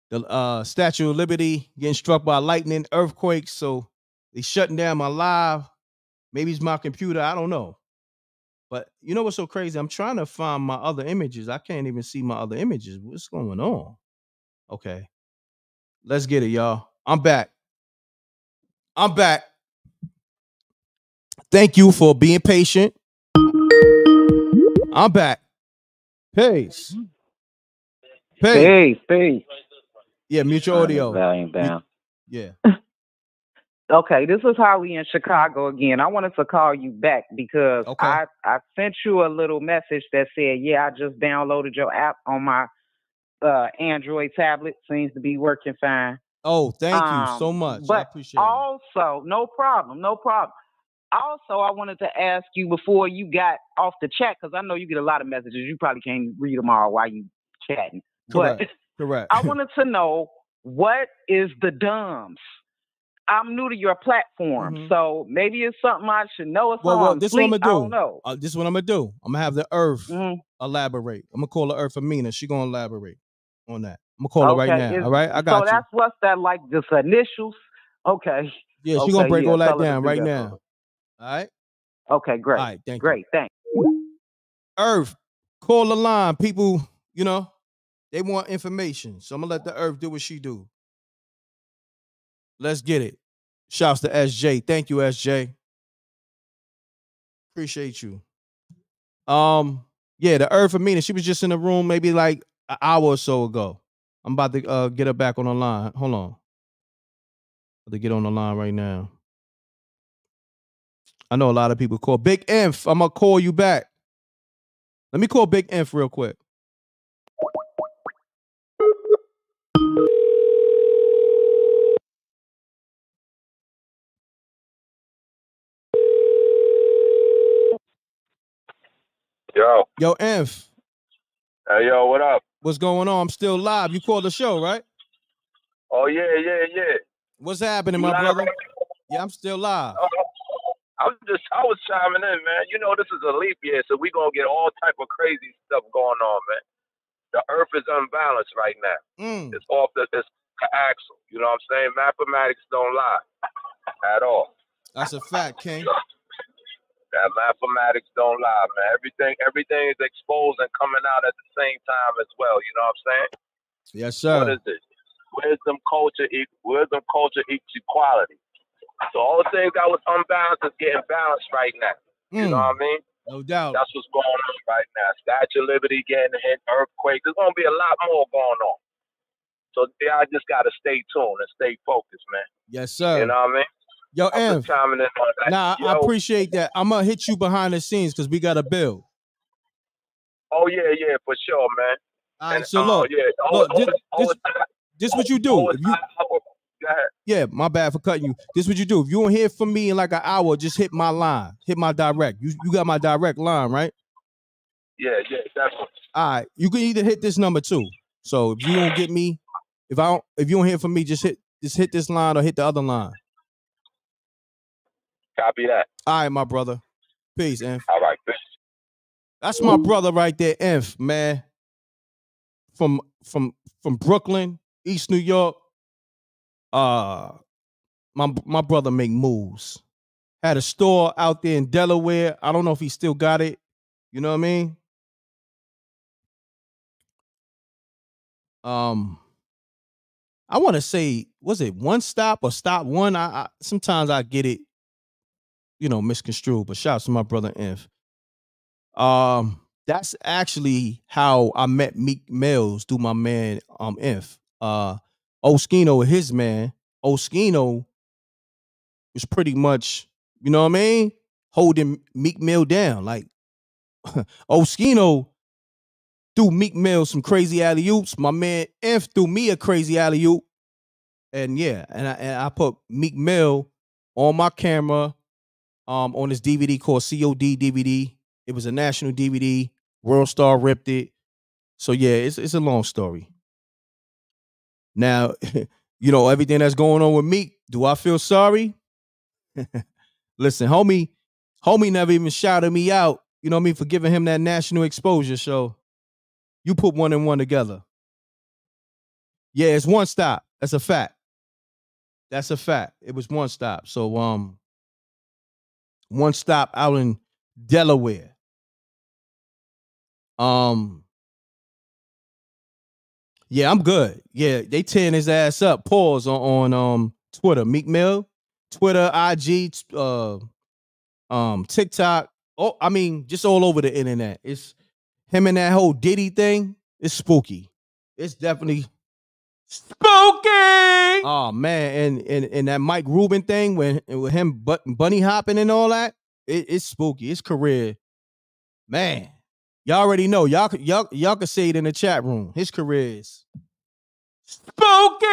The uh Statue of Liberty getting struck by lightning, earthquakes, so they shutting down my live. Maybe it's my computer, I don't know. But you know what's so crazy? I'm trying to find my other images. I can't even see my other images. What's going on? Okay. Let's get it, y'all. I'm back. I'm back. Thank you for being patient. I'm back. Peace. Peace. Peace, peace. Yeah, mute your audio. volume down. Yeah. (laughs) Okay, this is Holly in Chicago again. I wanted to call you back because I, I sent you a little message that said, Yeah, I just downloaded your app on my uh, Android tablet. Seems to be working fine. Oh, thank you so Um, much. I But appreciate it. also, no problem, no problem. Also, I wanted to ask you before you got off the chat because I know you get a lot of messages. You probably can't read them all while you chatting. Correct. But Correct. (laughs) I wanted to know what is the DUMBs? I'm new to your platform, so maybe it's something I should know. It's Mm-hmm. Well, well, this is what I'm gonna I do. don't know. Uh, this is what I'm gonna do. I'm gonna have the Earth Mm-hmm. elaborate. I'm gonna call the Earth Amina. She gonna elaborate on that. I'm gonna call her right now. all right, I got so you. that's what's that like? Just initials? Okay. Yeah, she okay, gonna break yeah, all that her down right that, now. All right. Okay, great. All right, thank great, thanks. Earth, call the line. People, you know, they want information. So I'm gonna let the Earth do what she do. Let's get it. Shouts to SJ. Thank you, SJ. Appreciate you. Um, yeah, the Earth Amina. She was just in the room maybe like an hour or so ago. I'm about to uh, get her back on the line. Hold on. About to get on the line right now. I know a lot of people call Big Inf. I'm gonna call you back. Let me call Big Inf real quick. Yo, Yo, Inf, hey, yo, what up? what's going on? I'm still live. You called the show, right? Oh yeah, yeah, yeah. What's happening, You my brother? right Yeah, I'm still live. Oh, I was just, I was chiming in, man. You know, this is a leap year, so we gonna get all type of crazy stuff going on, man. The Earth is unbalanced right now. Mm. It's off the, it's the axle. You know what I'm saying? Mathematics don't lie at all. That's a fact, King. (laughs) That mathematics don't lie, man. Everything, everything is exposed and coming out at the same time as well. You know what I'm saying? Yes, sir. is it? Wisdom, culture, wisdom, culture equals equality. So all the things that was unbalanced is getting balanced right now. You know Mm. what I mean? No doubt. That's what's going on right now. Statue of Liberty getting hit, earthquake. There's gonna be a lot more going on. So yeah, I just gotta stay tuned and stay focused, man. Yes, sir. You know what I mean? Yo, I'm Inf. just chiming in on that. Nah, I appreciate that. I'm gonna hit you behind the scenes because we got a bill. Oh yeah, yeah, for sure, man. All right, And, so uh, look, yeah, look, this, always, this, always, this what you do. If you. Yeah, my bad for cutting you. This what you do. If you don't hear from me in like an hour, just hit my line, hit my direct. You you got my direct line, right? Yeah, yeah, definitely. All right, you can either hit this number too. So if you don't get me, if I don't, if you don't hear from me, just hit just hit this line or hit the other line. Copy that. All right, my brother. Peace, Inf. All right, bitch. That's my brother right there, Inf, man. From from from Brooklyn, East New York. Uh my my brother make moves. Had a store out there in Delaware. I don't know if he still got it. You know what I mean? Um I want to say, was it one stop or stop one? I, I sometimes I get it, you know, misconstrued. But shouts to my brother Inf. Um, that's actually how I met Meek Mills through my man um Inf. Uh Oskino, his man. Oskino was pretty much, you know what I mean, holding Meek Mill down. Like (laughs) Oskino threw Meek Mill some crazy alley oops. My man Inf threw me a crazy alley oop. And yeah, and I, and I put Meek Mill on my camera um on this DVD called COD DVD. It was a national DVD. World Star ripped it. So yeah, it's it's a long story. Now, (laughs) you know, everything that's going on with Meek, do I feel sorry? (laughs) Listen, homie, homie never even shouted me out, you know what I mean, for giving him that national exposure. So you put one and one together. Yeah, it's one stop. That's a fact. That's a fact. It was one stop. So um one stop out in Delaware. Um Yeah, I'm good. Yeah, they tearing his ass up. Pause on, on um Twitter. Meek Mill, Twitter, IG, uh um TikTok. Oh, I mean, just all over the internet. It's him and that whole Diddy thing. It's spooky. It's definitely spooky. Oh man, and and and that Mike Rubin thing when with him but bunny hopping and all that, it, it's spooky. His career, man. Y'all already know. Y'all y'all y'all can say it in the chat room. His career is spooky.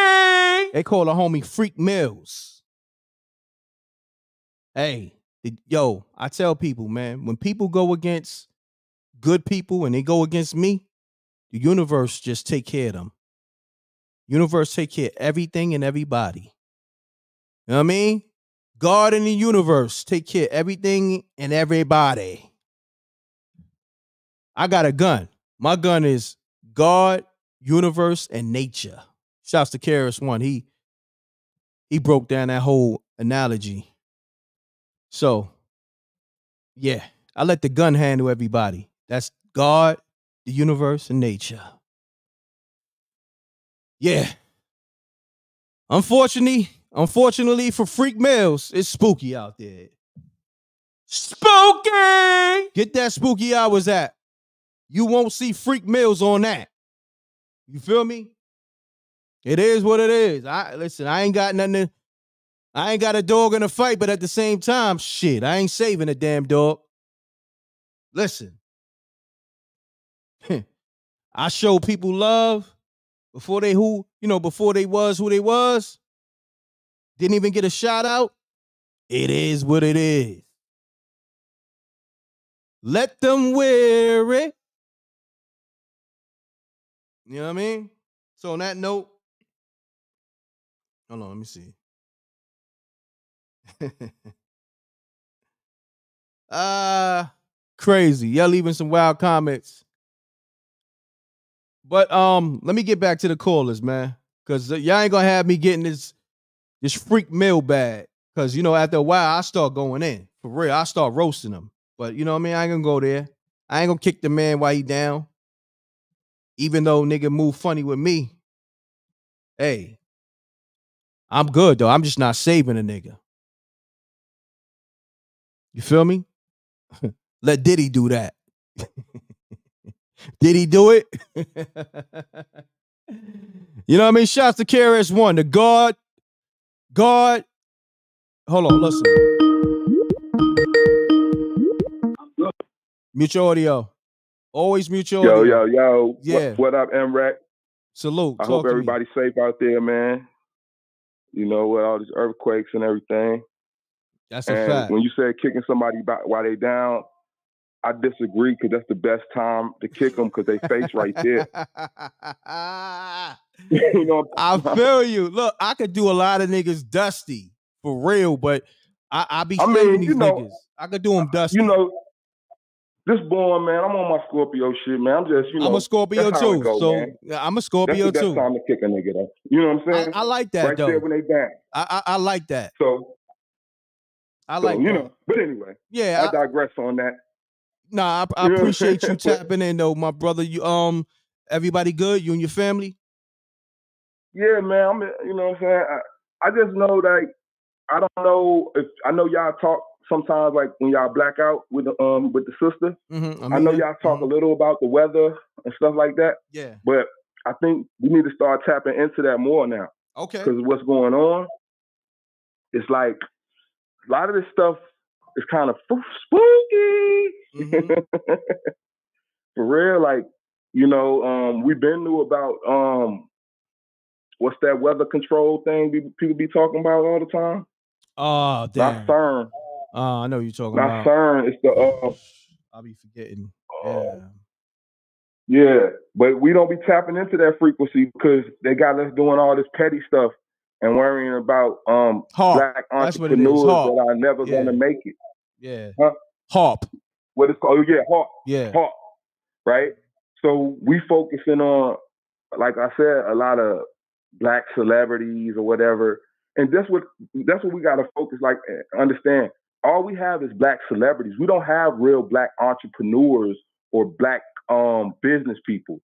They call a homie Freak Mills. Hey, yo, I tell people, man, when people go against good people and they go against me, the universe just take care of them. Universe take care of everything and everybody. You know what I mean? God in the universe take care of everything and everybody. I got a gun. My gun is God, universe, and nature. Shouts to KRS One. He he broke down that whole analogy. So, yeah, I let the gun handle everybody. That's God, the universe, and nature. Yeah. Unfortunately, unfortunately for freak males, it's spooky out there. Spooky! Get that spooky hours at. You won't see freak males on that. You feel me? It is what it is. I listen, I ain't got nothing to, I ain't got a dog in a fight, but at the same time, shit, I ain't saving a damn dog. Listen. (laughs) I show people love before they who, you know, before they was who they was. Didn't even get a shout out. It is what it is. Let them wear it. You know what I mean? So on that note, hold on, let me see. uh (laughs) crazy. Y'all leaving some wild comments. But um, let me get back to the callers, man. Cause y'all ain't gonna have me getting this this freak mail bag. Cause you know, after a while, I start going in. For real. I start roasting them. But you know what I mean? I ain't gonna go there. I ain't gonna kick the man while he down. Even though nigga move funny with me. Hey, I'm good though. I'm just not saving a nigga. You feel me? (laughs) Let Diddy do that. (laughs) Did he do it? (laughs) you know what I mean? Shouts to KRS One, the God, God. Hold on, listen. Mutual audio. Always mutual Yo, yo, yo. Yeah. What, what up, M.Reck? Salute. I Talk hope me. everybody's safe out there, man. You know, with all these earthquakes and everything. That's a fact. when you said kicking somebody while they down, I disagree because that's the best time to kick them because they face right there. (laughs) (laughs) you know, I feel you. Look, I could do a lot of niggas dusty for real, but I, I be I mean, these you know, niggas. I could do them dusty. you know, this born man, I'm on my Scorpio shit, man. I'm just, you know, I'm a Scorpio that's too, go, so man. I'm a That's Scorpio the best too. time to kick a nigga, though. You know what I'm saying? I like that right though. there when they down. I, I I like that. So, I so like you that. know. But anyway, Yeah, I digress on that. Nah, I, I You appreciate you (laughs) tapping in though, my brother. You um, everybody good? You and your family? Yeah, man. I'm, you know what I'm saying. I, I just know that I don't know if I know y'all talk sometimes like when y'all black out with the um with the sister. Mm-hmm. I know y'all talk a little about the weather and stuff like that. Yeah. But I think we need to start tapping into that more now. Okay. Because what's going on, it's like a lot of this stuff is kind of spooky. Mm-hmm. (laughs) For real, like you know, um, we've been knew about um, what's that weather control thing people be talking about all the time? Oh Not damn. CERN, Oh, I know you're talking not about. CERN. It's the uh, I'll be forgetting. Yeah. yeah, but we don't be tapping into that frequency because they got us doing all this petty stuff and worrying about um HAARP. black That's what it is, entrepreneurs that are never Yeah. gonna make it. Yeah. Huh? HAARP. What it's called? Oh, yeah, HAARP. Yeah. HAARP. Right. So we focusing on, like I said, a lot of black celebrities or whatever, and that's what that's what we got to focus. Like eh, understand, all we have is black celebrities. We don't have real black entrepreneurs or black um business people.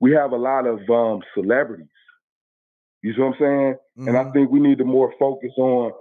We have a lot of um celebrities. You see what I'm saying? And I think we need to more focus on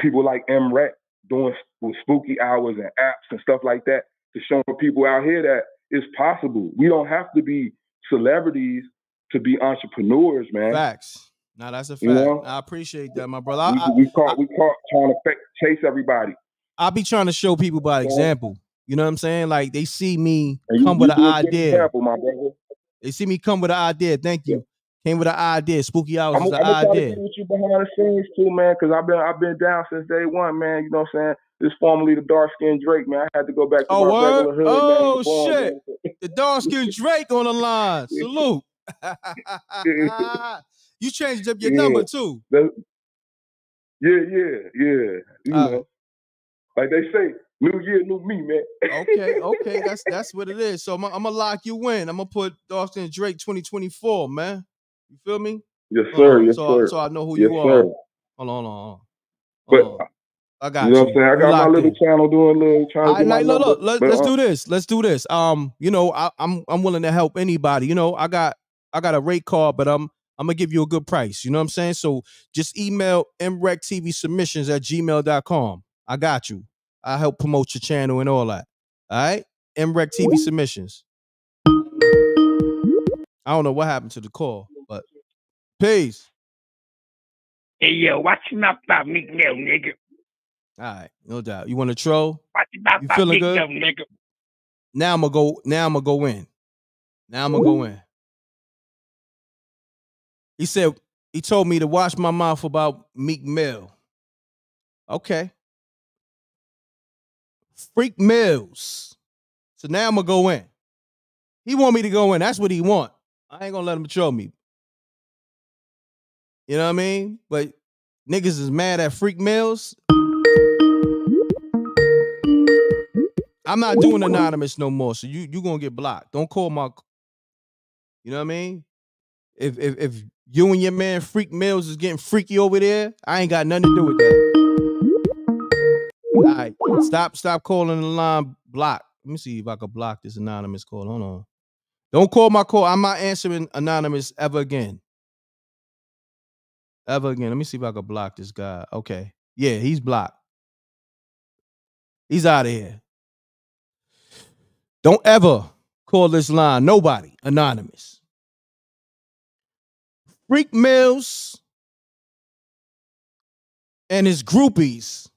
people like M.Reck doing with spooky hours and apps and stuff like that to show people out here that it's possible. We don't have to be celebrities to be entrepreneurs, man. Facts. Now that's a fact. You know? I appreciate that, my brother. I, We, we caught we caught trying to chase everybody. I be trying to show people by example. You know what I'm saying? Like they see me you, come you with an do a good idea. example. They see me come with an idea. Thank you. Came with an idea. Spooky hours I'm, is I'm an gonna idea. with you behind the scenes too, man, because I've been I've been down since day one, man. You know what I'm saying? This formerly the dark skinned Drake, man. I had to go back to Oh, my word? regular hood, Oh, man. Shit. The dark skinned Drake on the line. Salute. (laughs) (laughs) you changed up your Yeah. number too. That- yeah, yeah, yeah. You All know, like they say, new year, new me, man. Okay, (laughs) okay, that's that's what it is. So I'm, I'm gonna lock you in. I'm gonna put Dawson Drake 2024, man. You feel me? Yes, sir. Yes, so, sir. so I know who yes, you sir. are. Hold on, hold on, hold on. But I got you know you. what I'm saying? I got my little in. channel doing little trying to All right, like, look, look, let, let's uh, do this. Let's do this. Um, you know, I, I'm I'm willing to help anybody. You know, I got I got a rate card, but I'm I'm gonna give you a good price. You know what I'm saying? So just email mrecktv submissions at gmail.com. I got you. I help promote your channel and all that. All right, mrec TV submissions. I don't know what happened to the call, but peace. Hey yo, watch mouth about me, no nigga. All right, no doubt. You want to troll? Watch mouth You feeling good? no nigga. Now I'm gonna go. Now I'm gonna go in. Now I'm gonna go in. He said he told me to watch my mouth about Meek Mill. Okay. Freak Mills. So now I'm gonna go in. He want me to go in. That's what he want. I ain't gonna let him control me. You know what I mean? But niggas is mad at Freak Mills. I'm not doing anonymous no more. So you you gonna get blocked. Don't call my. You know what I mean? If if if you and your man Freak Mills is getting freaky over there, I ain't got nothing to do with that. All right, stop stop calling the line block. Let me see if I can block this anonymous call. Hold on. Don't call my call. I'm not answering anonymous ever again. Ever again. Let me see if I can block this guy. Okay. Yeah, he's blocked. He's out of here. Don't ever call this line. Nobody anonymous. Freak Mills and his groupies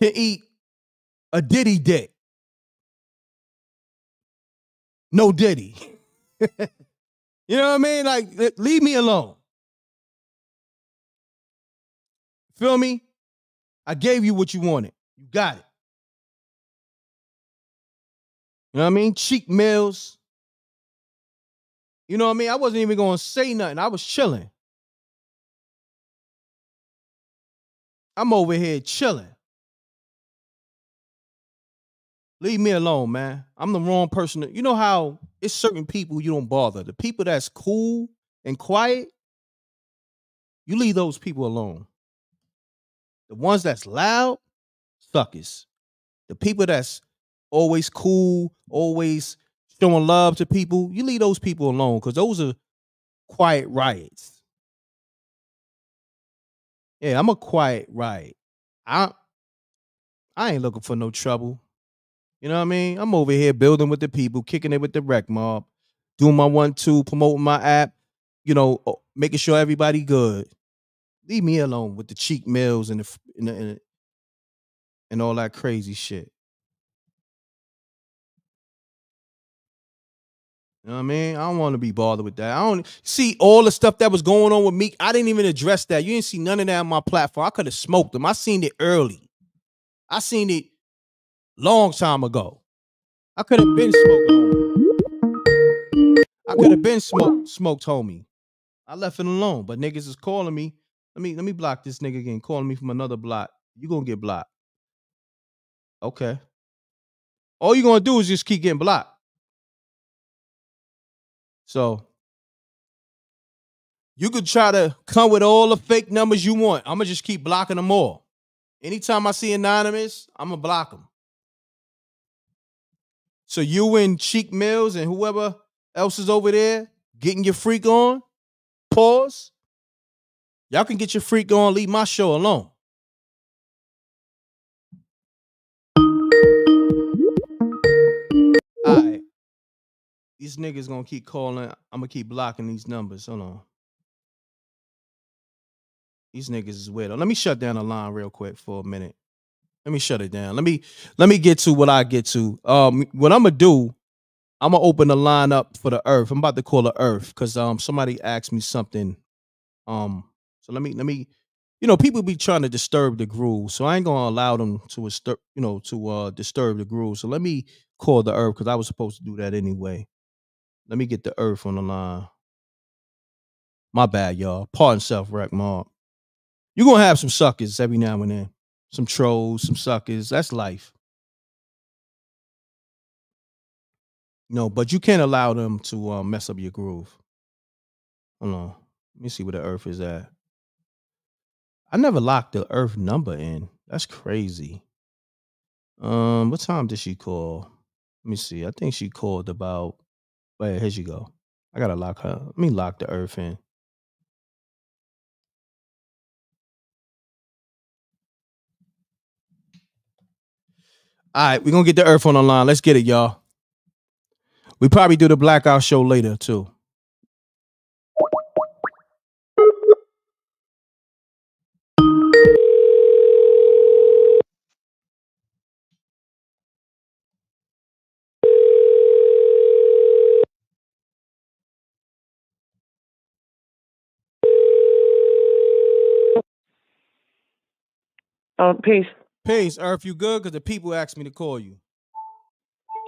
can eat a diddy dick. No diddy. (laughs) you know what I mean? Like, leave me alone. Feel me? I gave you what you wanted. You got it. You know what I mean? Cheek Mills. You know what I mean? I wasn't even going to say nothing. I was chilling. I'm over here chilling. Leave me alone, man. I'm the wrong person. you know how it's certain people you don't bother. The people that's cool and quiet, you leave those people alone. The ones that's loud, suckers. The people that's always cool, always showing love to people, you leave those people alone because those are quiet riots. Yeah, I'm a quiet riot. I I ain't looking for no trouble. You know what I mean? I'm over here building with the people, kicking it with the rec mob, doing my one two, promoting my app, you know, making sure everybody good. Leave me alone with the cheek mills and the and, the, and, the- and all that crazy shit. Know what I mean? I don't want to be bothered with that. I don't see all the stuff that was going on with me. I didn't even address that. You didn't see none of that on my platform. I could have smoked them. I seen it early. I seen it long time ago. I could have been smoked, homie. I could have been smoked, smoked, homie. I left it alone, but niggas is calling me. Let me let me block this nigga again. Calling me from another block. You gonna get blocked. Okay. All you gonna do is just keep getting blocked. So you could try to come with all the fake numbers you want. I'm gonna just keep blocking them all. Anytime I see anonymous, I'm gonna block them. So you and Cheek Mills and whoever else is over there getting your freak on, pause. Y'all can get your freak on, leave my show alone. These niggas gonna keep calling. I'm gonna keep blocking these numbers. Hold on. These niggas is weird. Let me shut down the line real quick for a minute. Let me shut it down. Let me let me get to what I get to. Um, what I'm gonna do I'm gonna open the line up for the Earth. I'm about to call the Earth because um somebody asked me something. Um, so let me let me, you know, people be trying to disturb the groove, so I ain't gonna allow them to disturb, you know, to uh disturb the groove. So let me call the Earth because I was supposed to do that anyway. Let me get the Earth on the line. My bad, y'all. Pardon self wreck, Mark. You're gonna have some suckers every now and then. Some trolls, some suckers. That's life. No, but you can't allow them to uh, mess up your groove. Hold on. Let me see where the earth is at. I never locked the earth number in. That's crazy. Um, what time did she call? Let me see. I think she called about. Wait, here she go. I gotta lock her. Let me lock the earth in. All right, we're gonna get the earth on the line. Let's get it, y'all. We probably do the blackout show later too. Um, peace. Peace, Earth. You good? Because the people asked me to call you.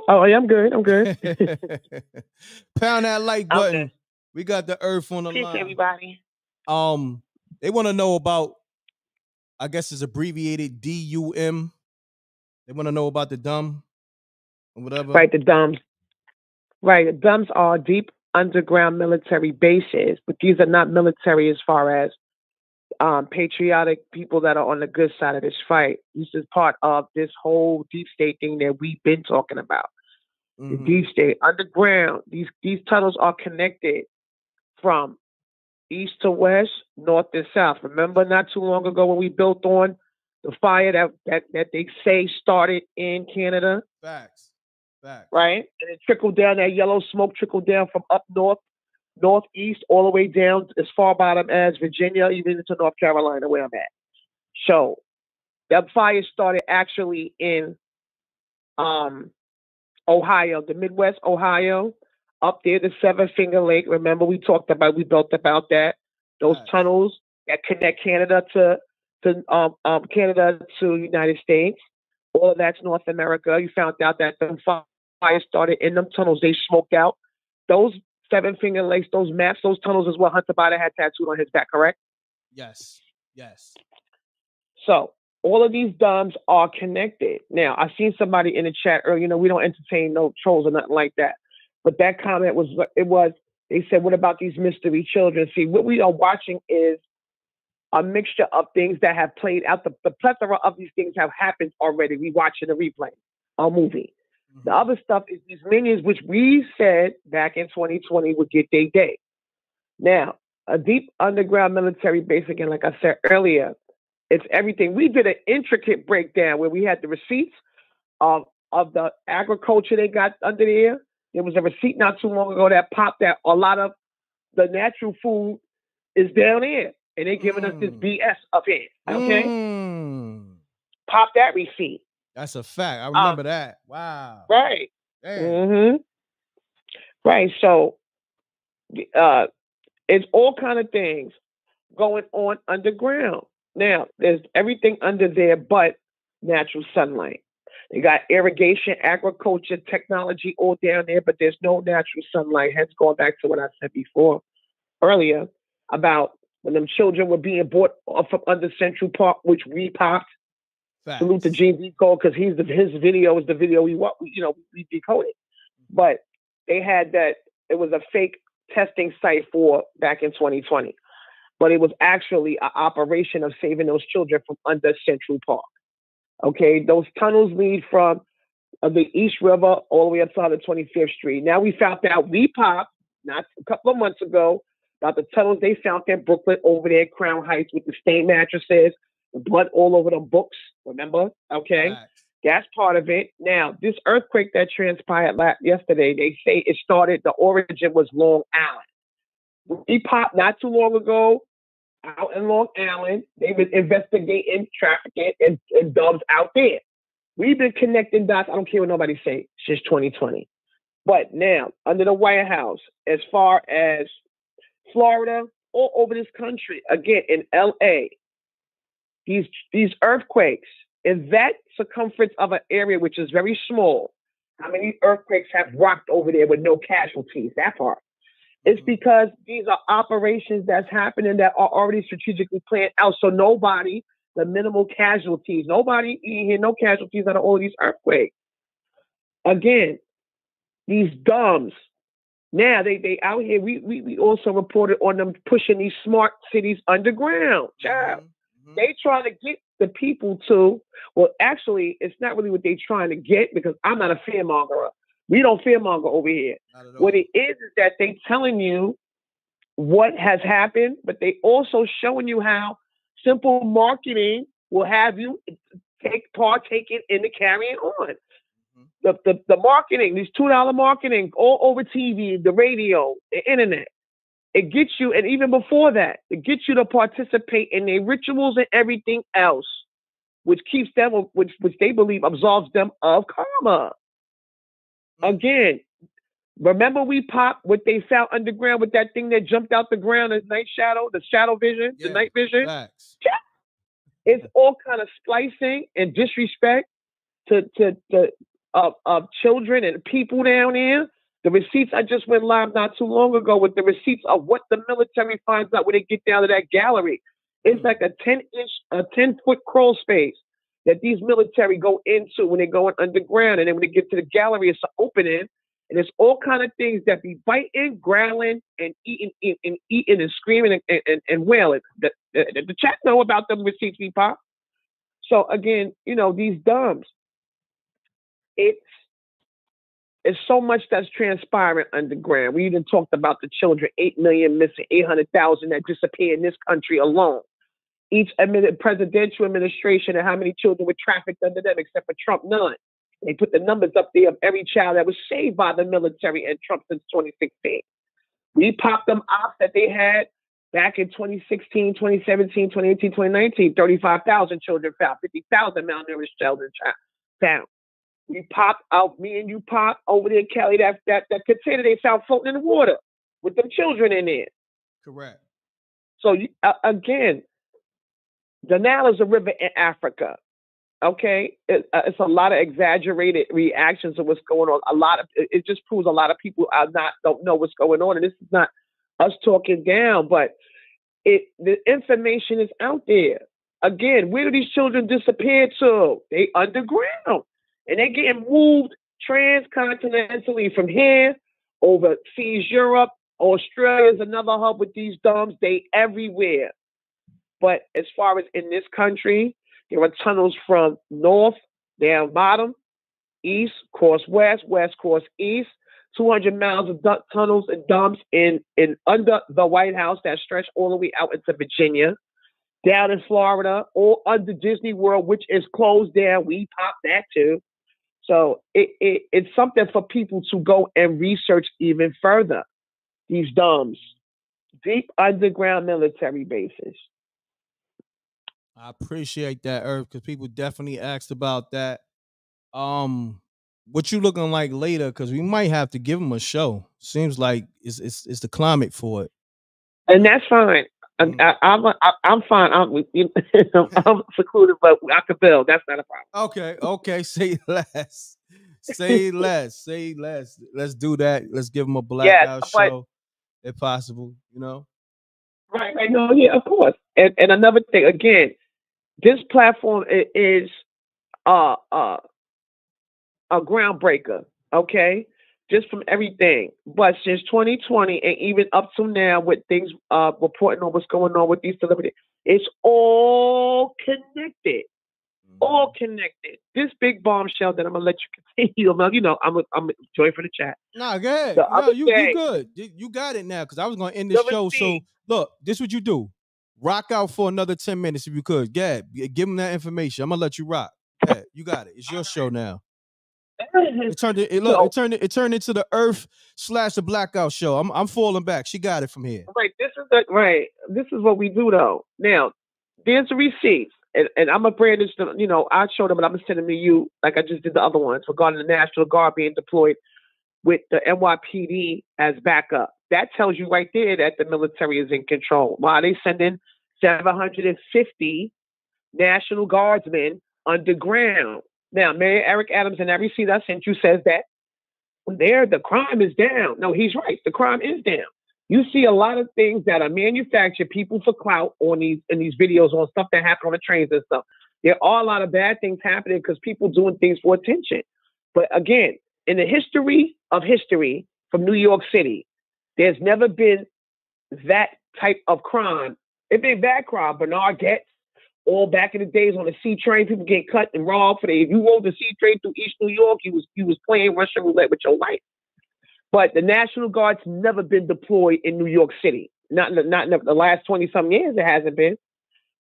Oh, yeah, I'm good. I'm good. (laughs) Pound that like button. We got the Earth on the Peace, line. everybody. Um, they want to know about. I guess it's abbreviated DUM. They want to know about the dumb or whatever. Right, the DUMBs. Right, the DUMBs are deep underground military bases, but these are not military as far as um, patriotic people that are on the good side of this fight. This is part of this whole deep state thing that we've been talking about. The deep state underground. These these tunnels are connected from east to west, north to south. Remember, not too long ago when we built on the fire that that, that they say started in Canada, Facts. Facts. right? And it trickled down. That yellow smoke trickled down from up north, northeast, all the way down as far bottom as Virginia, even into North Carolina, where I'm at. So that fire started actually in um, Ohio, the Midwest Ohio, up there, the Seven Finger Lake. Remember, we talked about, we built about that. Those tunnels that connect Canada to to um, um, Canada to United States. All of that's North America. You found out that the fire started in them tunnels. They smoked out. Those Seven Finger Lakes, those maps, those tunnels is what Hunter Biden had tattooed on his back, correct? Yes. Yes. So all of these DUMBs are connected. Now, I seen somebody in the chat earlier, you know, we don't entertain no trolls or nothing like that. But that comment was, it was, they said, what about these mystery children? See, what we are watching is a mixture of things that have played out. The, the plethora of these things have happened already. We watching a replay, a movie. The other stuff is these minions, which we said back in 2020 would get their day. Now, a deep underground military base, again, like I said earlier, it's everything. We did an intricate breakdown where we had the receipts of of the agriculture they got under there. There was a receipt not too long ago that popped that a lot of the natural food is down there. and they're giving us this BS up here. Okay, Mm, pop that receipt. That's a fact. I remember that. Wow. Right. Damn. hmm Right. So, uh, it's all kind of things going on underground. Now, there's everything under there but natural sunlight. They got irrigation, agriculture, technology all down there, but there's no natural sunlight. Hence, going back to what I said before earlier about when them children were being brought off from under Central Park, which we popped. Salute to Gene Decode because he's the, his video is the video we want. you know we decoded. But they had that it was a fake testing site for back in 2020, but it was actually an operation of saving those children from under Central Park. Okay, those tunnels lead from uh, the East River all the way up to 125th Street. Now we found out we popped not a couple of months ago about the tunnels they found in Brooklyn over there, Crown Heights, with the stained mattresses, the blood all over the books. Remember? Okay, that's part of it. Now this earthquake that transpired la- yesterday, they say it started. The origin was Long Island. We popped not too long ago out in Long Island. They've been investigating trafficking and, and dubs out there. We've been connecting dots. I don't care what nobody say since 2020. But now, under the White House, as far as Florida, all over this country, again in LA, these these earthquakes in that circumference of an area which is very small. How many earthquakes have rocked over there with no casualties? That part. It's mm-hmm. because these are operations that's happening that are already strategically planned out. So nobody, the minimal casualties, nobody hear no casualties out of all these earthquakes. Again, these DUMBs. Now they they out here. We we, we also reported on them pushing these smart cities underground. Child. Mm-hmm. They trying to get the people to well, actually, it's not really what they're trying to get because I'm not a fearmonger. We don't fearmonger over here. What it is is that they telling you what has happened, but they also showing you how simple marketing will have you take partaking in the carrying on. The, the the marketing, these two dollar marketing all over TV, the radio, the internet. It gets you, and even before that, it gets you to participate in their rituals and everything else, which keeps them, which which they believe absolves them of karma. Mm-hmm. Again, remember we popped what they found underground with that thing that jumped out the ground as night shadow, the shadow vision, the night vision. Yeah. It's all kind of splicing and disrespect to to to of, of children and people down there. The receipts I just went live not too long ago with the receipts of what the military finds out when they get down to that gallery. It's like a 10 inch, a 10 foot crawl space that these military go into when they're going underground. And then when they get to the gallery, it's an opening. And it's all kind of things that be biting, growling, and eating, eating and eating and screaming and, and, and wailing. The, the, the chat know about them receipts we pop. So again, you know, these DUMBs, it's it's so much that's transpiring underground. We even talked about the children, 8 million missing, 800,000 that disappear in this country alone. Each presidential administration and how many children were trafficked under them, except for Trump, none. They put the numbers up there of every child that was saved by the military and Trump since 2016. We popped them off that they had back in 2016, 2017, 2018, 2019. 35,000 children found, 50,000 malnourished children found. We popped out, me and you popped over there, Kelly, that that that container they found floating in the water with them children in there. Correct. So you, uh, again, the Nile is a river in Africa. Okay, it, uh, it's a lot of exaggerated reactions of what's going on. A lot of it, it just proves a lot of people are not don't know what's going on, and this is not us talking down, but it the information is out there. Again, where do these children disappear to? They underground and they're getting moved transcontinentally from here over overseas Europe. Australia is another hub with these DUMBs. They everywhere. But as far as in this country, there are tunnels from north down bottom, east, course west, west course east, 200 miles of du- tunnels and DUMBs in, in under the White House that stretch all the way out into Virginia, down in Florida, or under Disney World, which is closed down. We pop that too. So it, it, it's something for people to go and research even further. These DUMBs, deep underground military bases. I appreciate that, Earth, because people definitely asked about that. Um, what you looking like later? Because we might have to give them a show. Seems like it's it's, it's the climate for it. And that's fine. Mm. I, I'm I, I'm fine. I'm (laughs) you know, I'm secluded, but I can build. That's not a problem. Okay, okay. (laughs) Say less. Say less. Say less. Let's do that. Let's give them a blackout but- show, if possible. You know. Right, right. No, yeah, of course. And and another thing, again, this platform is uh uh a groundbreaker. Okay, just from everything. But since 2020 and even up to now, with things uh reporting on what's going on with these celebrities, it's all connected. All connected. This big bombshell that I'm gonna let you continue. (laughs) You know, I'm a, I'm joy for the chat. Nah, good. The No, you day- you good. You, got it now. Cause I was gonna end this show. So look, this what you do. Rock out for another 10 minutes if you could. Gab, give them that information. I'm gonna let you rock. You got it. It's your show now. It turned it, it look, So- it turned it, it turned into the Earth slash the blackout show. I'm I'm falling back. She got it from here. Right. This is the right. This is what we do though. Now, there's the receipts, and, and I'm a brand this. You know, I showed them, but I'm gonna send them to you, like I just did the other ones regarding the National Guard being deployed with the NYPD as backup. That tells you right there that the military is in control. Why they sending 750 National Guardsmen underground? Now, Mayor Eric Adams in every seat I sent you says that there the crime is down. No, he's right. The crime is down. You see a lot of things that are manufactured, people for clout on these in these videos on stuff that happen on the trains and stuff. There are a lot of bad things happening because people doing things for attention. But again, in the history of history from New York City, there's never been that type of crime. It been bad crime. Bernhard Goetz, all back in the days on the C train, people get cut and robbed for the. If you rode the C train through East New York, you was you was playing Russian roulette with your life. But the National Guard's never been deployed in New York City. Not not in the last twenty some years. It hasn't been.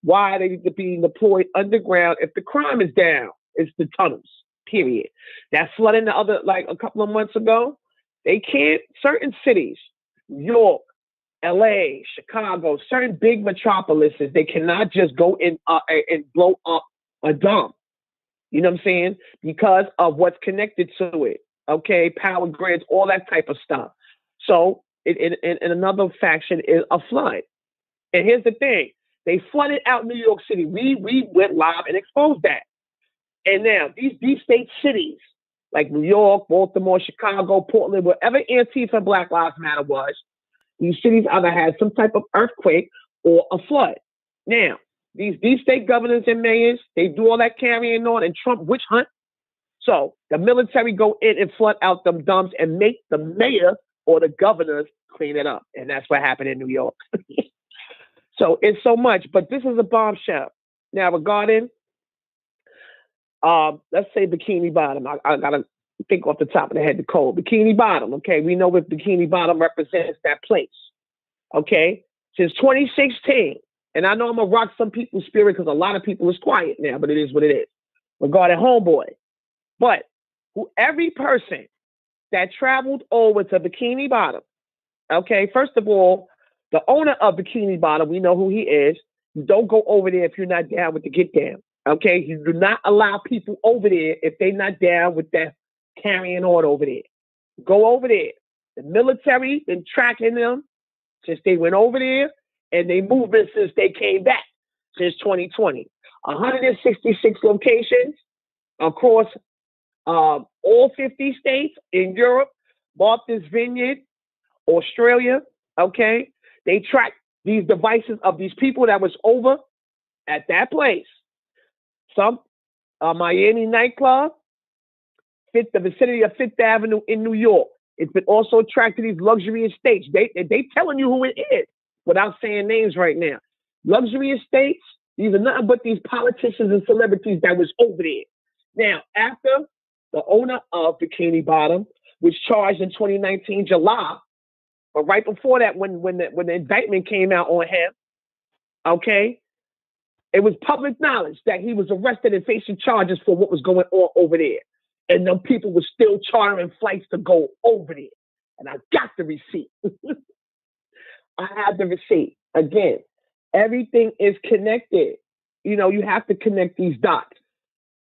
Why they being deployed underground if the crime is down? It's the tunnels. Period. That flooding the other like a couple of months ago. They can't. Certain cities, York, L.A., Chicago, certain big metropolises, they cannot just go in uh, and blow up a DUMB. You know what I'm saying? Because of what's connected to it. Okay, power grids, all that type of stuff. So, it, it, and another faction is a flood. And here's the thing: they flooded out New York City. We we went live and exposed that. And now these deep state cities like New York, Baltimore, Chicago, Portland, wherever Antifa Black Lives Matter was, these cities either had some type of earthquake or a flood. Now, these these state governors and mayors, they do all that carrying on and Trump witch hunt. So the military go in and flood out them DUMBs and make the mayor or the governors clean it up. And that's what happened in New York. (laughs) so it's so much, but this is a bombshell. Now regarding um, let's say Bikini Bottom. I, I gotta think off the top of the head the code. Bikini Bottom, okay. We know what Bikini Bottom represents that place. Okay. Since 2016, and I know I'm gonna rock some people's spirit because a lot of people is quiet now, but it is what it is. Regarding homeboy. But who every person that traveled over to Bikini Bottom, okay, first of all, the owner of Bikini Bottom, we know who he is. don't go over there if you're not down with the get down. Okay, you do not allow people over there if they're not down with that carrying on over there. Go over there. The military been tracking them since they went over there, and they moving since they came back since 2020. 166 locations across uh, all 50 states in Europe, Martha's Vineyard, Australia. Okay, they track these devices of these people that was over at that place. Some uh, Miami nightclub, Fifth, the vicinity of Fifth Avenue in New York. It's been also tracked to these luxury estates. They they telling you who it is without saying names right now. Luxury estates. These are nothing but these politicians and celebrities that was over there. Now, after the owner of Bikini Bottom was charged in 2019 July, but right before that, when when the, when the indictment came out on him, okay, it was public knowledge that he was arrested and facing charges for what was going on over there and them people were still chartering flights to go over there. And I got the receipt. (laughs) I had the receipt. Again, everything is connected. You know, you have to connect these dots.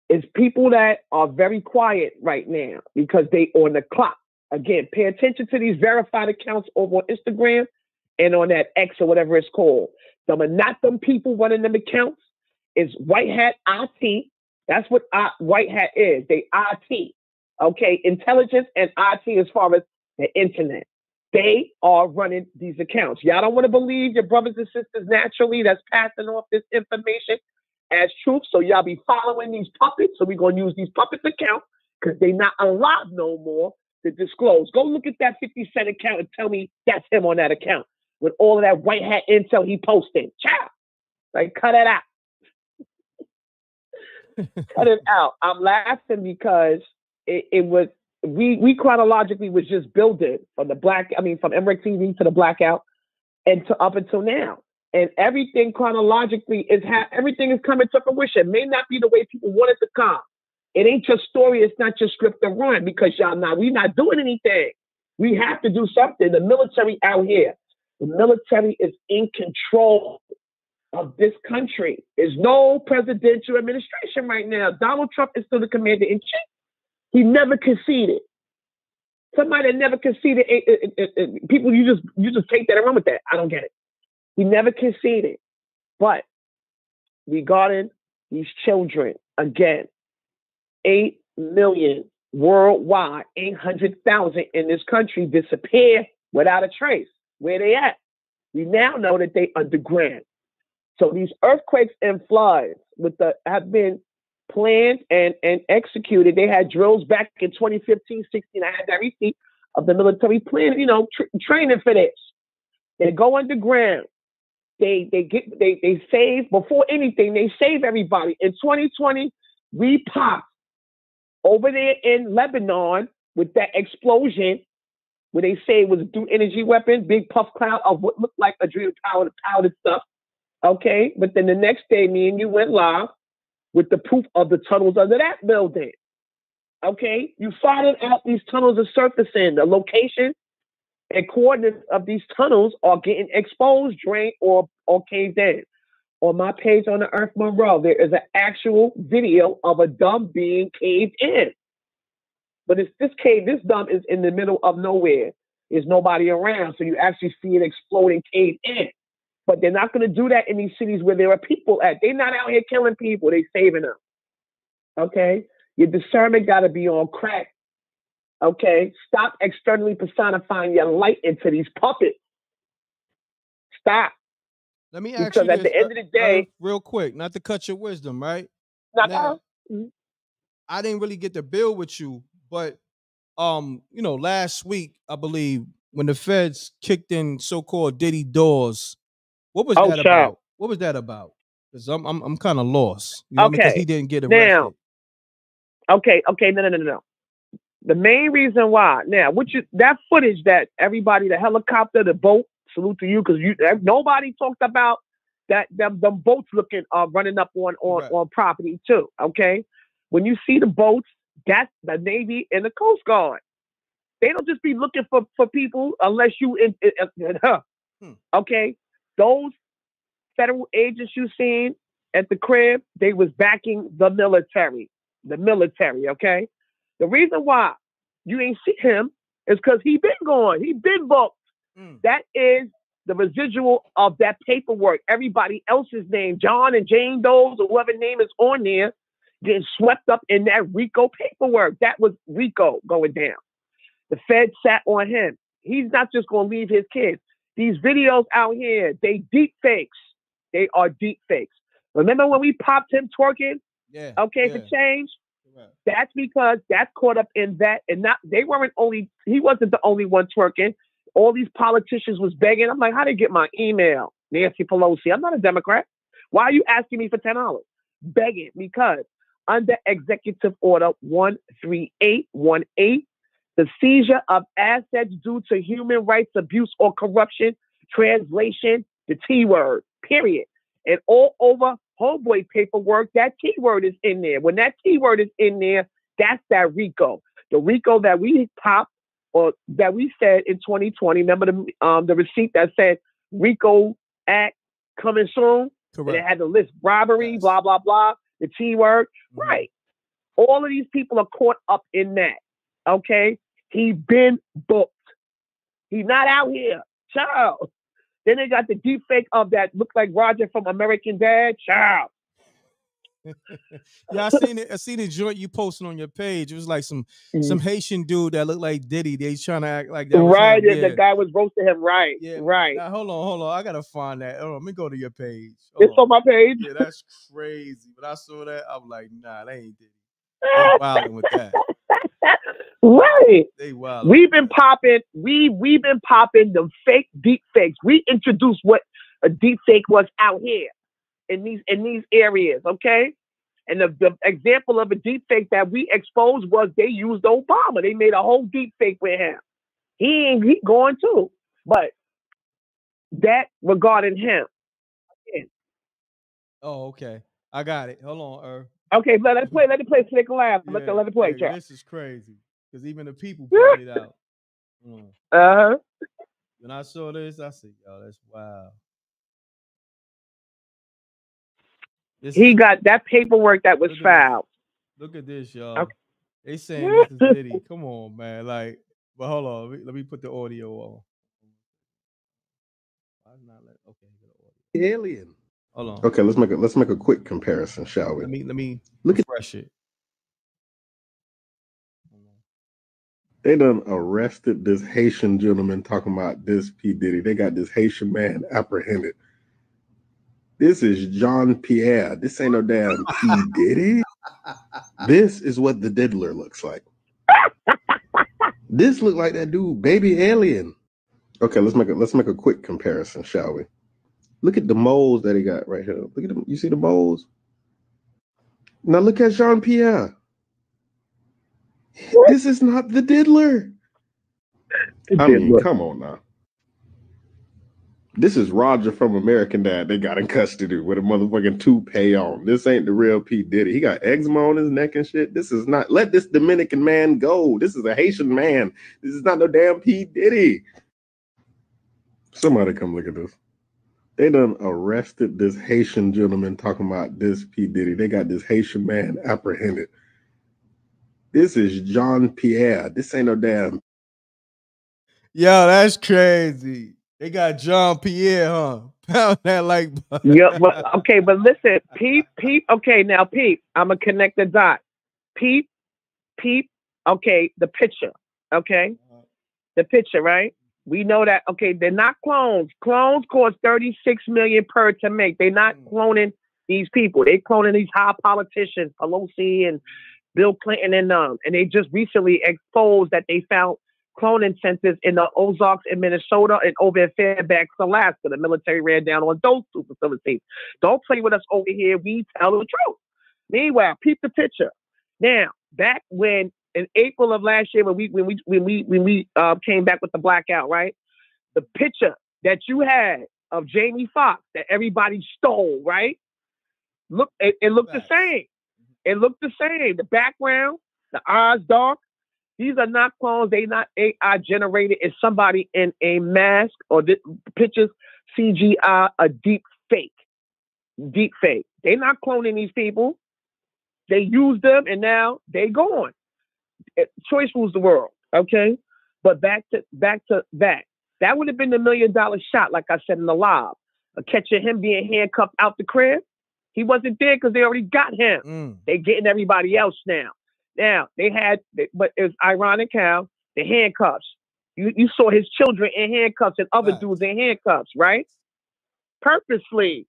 It's people that are very quiet right now because they on the clock. Again, pay attention to these verified accounts over on Instagram and on that X or whatever it's called. Them are not them people running them accounts. It's White Hat IT that's what I, White Hat is. They IT, okay? Intelligence and IT as far as the internet. They are running these accounts. Y'all don't want to believe your brothers and sisters naturally that's passing off this information as truth. So y'all be following these puppets. So we're going to use these puppets account because they're not allowed no more to disclose. Go look at that 50 Cent account and tell me that's him on that account with all of that white hat intel he posted. Ciao. Like, cut it out. Cut it out. I'm laughing because it, it was we we chronologically was just building from the black. I mean, from M.Reck TV to the blackout, and to up until now. And everything chronologically is ha- everything is coming to fruition. It may not be the way people want it to come. It ain't your story. It's not your script to run because y'all not we not doing anything. We have to do something. The military out here, the military is in control of this country. There's no presidential administration right now. Donald Trump is still the commander in chief. He never conceded. Somebody that never conceded. It, it, it, people, you just you just take that and run with that. I don't get it. He never conceded. But regarding these children, again, eight million worldwide, eight hundred thousand in this country disappear without a trace. Where they at? We now know that they underground. So these earthquakes and floods with the have been planned and, and executed. They had drills back in 2015, 16. I had that receipt of the military plan, you know, tr- training for this. They go underground. They they get they they save before anything. They save everybody. In 2020, we popped over there in Lebanon with that explosion where they say it was a energy weapon, big puff cloud of what looked like adrenal powder powdered stuff. Okay, but then the next day, me and you went live with the proof of the tunnels under that building. Okay, you find out these tunnels are surfacing, the location and coordinates of these tunnels are getting exposed, drained, or or caved in. On my page on the Earth Monroe, there is an actual video of a DUMB being caved in. But it's this cave, this DUMB is in the middle of nowhere. There's nobody around, so you actually see it exploding cave in. But they're not going to do that in these cities where there are people at. They're not out here killing people. They're saving them. Okay? Your discernment got to be on crack. Okay? Stop externally personifying your light into these puppets. Stop. Let me ask because you at this, the end uh, of the day, uh, real quick, not to cut your wisdom, right? not Now, Mhm. I didn't really get to build with you, but um, you know, last week I believe when the feds kicked in so-called Diddy doors, what was Oh, that child. about? What was that about? Because I'm I'm I'm kind of lost. You know, Okay. he didn't get arrested. Now, okay, okay, no, no, no, no, no. The main reason why now, which is that footage that everybody, the helicopter, the boat, salute to you because you nobody talked about that them them boats looking uh running up on on on property too. Okay, when you see the boats, that's the Navy and the Coast Guard. They don't just be looking for for people unless you in, in, in- huh. (laughs) Okay, those federal agents you seen at the crib, they was backing the military. The military, okay? The reason why you ain't see him is because he been gone. He been booked. Mm. That is the residual of that paperwork. Everybody else's name, John and Jane Doe's or whoever name is on there, getting swept up in that RICO paperwork. That was RICO going down. The Fed sat on him. He's not just going to leave his kids. These videos out here, they deep fakes. They are deep fakes. Remember when we popped him twerking? Yeah. Okay, for change. That's because that's caught up in that, and not they weren't only he wasn't the only one twerking. All these politicians was begging. I'm like, how they get my email? Nancy Pelosi. I'm not a Democrat. Why are you asking me for ten dollars? Begging because under Executive Order 13818, the seizure of assets due to human rights abuse or corruption, translation, the T word, period. And all over homeboy paperwork, that T word is in there. When that T word is in there, that's that RICO. The RICO that we popped or that we said in 2020. Remember the um the receipt that said RICO Act coming soon? And it had the list robbery, blah, blah, blah, the T word. Right. All of these people are caught up in that. Okay? He been booked. He's not out here. Child. Then they got the deep fake of that looked like Roger from American Dad. Child. (laughs) Yeah, I seen it. I seen the joint you posted on your page. It was like some mm. some Haitian dude that looked like Diddy. They trying to act like that. right. him. The guy was roasting him. Right. Yeah. Right. Now, hold on, hold on. I gotta find that. Hold on, let me go to your page. It's on my page. Yeah, that's crazy. But I saw that, I'm like, nah, they ain't Diddy. (laughs) They wilding with that. Right. They wild. We've been popping. We we've been popping the fake deep fakes. We introduced what a deep fake was out here in these in these areas. Okay. And the, the example of a deep fake that we exposed was they used Obama. They made a whole deep fake with him. He ain't he going too. But that regarding him. Oh, okay. I got it. Hold on, Er. Okay, let it play. Let it play. Slick laugh. Let Yeah, the let it play. hey, this is crazy. Because even the people pointed it (laughs) out. Mm. Uh huh. When I saw this, I said, yo, that's wild. This He got that paperwork that was Look at this. filed. Look at this, y'all. Okay. They (laughs) saying this is Diddy. Come on, man. Like But hold on, let me, let me put the audio on. Why not let, okay, the Alien. Hold on. Okay, let's make a let's make a quick comparison, shall we? Let me let me Look at it. they done arrested this Haitian gentleman talking about this P Diddy. They got this Haitian man (laughs) apprehended. This is John Pierre. This ain't no damn P Diddy. (laughs) This is what the diddler looks like. This look like that dude, baby alien. Okay, let's make a let's make a quick comparison, shall we? Look at the moles that he got right here. Look at them. You see the moles? Now look at Jean Pierre. This is not the diddler. I mean, diddler. come on now. This is Roger from American Dad. They got in custody with a motherfucking toupee on. This ain't the real P. Diddy. He got eczema on his neck and shit. This is not. Let this Dominican man go. This is a Haitian man. This is not no damn P. Diddy. Somebody come look at this. They done arrested this Haitian gentleman talking about this P. Diddy. They got this Haitian man apprehended. This is John Pierre. This ain't no damn Yo, that's crazy. They got John Pierre, huh? (laughs) Pound that like yeah, but okay, but listen, peep, peep. Okay, now peep. I'm gonna connect the dot. Peep, peep. Okay, the picture. Okay, uh-huh. the picture, right? We know that. Okay, they're not clones. Clones cost 36 million per to make. They're not cloning these people. They're cloning these high politicians, Pelosi and Bill Clinton, and um, and they just recently exposed that they found cloning centers in the Ozarks in Minnesota and over in Fairbanks, Alaska. The military ran down on those two facilities. Don't play with us over here. We tell the truth. Meanwhile, peep the picture. Now, back when in April of last year, when we when we when we when we uh, came back with the blackout, right? The picture that you had of Jamie Foxx that everybody stole, right? Look, it, it looked the same. It looked the same. The background, the eyes dark. These are not clones. They not AI generated. It's somebody in a mask or the pictures CGI, a deep fake. Deep fake. They not cloning these people. They use them and now they gone. Choice rules the world. Okay. But back to back to that. That would have been the million dollar shot, like I said in the live. A catching him being handcuffed out the crib. He wasn't there because they already got him. Mm. They getting everybody else now. Now they had, but it's ironic how the handcuffs. You you saw his children in handcuffs and other dudes in handcuffs, right? Purposely.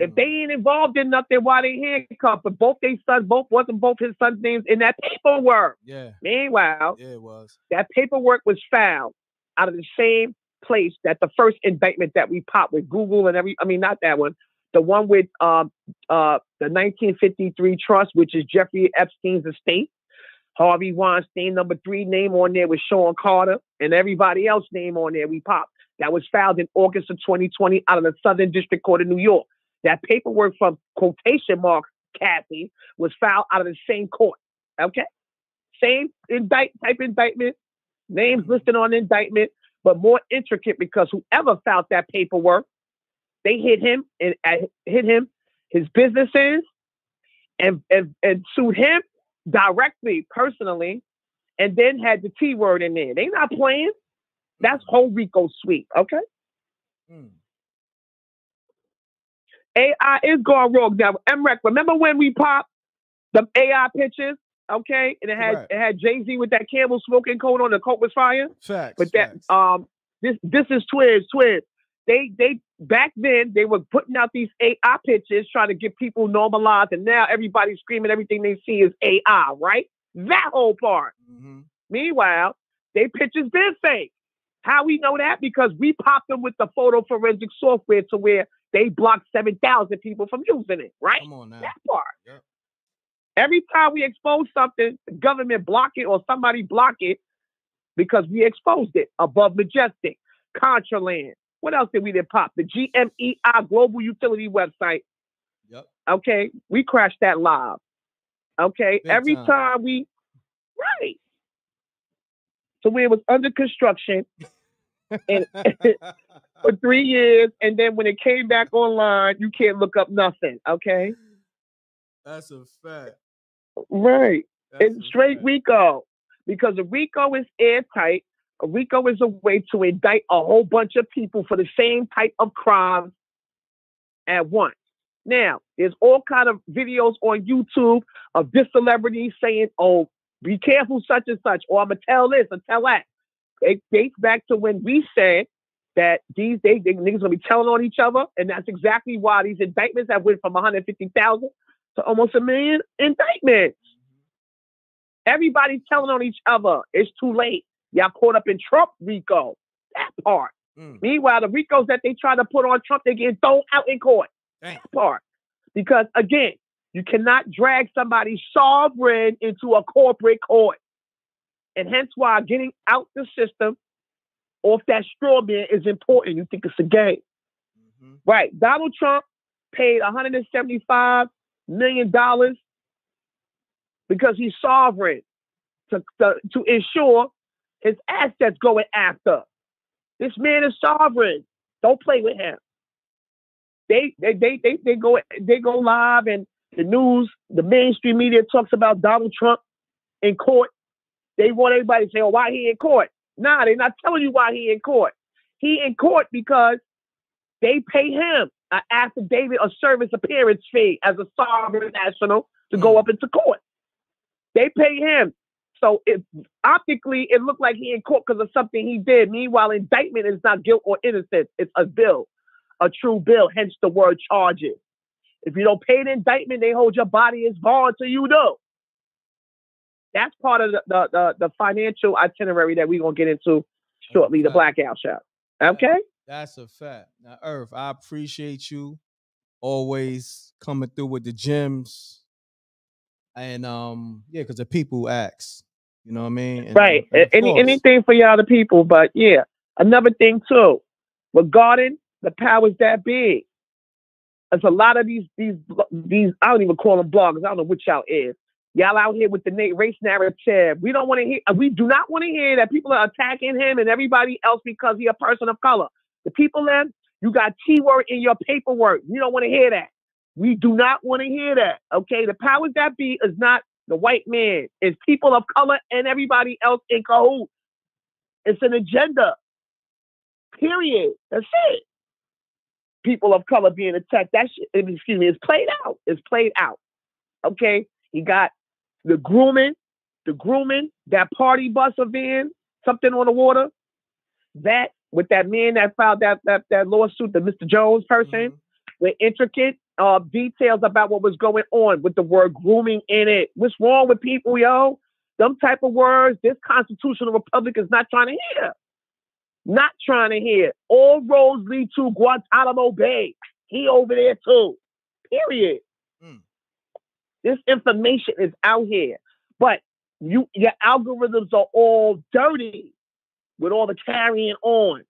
If they ain't involved in nothing, why they handcuffed? But both they sons, both wasn't both his sons' names in that paperwork. Yeah. Meanwhile, Yeah, it was. that paperwork was filed out of the same place that the first indictment that we popped with Google and every I mean not that one, the one with um uh the 1953 trust, which is Jeffrey Epstein's estate. Harvey Weinstein, number three name on there was Sean Carter, and everybody else name on there we popped. That was filed in August of 2020 out of the Southern District Court of New York. That paperwork from quotation marks, Kathy, was filed out of the same court. Okay? Same indict type indictment, names listed on indictment, but more intricate because whoever filed that paperwork, they hit him and uh, hit him, his businesses, and, and and sued him directly, personally, and then had the T word in there. They not playing. That's whole Rico sweep. Okay. AI is going rogue now. MREC, remember when we popped the AI pictures? Okay, and it had Right. it had Jay Z with that Campbell smoking coat on. The coat was fire. Facts. But that um this this is twins, twins. They they back then they were putting out these AI pictures trying to get people normalized, and now everybody's screaming everything they see is AI, right? That whole part. Meanwhile, they pictures been fake. How we know that? Because we popped them with the photo forensic software to where they blocked seven thousand people from using it, right? Come on now. That part. Every time we expose something, the government block it or somebody block it because we exposed it above Majestic, Contraland. What else did we did pop? The GMEI Global Utility website. Yep. Okay, we crashed that live. Okay, Big every time. time we right. So when it was under construction (laughs) and (laughs) for three years, and then when it came back online, you can't look up nothing. Okay, That's a fact. right. That's It's straight Rico. because a RICO is airtight. A RICO is a way to indict a whole bunch of people for the same type of crime at once. Now, there's all kind of videos on YouTube of this celebrity saying, "Oh, be careful, such and such," or "I'm gonna tell this and tell that." It dates back to when we said that these days they niggas gonna be telling on each other, and that's exactly why these indictments have went from 150,000 to almost a million indictments. Everybody's telling on each other. It's too late. Y'all caught up in Trump RICO. That part. Mm. Meanwhile, the RICOs that they try to put on Trump, they get thrown out in court. That part. Because again, you cannot drag somebody's sovereign into a corporate court. And hence why getting out the system off that straw man is important. You think it's a game. Mm-hmm. Right. Donald Trump paid $175 million because he's sovereign to, to, to ensure his assets going after. This man is sovereign. Don't play with him. They they they they, they go they go live and the news, the mainstream media talks about Donald Trump in court. They want everybody to say, "Oh, why he in court?" Nah, they're not telling you why he in court. He in court because they pay him an affidavit of service appearance fee as a sovereign national to go mm. up into court. They pay him. So it, optically, it looked like he in court because of something he did. Meanwhile, indictment is not guilt or innocence. It's a bill, a true bill, hence the word charges. If you don't pay the indictment, they hold your body as bond till you do. That's part of the, the, the, the financial itinerary that we're going to get into shortly, the blackout show. Okay? That's a fact. Now, Earth, I appreciate you always coming through with the gems. And um, yeah, because the people ask. You know what I mean? And- right. and Any anything for y'all the people, but yeah. Another thing too, regarding the powers that be. There's a lot of these these these I don't even call them bloggers. I don't know which y'all is. Y'all out here with the race narrative. We don't want to hear. We do not want to hear that people are attacking him and everybody else because he a person of color. The people then you got T word in your paperwork. We don't want to hear that. We do not want to hear that. Okay, the powers that be is not the white man. It's people of color and everybody else in cahoots. It's an agenda. Period. That's it. People of color being attacked. That excuse me, it's played out. It's played out. Okay. You got the grooming, the grooming, that party bus van, something on the water. That with that man that filed that that, that lawsuit, the Mr. Jones person, with intricate uh, details about what was going on with the word grooming in it. What's wrong with people, yo? Them type of words, this constitutional republic is not trying to hear. Not trying to hear. All roads lead to Guantanamo Bay. He over there too. Period. This information is out here, but you your algorithms are all dirty with all the carrying on.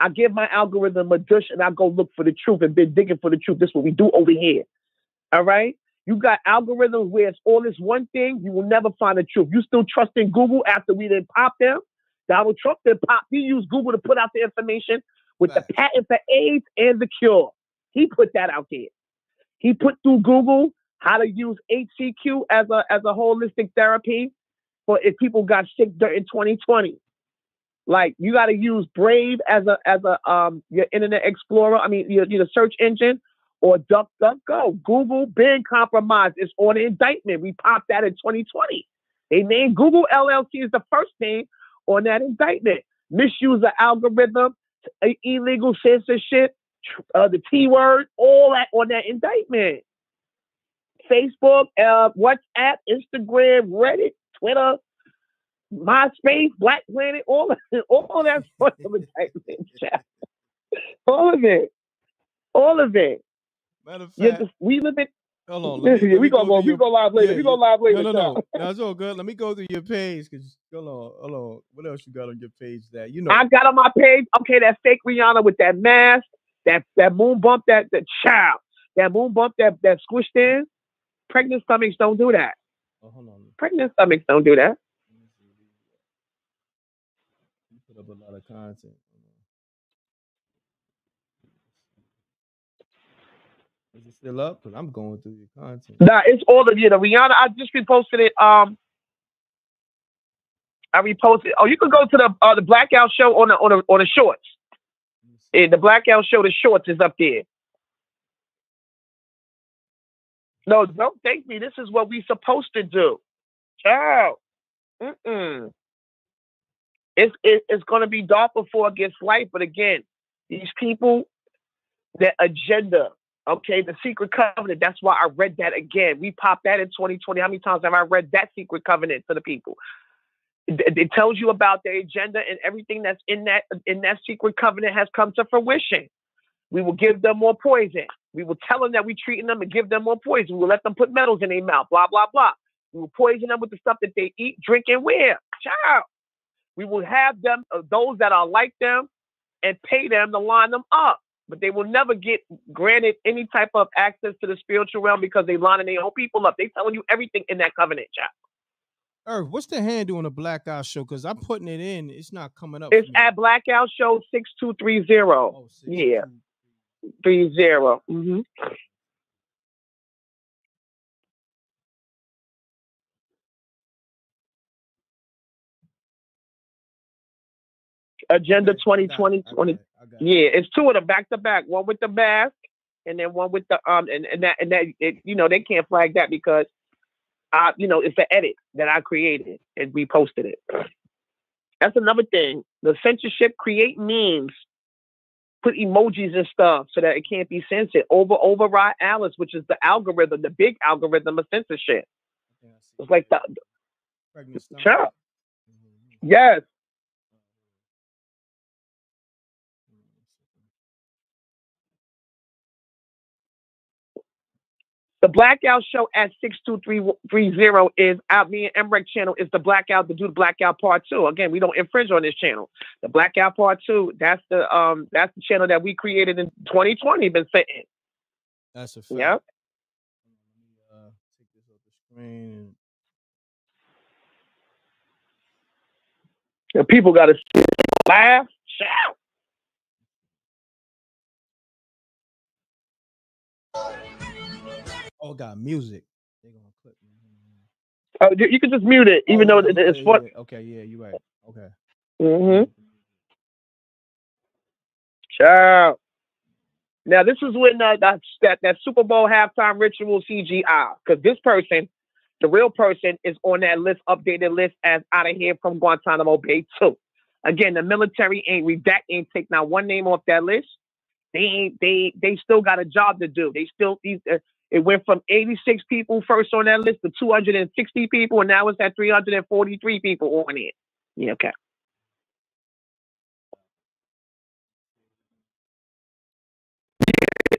I give my algorithm a dish and I go look for the truth and been digging for the truth. This is what we do over here. All right. You got algorithms where it's all this one thing, you will never find the truth. You still trust in Google after we didn't pop them. Donald Trump didn't pop. He used Google to put out the information with the patent for AIDS and the cure. He put that out there. He put through Google how to use HCQ as a as a holistic therapy for if people got sick during 2020. Like you got to use Brave as a as a um your Internet Explorer. I mean your your search engine or DuckDuckGo. Google been compromised. It's on indictment. We popped that in 2020. They named Google LLC as the first name on that indictment. Misuse of algorithm, illegal censorship, uh, the T word, all that on that indictment. Facebook, uh, WhatsApp, Instagram, Reddit, Twitter, MySpace, Black Planet, all of it, (laughs) all of that (laughs) sort of child. all of it, all of it. Matter of fact, we live in. hold on. (laughs) Let me, let we gonna go. to We your- go live later. yeah, we go live later. No, no, no. That's all good. Let me go through your page because hold on, hold on. What else you got on your page? That you know. I got on my page. Okay, that fake Rihanna with that mask, that that moon bump, that that child, that moon bump, that that squished in. Pregnant stomachs don't do that. Oh, hold on. Pregnant stomachs don't do that. You put up a lot of content. Is it still up? Because I'm going through your content. Nah, it's all of you. The Rihanna, I just reposted it. Um, I reposted. Oh, you can go to the uh, the blackout show on the on the on the shorts. The blackout show, the shorts is up there. No, don't thank me. This is what we supposed to do. Ciao. Mm-mm. It's it, it's gonna be dark before it gets light. But again, these people, their agenda. Okay, the secret covenant. That's why I read that again. We popped that in 2020. How many times have I read that secret covenant to the people? It, it tells you about their agenda and everything that's in that in that secret covenant has come to fruition. We will give them more poison. We will tell them that we're treating them and give them more poison. We will let them put metals in their mouth. Blah blah blah. We will poison them with the stuff that they eat, drink, and wear. Child. We will have them, uh, those that are like them, and pay them to line them up. But they will never get granted any type of access to the spiritual realm because they lining their own people up. They telling you everything in that covenant, child. Earth, what's the handle on the Blackout Show? Because I'm putting it in, it's not coming up. It's at Blackout Show six two three zero. yeah, three zero. Mm-hmm. Agenda 2020 20. Yeah, it's two of them back to back. One with the mask and then one with the um and, and that and that it, you know they can't flag that because I you know it's an edit that I created and we posted it. That's another thing. The censorship create memes, put emojis and stuff so that it can't be censored. Over override Alice, which is the algorithm, the big algorithm of censorship. It's like the, the sure. Yes. The Blackout Show at 62330 is out. Me and MREC channel is the Blackout, the do the Blackout Part 2. Again, we don't infringe on this channel. The Blackout Part 2, that's the um that's the channel that we created in 2020, been sitting. That's a fact. Yep. Uh, take this off the screen. And people gotta laugh, shout. Oh, got music. They gonna clip me. Oh, you you can just mute it, even Oh, though it- it's okay, fun. yeah, okay, yeah, you're right. Okay. Mm-hmm. Ciao. Now this is when uh, that, that that Super Bowl halftime ritual CGI because this person, the real person, is on that list, updated list as out of here from Guantanamo Bay too. Again, the military ain't redact ain't take not one name off that list. They ain't they they still got a job to do. They still these uh, it went from 86 people first on that list to 260 people, and now it's at 343 people on it. Yeah, okay.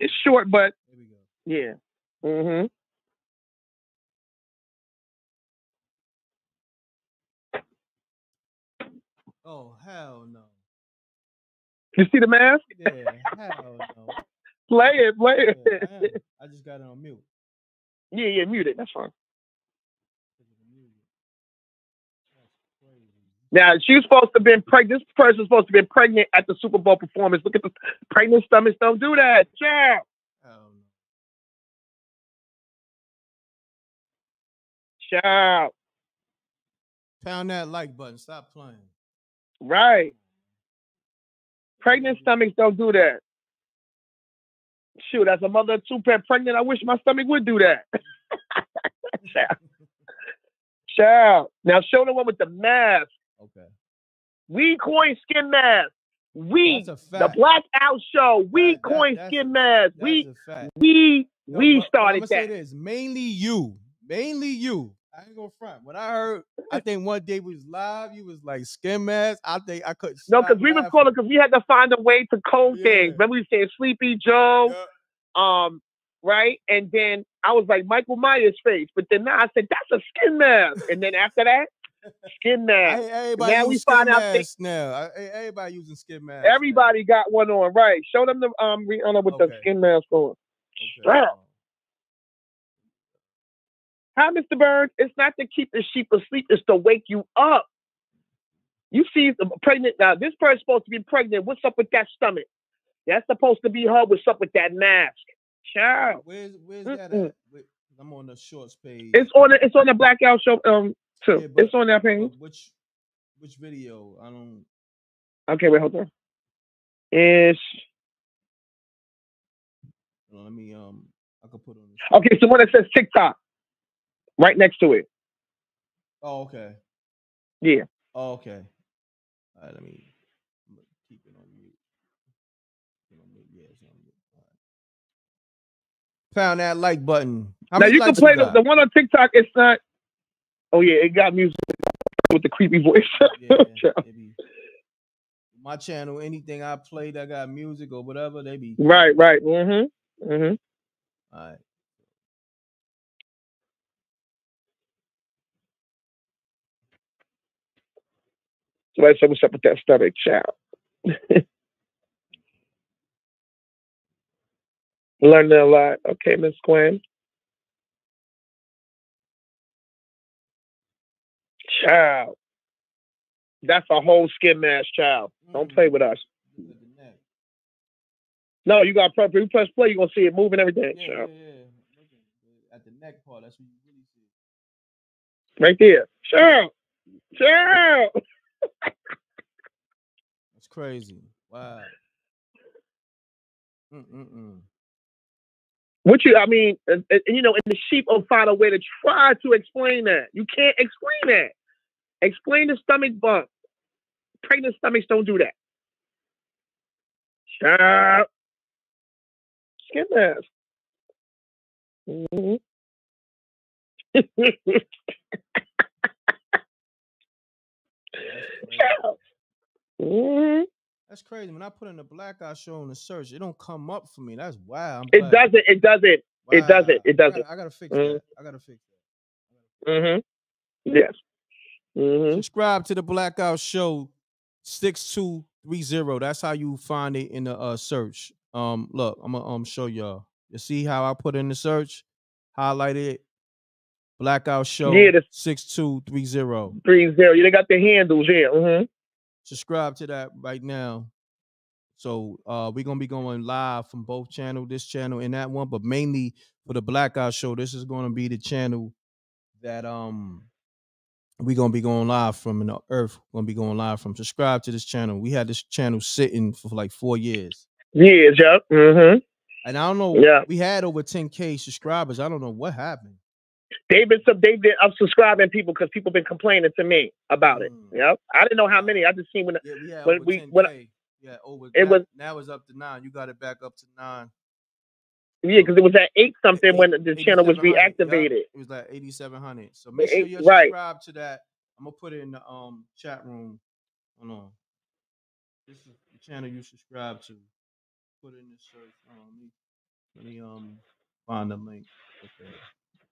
It's short, but yeah. Mm-hmm. Oh hell no. You see the mask? Yeah, hell no. Play it, play Yeah, it. I. (laughs) I just got it on mute. Yeah, yeah, mute it. That's fine. Now she's supposed to have been pregnant. This person's supposed to have been pregnant at the Super Bowl performance. Look at the pregnant stomachs. Don't do that. Ciao. Ciao. Pound that like button. Stop playing. Right. Pregnant stomachs don't do that. Shoot, as a mother of two pet pregnant, I wish my stomach would do that. (laughs) Ciao. Ciao. Now show the one with the mask. Okay. We coin skin mask. We the blackout show. We That- that- coin that's skin mask. We we No, we started I'ma say this. Mainly you. Mainly you. I ain't gonna front. When I heard, I think one day we was live, you was like skin mask. I think I couldn't No, because we was calling because we had to find a way to code things. Remember we said Sleepy Joe, um, right? And then I was like Michael Myers face, but then now I said that's a skin mask, and then after that, skin (laughs) mask. Hey, everybody now we find out they, now. Hey, everybody using skin mask. everybody got one on, right? Show them the um Rihanna with the Okay. skin mask on. Okay. Wow. Hi, Mr. Burns. It's not to keep the sheep asleep, it's to wake you up. You see the pregnant now, this person's supposed to be pregnant. What's up with that stomach? That's supposed to be her. What's up with that mask? Sure. Where's where's that Mm-mm. at? I'm on the shorts page. It's on the it's on the blackout show um too. Yeah, but- it's on that page. Which which video? I don't. Okay, wait, hold on. Is let me um. I could put on. Okay, so one that says TikTok, right next to it. Oh, okay. Yeah. Oh, okay. All right, let me keep it on mute. Yeah, it's on mute. Pound that like button. How now you can play the, the one on TikTok. It's not. Oh yeah, it got music (laughs) with the creepy voice. (laughs) My channel, anything I play that got music or whatever, they be right, right. Mm-hmm. Mm-hmm. all right. Somebody said, "What's up with that stomach, child?" (laughs) Learning a lot. Okay, Miss Gwen. Child. That's a whole skin mask, child. Don't mm-hmm. play with us. No, you got prep. You press play, you're gonna see it moving everything. Yeah, child. yeah, yeah. At the neck part, that's what you really see. Right there. Child. Child. (laughs) Crazy. Wow. Mm-mm-mm. What you, I mean, uh, uh, you know, and the sheep will find a way to try to explain that. You can't explain that. Explain the stomach bump. Pregnant stomachs don't do that. (laughs) Child. Skin. Mhm. Child. Mhm. That's crazy. When I put in the black eye show in the search, it don't come up for me. That's wild. I'm It doesn't. It doesn't. It doesn't. It doesn't. gotta, I gotta fix that. I gotta fix Mm-hmm. Yes. Mm-hmm. Subscribe to the Blackout Show 6230. That's how you find it in the uh search. Um, look, I'm gonna um show y'all. You see how I put in the search? Highlight it. Blackout Show Yeah, the- 6230. Three zero. They got the handles. Yeah. Mm-hmm. Subscribe to that right now. So uh we're gonna be going live from both channel, this channel and that one, but mainly for the Blackout Show. This is gonna be the channel that um we're gonna be going live from in the earth. Gonna be going live from. Subscribe to this channel. We had this channel sitting for like four years. Years. Yep. Mm-hmm. And I don't know. Yeah. We had over 10k subscribers. I don't know what happened. They've been sub. They've been unsubscribing people because people been complaining to me about it. Yeah, I didn't know how many. I just seen when Mm. had when we 10K. when Yeah, over It now, was- now it's up to nine. You got it back up to nine. yeah because it was at eight something when the channel was 8700, yup. reactivated. It was like 8700. So make sure Eight- you right. subscribe to that. I'm gonna put it in the um chat room. Hold on. This is the channel you subscribe to. Put it in the search. Hold on, let me, let me um find the link. Okay.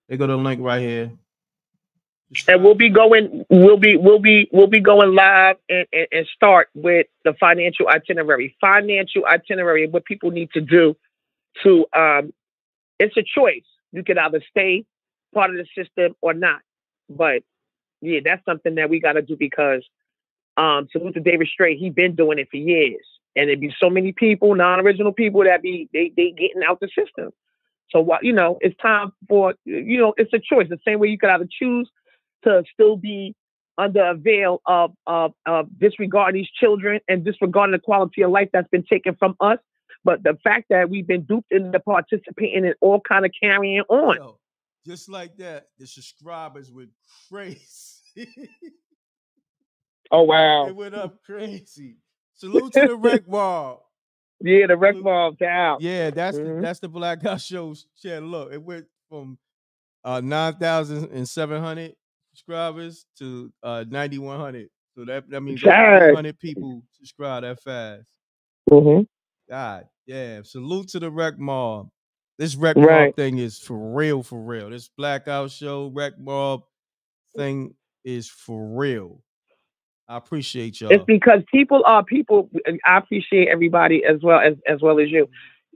They go to the link right here. and we'll be going we'll be we'll be we'll be going live and, and, and start with the financial itinerary. Financial itinerary what people need to do to um it's a choice. You can either stay part of the system or not. But yeah that's something that we got to do because um salute to david straight he been doing it for years. And there be so many people non-original people that be they they getting out the system so what you know it's time for you know it's a choice the same way you could either choose to still be under a veil of, of, of disregarding these children and disregarding the quality of life that's been taken from us. But the fact that we've been duped into participating in all kind of carrying on. Yo, just like that, the subscribers went (laughs) crazy. Oh wow. It went up crazy. Salute to the Rec (laughs) Ball. Yeah, the rec ball's out. Yeah, that's Mhm. the, that's the Blackout (laughs) show. channel. Look, it went from uh nine thousand and seven hundred subscribers to uh ninety one hundred. So that that means hundred people subscribe that fast. Mhm. God, yeah. Salute to the Rec Mob. This Rec Mob thing is for real, for real. This Blackout Show Rec Mob thing is for real. I appreciate y'all. It's because people are people. I appreciate everybody as well as as well as you.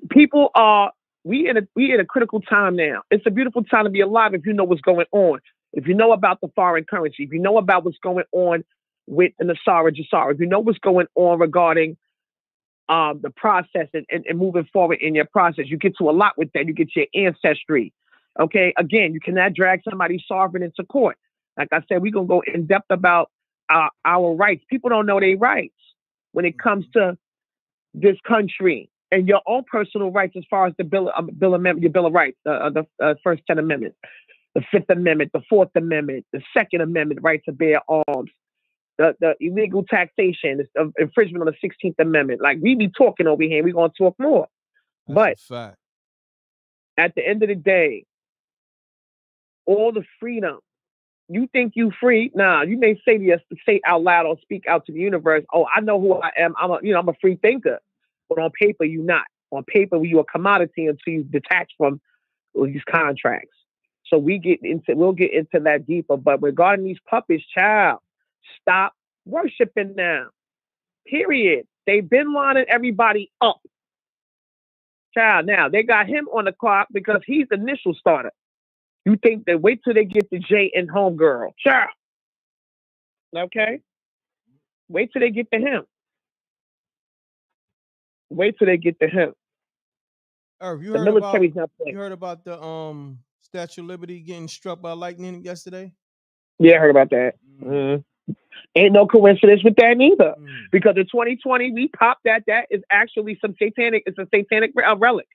People are we in a we in a critical time now. It's a beautiful time to be alive if you know what's going on. If you know about the foreign currency, if you know about what's going on with the NESARA GESARA, if you know what's going on regarding um, the process and, and, and moving forward in your process, you get to a lot with that. You get your ancestry. Okay, again, you cannot drag somebody's sovereign into court. Like I said, we're gonna go in depth about our, our rights. People don't know their rights when it comes to this country and your own personal rights as far as the bill, um, bill of your bill of rights, uh, the uh, first ten amendments, the Fifth Amendment, the Fourth Amendment, the Second Amendment, right to bear arms, the, the illegal taxation, the infringement on the Sixteenth Amendment. Like we be talking over here, we're gonna talk more. That's but at the end of the day, all the freedom. You think you free? Nah, you may say to say out loud or speak out to the universe. Oh, I know who I am. I'm a, you know, I'm a free thinker. But on paper, you're not. On paper, you're a commodity until you detach from these contracts. So we get into, we'll get into that deeper. But regarding these puppets, child, stop worshiping them. Period. They've been lining everybody up. Child, now they got him on the clock because he's the initial starter. You think that wait till they get to Jay and Homegirl. Child. Okay? Wait till they get to him. Wait till they get to him. Irv, you The heard about not playing. you heard about the um Statue of Liberty getting struck by lightning yesterday? Yeah, I heard about that. Mhm. Ain't no coincidence with that neither. Because in 2020, we popped that. That is actually some satanic. It's a satanic uh, relic.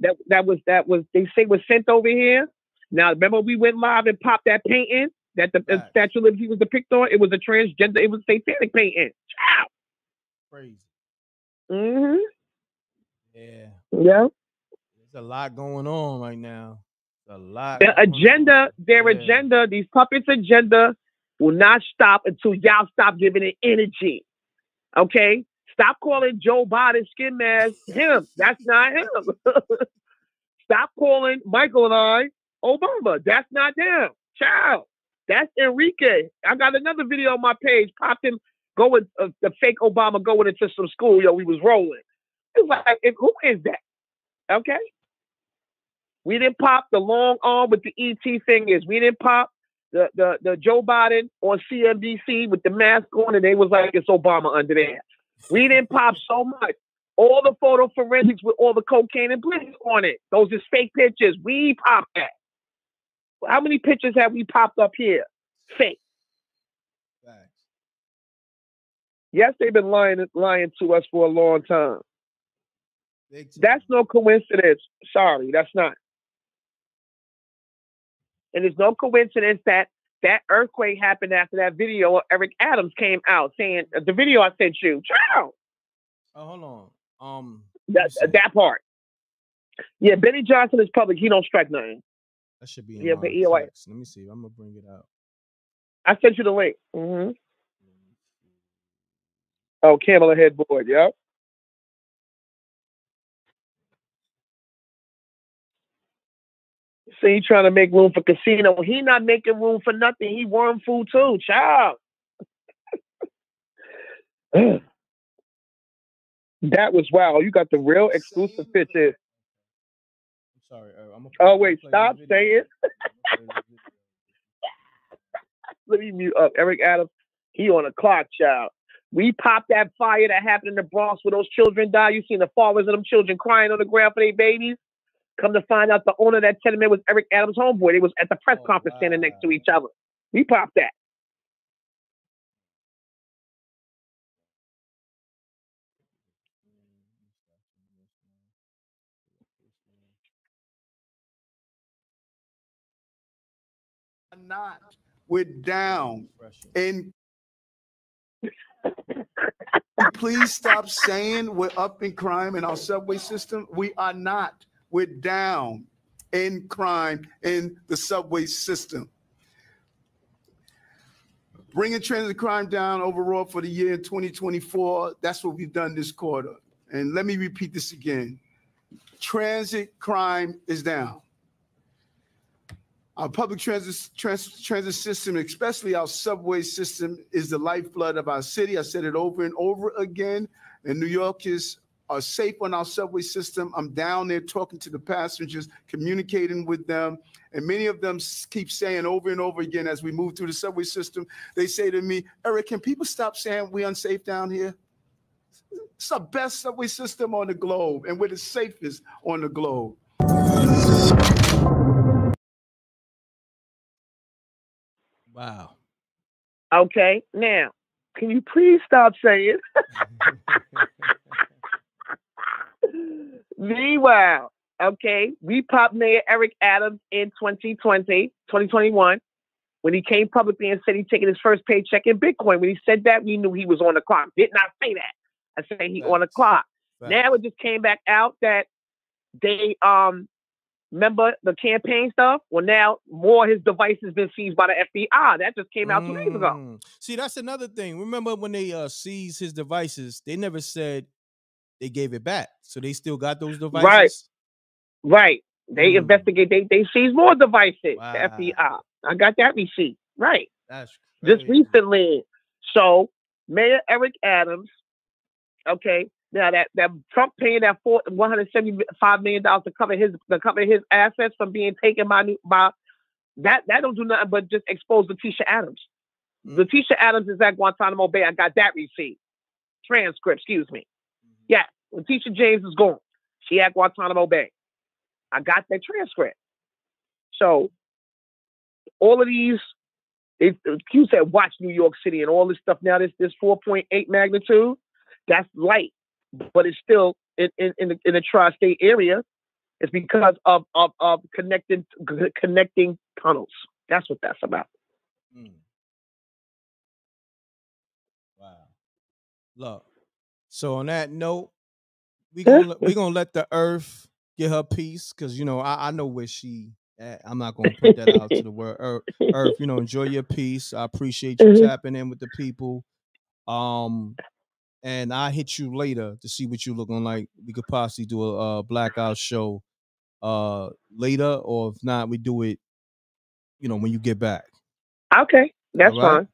That that was that was they say was sent over here. Now remember we went live and popped that painting that the uh, Statue of Liberty was depicted on. It was a transgender. It was a satanic painting. Crazy. hmm Yeah. Yeah. There's a lot going on right now. A lot. Their going on. agenda, their agenda, these puppets' agenda will not stop until y'all stop giving it energy. Okay? Stop calling Joe Biden skin mask him. That's not him. (laughs) stop calling Michael and I Obama. That's not them. Child. That's Enrique. I got another video on my page. Popped him going, uh, the fake Obama going into some school. Yo, we was rolling. It's like, who is that? Okay? We didn't pop the long arm with the ET fingers. We didn't pop the, the, the Joe Biden on CNBC with the mask on, and they was like, it's Obama under there. We didn't pop so much. All the photo forensics with all the cocaine and bling on it. Those is fake pictures. We popped that. How many pictures have we popped up here? Fake. Yes, they've been lying lying to us for a long time. That's no coincidence. Sorry, that's not. And it's no coincidence that that earthquake happened after that video Eric Adams came out saying the video I sent you. Child. Oh, hold on. Um, That, that part. Yeah, Benny Johnson is public. He don't strike nothing. That should be in Yeah, but either way. Let me see. I'm gonna bring it out. I sent you the link. hmm Oh, Camel headboard. Yep. See, he trying to make room for casino. He not making room for nothing. He worm food too, child. (sighs) that was wow. You got the real exclusive pictures. Sorry, Irv, I'm Oh wait, stop saying. (laughs) Let me mute up. Eric Adams, he on a clock, child. We popped that fire that happened in the Bronx where those children died. You seen the fathers of them children crying on the ground for their babies. Come to find out, the owner of that tenement was Eric Adams' homeboy. They was at the press conference standing next to each other. We popped that. Not. We're down. And please stop saying we're up in crime in our subway system. We are not. We're down in crime in the subway system. Bringing transit crime down overall for the year 2024. That's what we've done this quarter. And let me repeat this again. Transit crime is down. Our public transit, trans, transit system, especially our subway system, is the lifeblood of our city. I said it over and over again. And New Yorkers are uh, safe on our subway system. I'm down there talking to the passengers, communicating with them. And many of them keep saying over and over again as we move through the subway system, they say to me, Eric, can people stop saying we're unsafe down here? It's the best subway system on the globe, and we're the safest on the globe. Wow. Okay, now, can you please stop saying? (laughs) Meanwhile, okay, we popped Mayor Eric Adams in 2020, 2021, when he came publicly and said he'd taken his first paycheck in Bitcoin. When he said that, we knew he was on the clock. Did not say that. I say he on the clock. Now it just came back out that they um remember the campaign stuff. Well, now more his devices been seized by the FBI. That just came out two days ago. Mm. See, that's another thing. Remember when they uh seized his devices, they never said they gave it back. So they still got those devices. Right. Right. They Mm. investigate. They they seized more devices. The FBI. I got that receipt. Right. That's Just recently. So Mayor Eric Adams. Okay. Now that that Trump paying that four one hundred seventy five million dollars to cover his to cover his assets from being taken by new- by that that don't do nothing but just expose Letitia Adams. Mm-hmm. Letitia Adams is at Guantanamo Bay. I got that receipt. Transcript, excuse me. Mm-hmm. Yeah, Letitia James is gone. She at Guantanamo Bay. I got that transcript. So all of these, if you said watch New York City and all this stuff now, this this 4.8 magnitude, that's light, but it's still in, in, in the in the tri-state area. It's because of of, of connecting (laughs) connecting tunnels. That's what that's about. Wow. Look. So on that note, we gonna we gonna let the earth get her peace because you know I, I know where she at. I'm not gonna put that out to the world. Earth, earth, you know, enjoy your peace. I appreciate you Mhm. tapping in with the people. Um, and I hit you later to see what you're looking like. We could possibly do a, uh blackout show uh later, or if not, we do it. You know, when you get back. Okay, that's right. fine.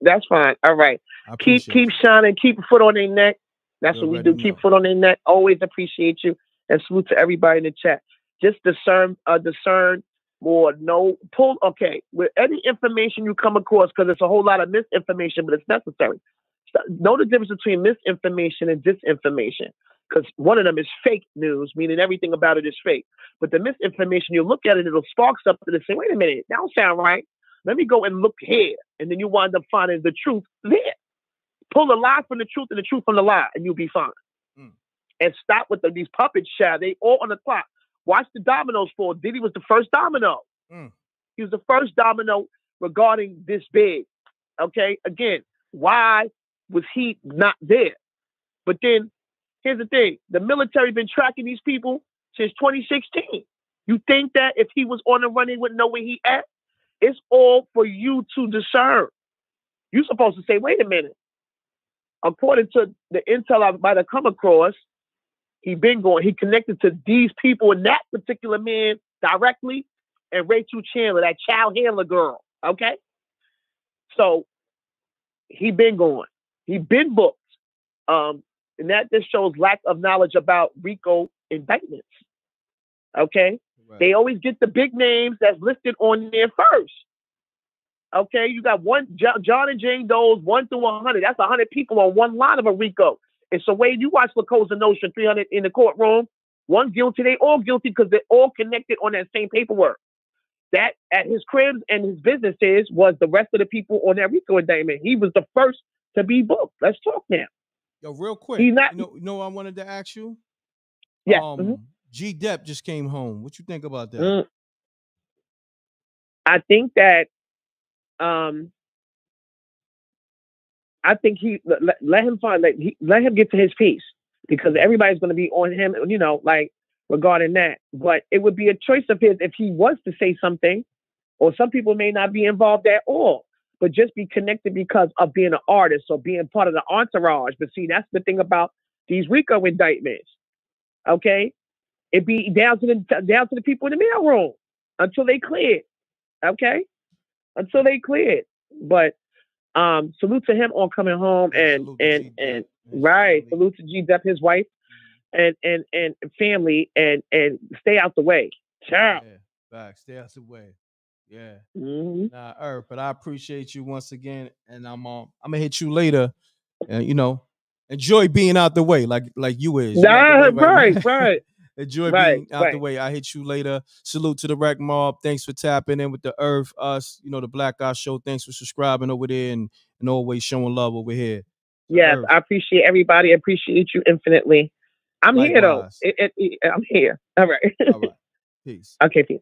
That's fine. All right. Keep keep shining. Keep a foot on their neck. That's You what we do. Keep foot on their neck. Always appreciate you and salute to everybody in the chat. Just discern, uh, discern more. No pull. Okay, with any information you come across, because it's a whole lot of misinformation, but it's necessary. Know the difference between misinformation and disinformation. Because one of them is fake news, meaning everything about it is fake. But the misinformation, you look at it, it'll spark something and say, "Wait a minute, that don't sound right." Let me go and look here, and then you wind up finding the truth there pull the lie from the truth and the truth from the lie, and you'll be fine. Mm. And stop with the, these puppets, child. They all on the clock. Watch the dominoes fall. Diddy was the first domino. Mm. He was the first domino regarding this big. Okay, again, why was he not there? But then, here's the thing: the military been tracking these people since 2016. You think that if he was on the run, they wouldn't know where he at? It's all for you to discern. You're supposed to say, "Wait a minute." according to the intel I might have come across, he been going, he connected to these people and that particular man directly, and Rachel Chandler, that child handler girl. Okay, so he been going, he been booked, um, and that just shows lack of knowledge about RICO indictments. Okay, they always get the big names that's listed on there first. Okay, you got one John and Jane Doe's one through 100. That's 100 people on one line of a RICO. It's the way you watch La Cosa Nostra 300 in the courtroom. One guilty, they all guilty because they're all connected on that same paperwork. That at his cribs and his businesses was the rest of the people on that RICO indictment. He was the first to be booked. Let's talk now. Yo, real quick. He's not- you know, you know I wanted to ask you? Yeah, Um, mhm. G Dep just came home. What you think about that? Mm. I think that um I think he let, let- let him find like he, let him get to his piece because everybody's going to be on him, you know, like regarding that. But it would be a choice of his if he was to say something, or some people may not be involved at all, but just be connected because of being an artist or being part of the entourage. But see, that's the thing about these RICO indictments. Okay, it be down to the down to the people in the mailroom until they clear. Okay, until they clear. it. But um, salute to him on coming home and and and right. Salute to G Dep, his wife, and and and family, and and stay out the way. Ciao. Back, stay out the way. Yeah. Mhm. Nah, Earth, but I appreciate you once again, and I'm um, I'm gonna hit you later. And you know, enjoy being out the way, like like you is. You out the Nah, right, now. right. (laughs) Enjoy Right, being out the way. I hit you later. Salute to the rec mob. Thanks for tapping in with the earth, us, you know, the Black Eye Show. Thanks for subscribing over there and, and always showing love over here. Yes, Earth. I appreciate everybody. I appreciate you infinitely. I'm here though. It, it, it- I'm here. All right. All right. (laughs) Peace. okay, peace.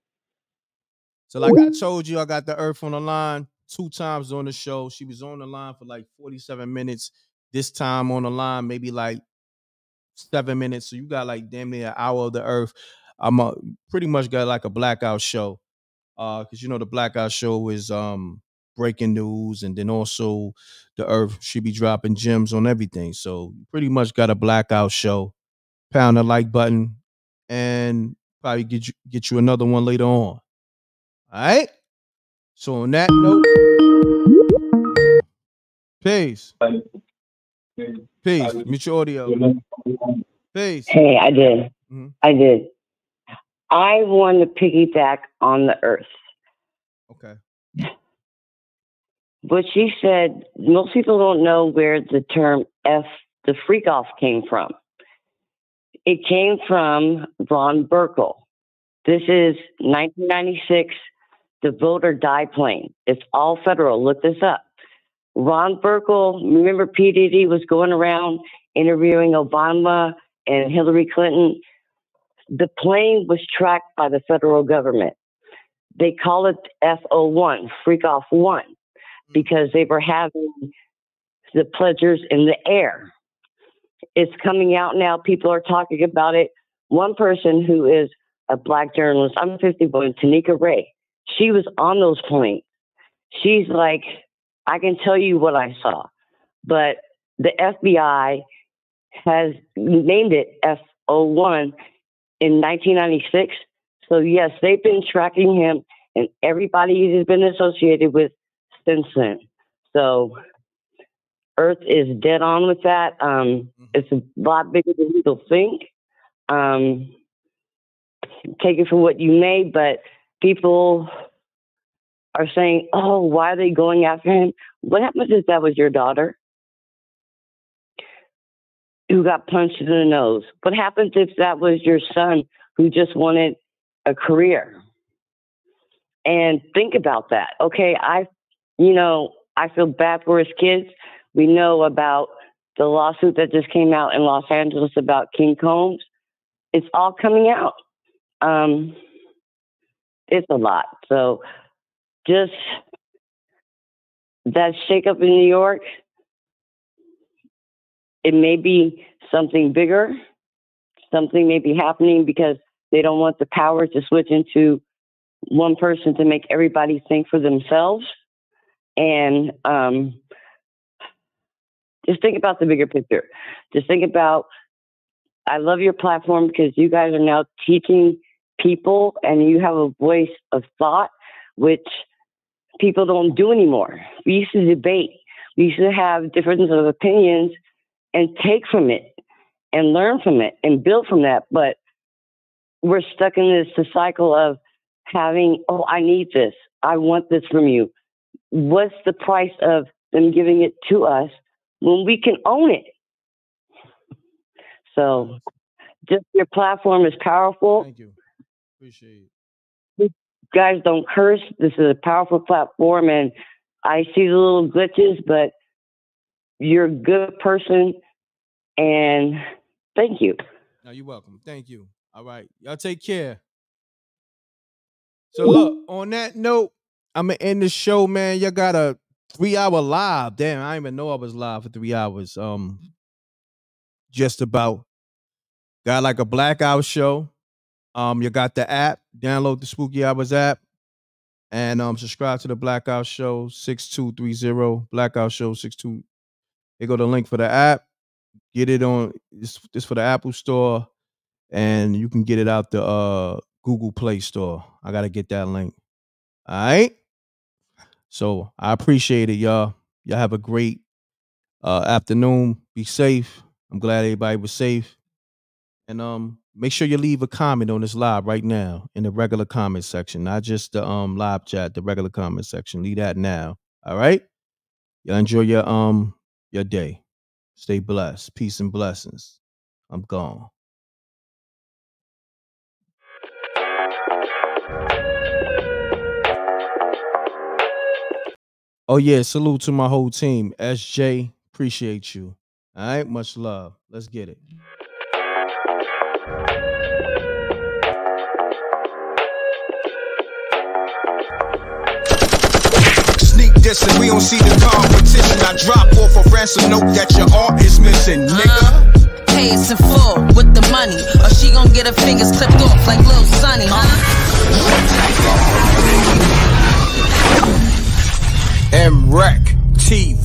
So like I told you, I got the Earth on the line two times on the show. She was on the line for like 47 minutes. This time on the line, maybe like seven minutes. So you got like damn near an hour of the Earth. I'm uh, pretty much got like a blackout show. Uh, because you know the blackout show is um breaking news, and then also the Earth she be dropping gems on everything. So pretty much got a blackout show. Pound the like button, and probably get you get you another one later on. All right. So on that note, peace. Peace. Mute your audio. Peace. Hey, I did. Mhm. I did. I want to piggyback on the earth. Okay. But she said, most people don't know where the term F, the freak off, came from. It came from Ron Burkle. This is 1996, the vote or die plane. It's all federal. Look this up. Ron Burkle, remember PDD was going around interviewing Obama and Hillary Clinton. The plane was tracked by the federal government. They call it FO1, Freak Off One, hmm. because they were having the pledgers in the air. It's coming out now. People are talking about it. One person who is a black journalist, I'm 51, Tanika Ray, she was on those planes. She's like, I can tell you what I saw, but the FBI has named it FO1 in 1996. So, yes, they've been tracking him, and everybody he's been associated with since then. So, Earth is dead on with that. Um, it's a lot bigger than people think. Um, take it for what you may, but people are saying, "Oh, why are they going after him?" What happens if that was your daughter who got punched in the nose? What happens if that was your son who just wanted a career? And think about that. Okay, I, you know, I feel bad for his kids. We know about the lawsuit that just came out in Los Angeles about King Combs. It's all coming out. Um, it's a lot. So just that shakeup in New York, it may be something bigger. Something may be happening because they don't want the power to switch into one person to make everybody think for themselves. And um, just think about the bigger picture. Just think about, I love your platform because you guys are now teaching people and you have a voice of thought, which people don't do anymore. We used to debate, we used to have differences of opinions and take from it and learn from it and build from that. But we're stuck in this cycle of having, oh, I need this. I want this from you. What's the price of them giving it to us when we can own it? So just your platform is powerful. Thank you. Appreciate it. Guys don't curse. This is a powerful platform and I see the little glitches, but you're a good person and thank you. No, you're welcome. Thank you. All right. Y'all take care. So look, on that note, I'm gonna end the show, man. Y'all got a three hour live. Damn, I didn't even know I was live for three hours. Um just about got like a blackout show. Um, you got the app, download the Spooky Hours app, and um subscribe to the Blackout Show 6230. Blackout Show 62. They go to link for the app. Get it on it's, this for the Apple Store, and you can get it out the uh Google Play Store. I gotta get that link. All right. So I appreciate it, y'all. Y'all have a great uh afternoon. Be safe. I'm glad everybody was safe. And um make sure you leave a comment on this live right now in the regular comment section, not just the um live chat, the regular comment section. Leave that now. All right. Y'all enjoy your um your day. Stay blessed. Peace and blessings. I'm gone. Oh yeah, salute to my whole team. SJ, appreciate you. All right, much love. Let's get it dissing. We don't see the competition. I drop off a ransom note that your art is missing, nigga. Uh, pay us in full with the money, or she gon' get her fingers clipped off like Lil Sonny, huh? MREC TV.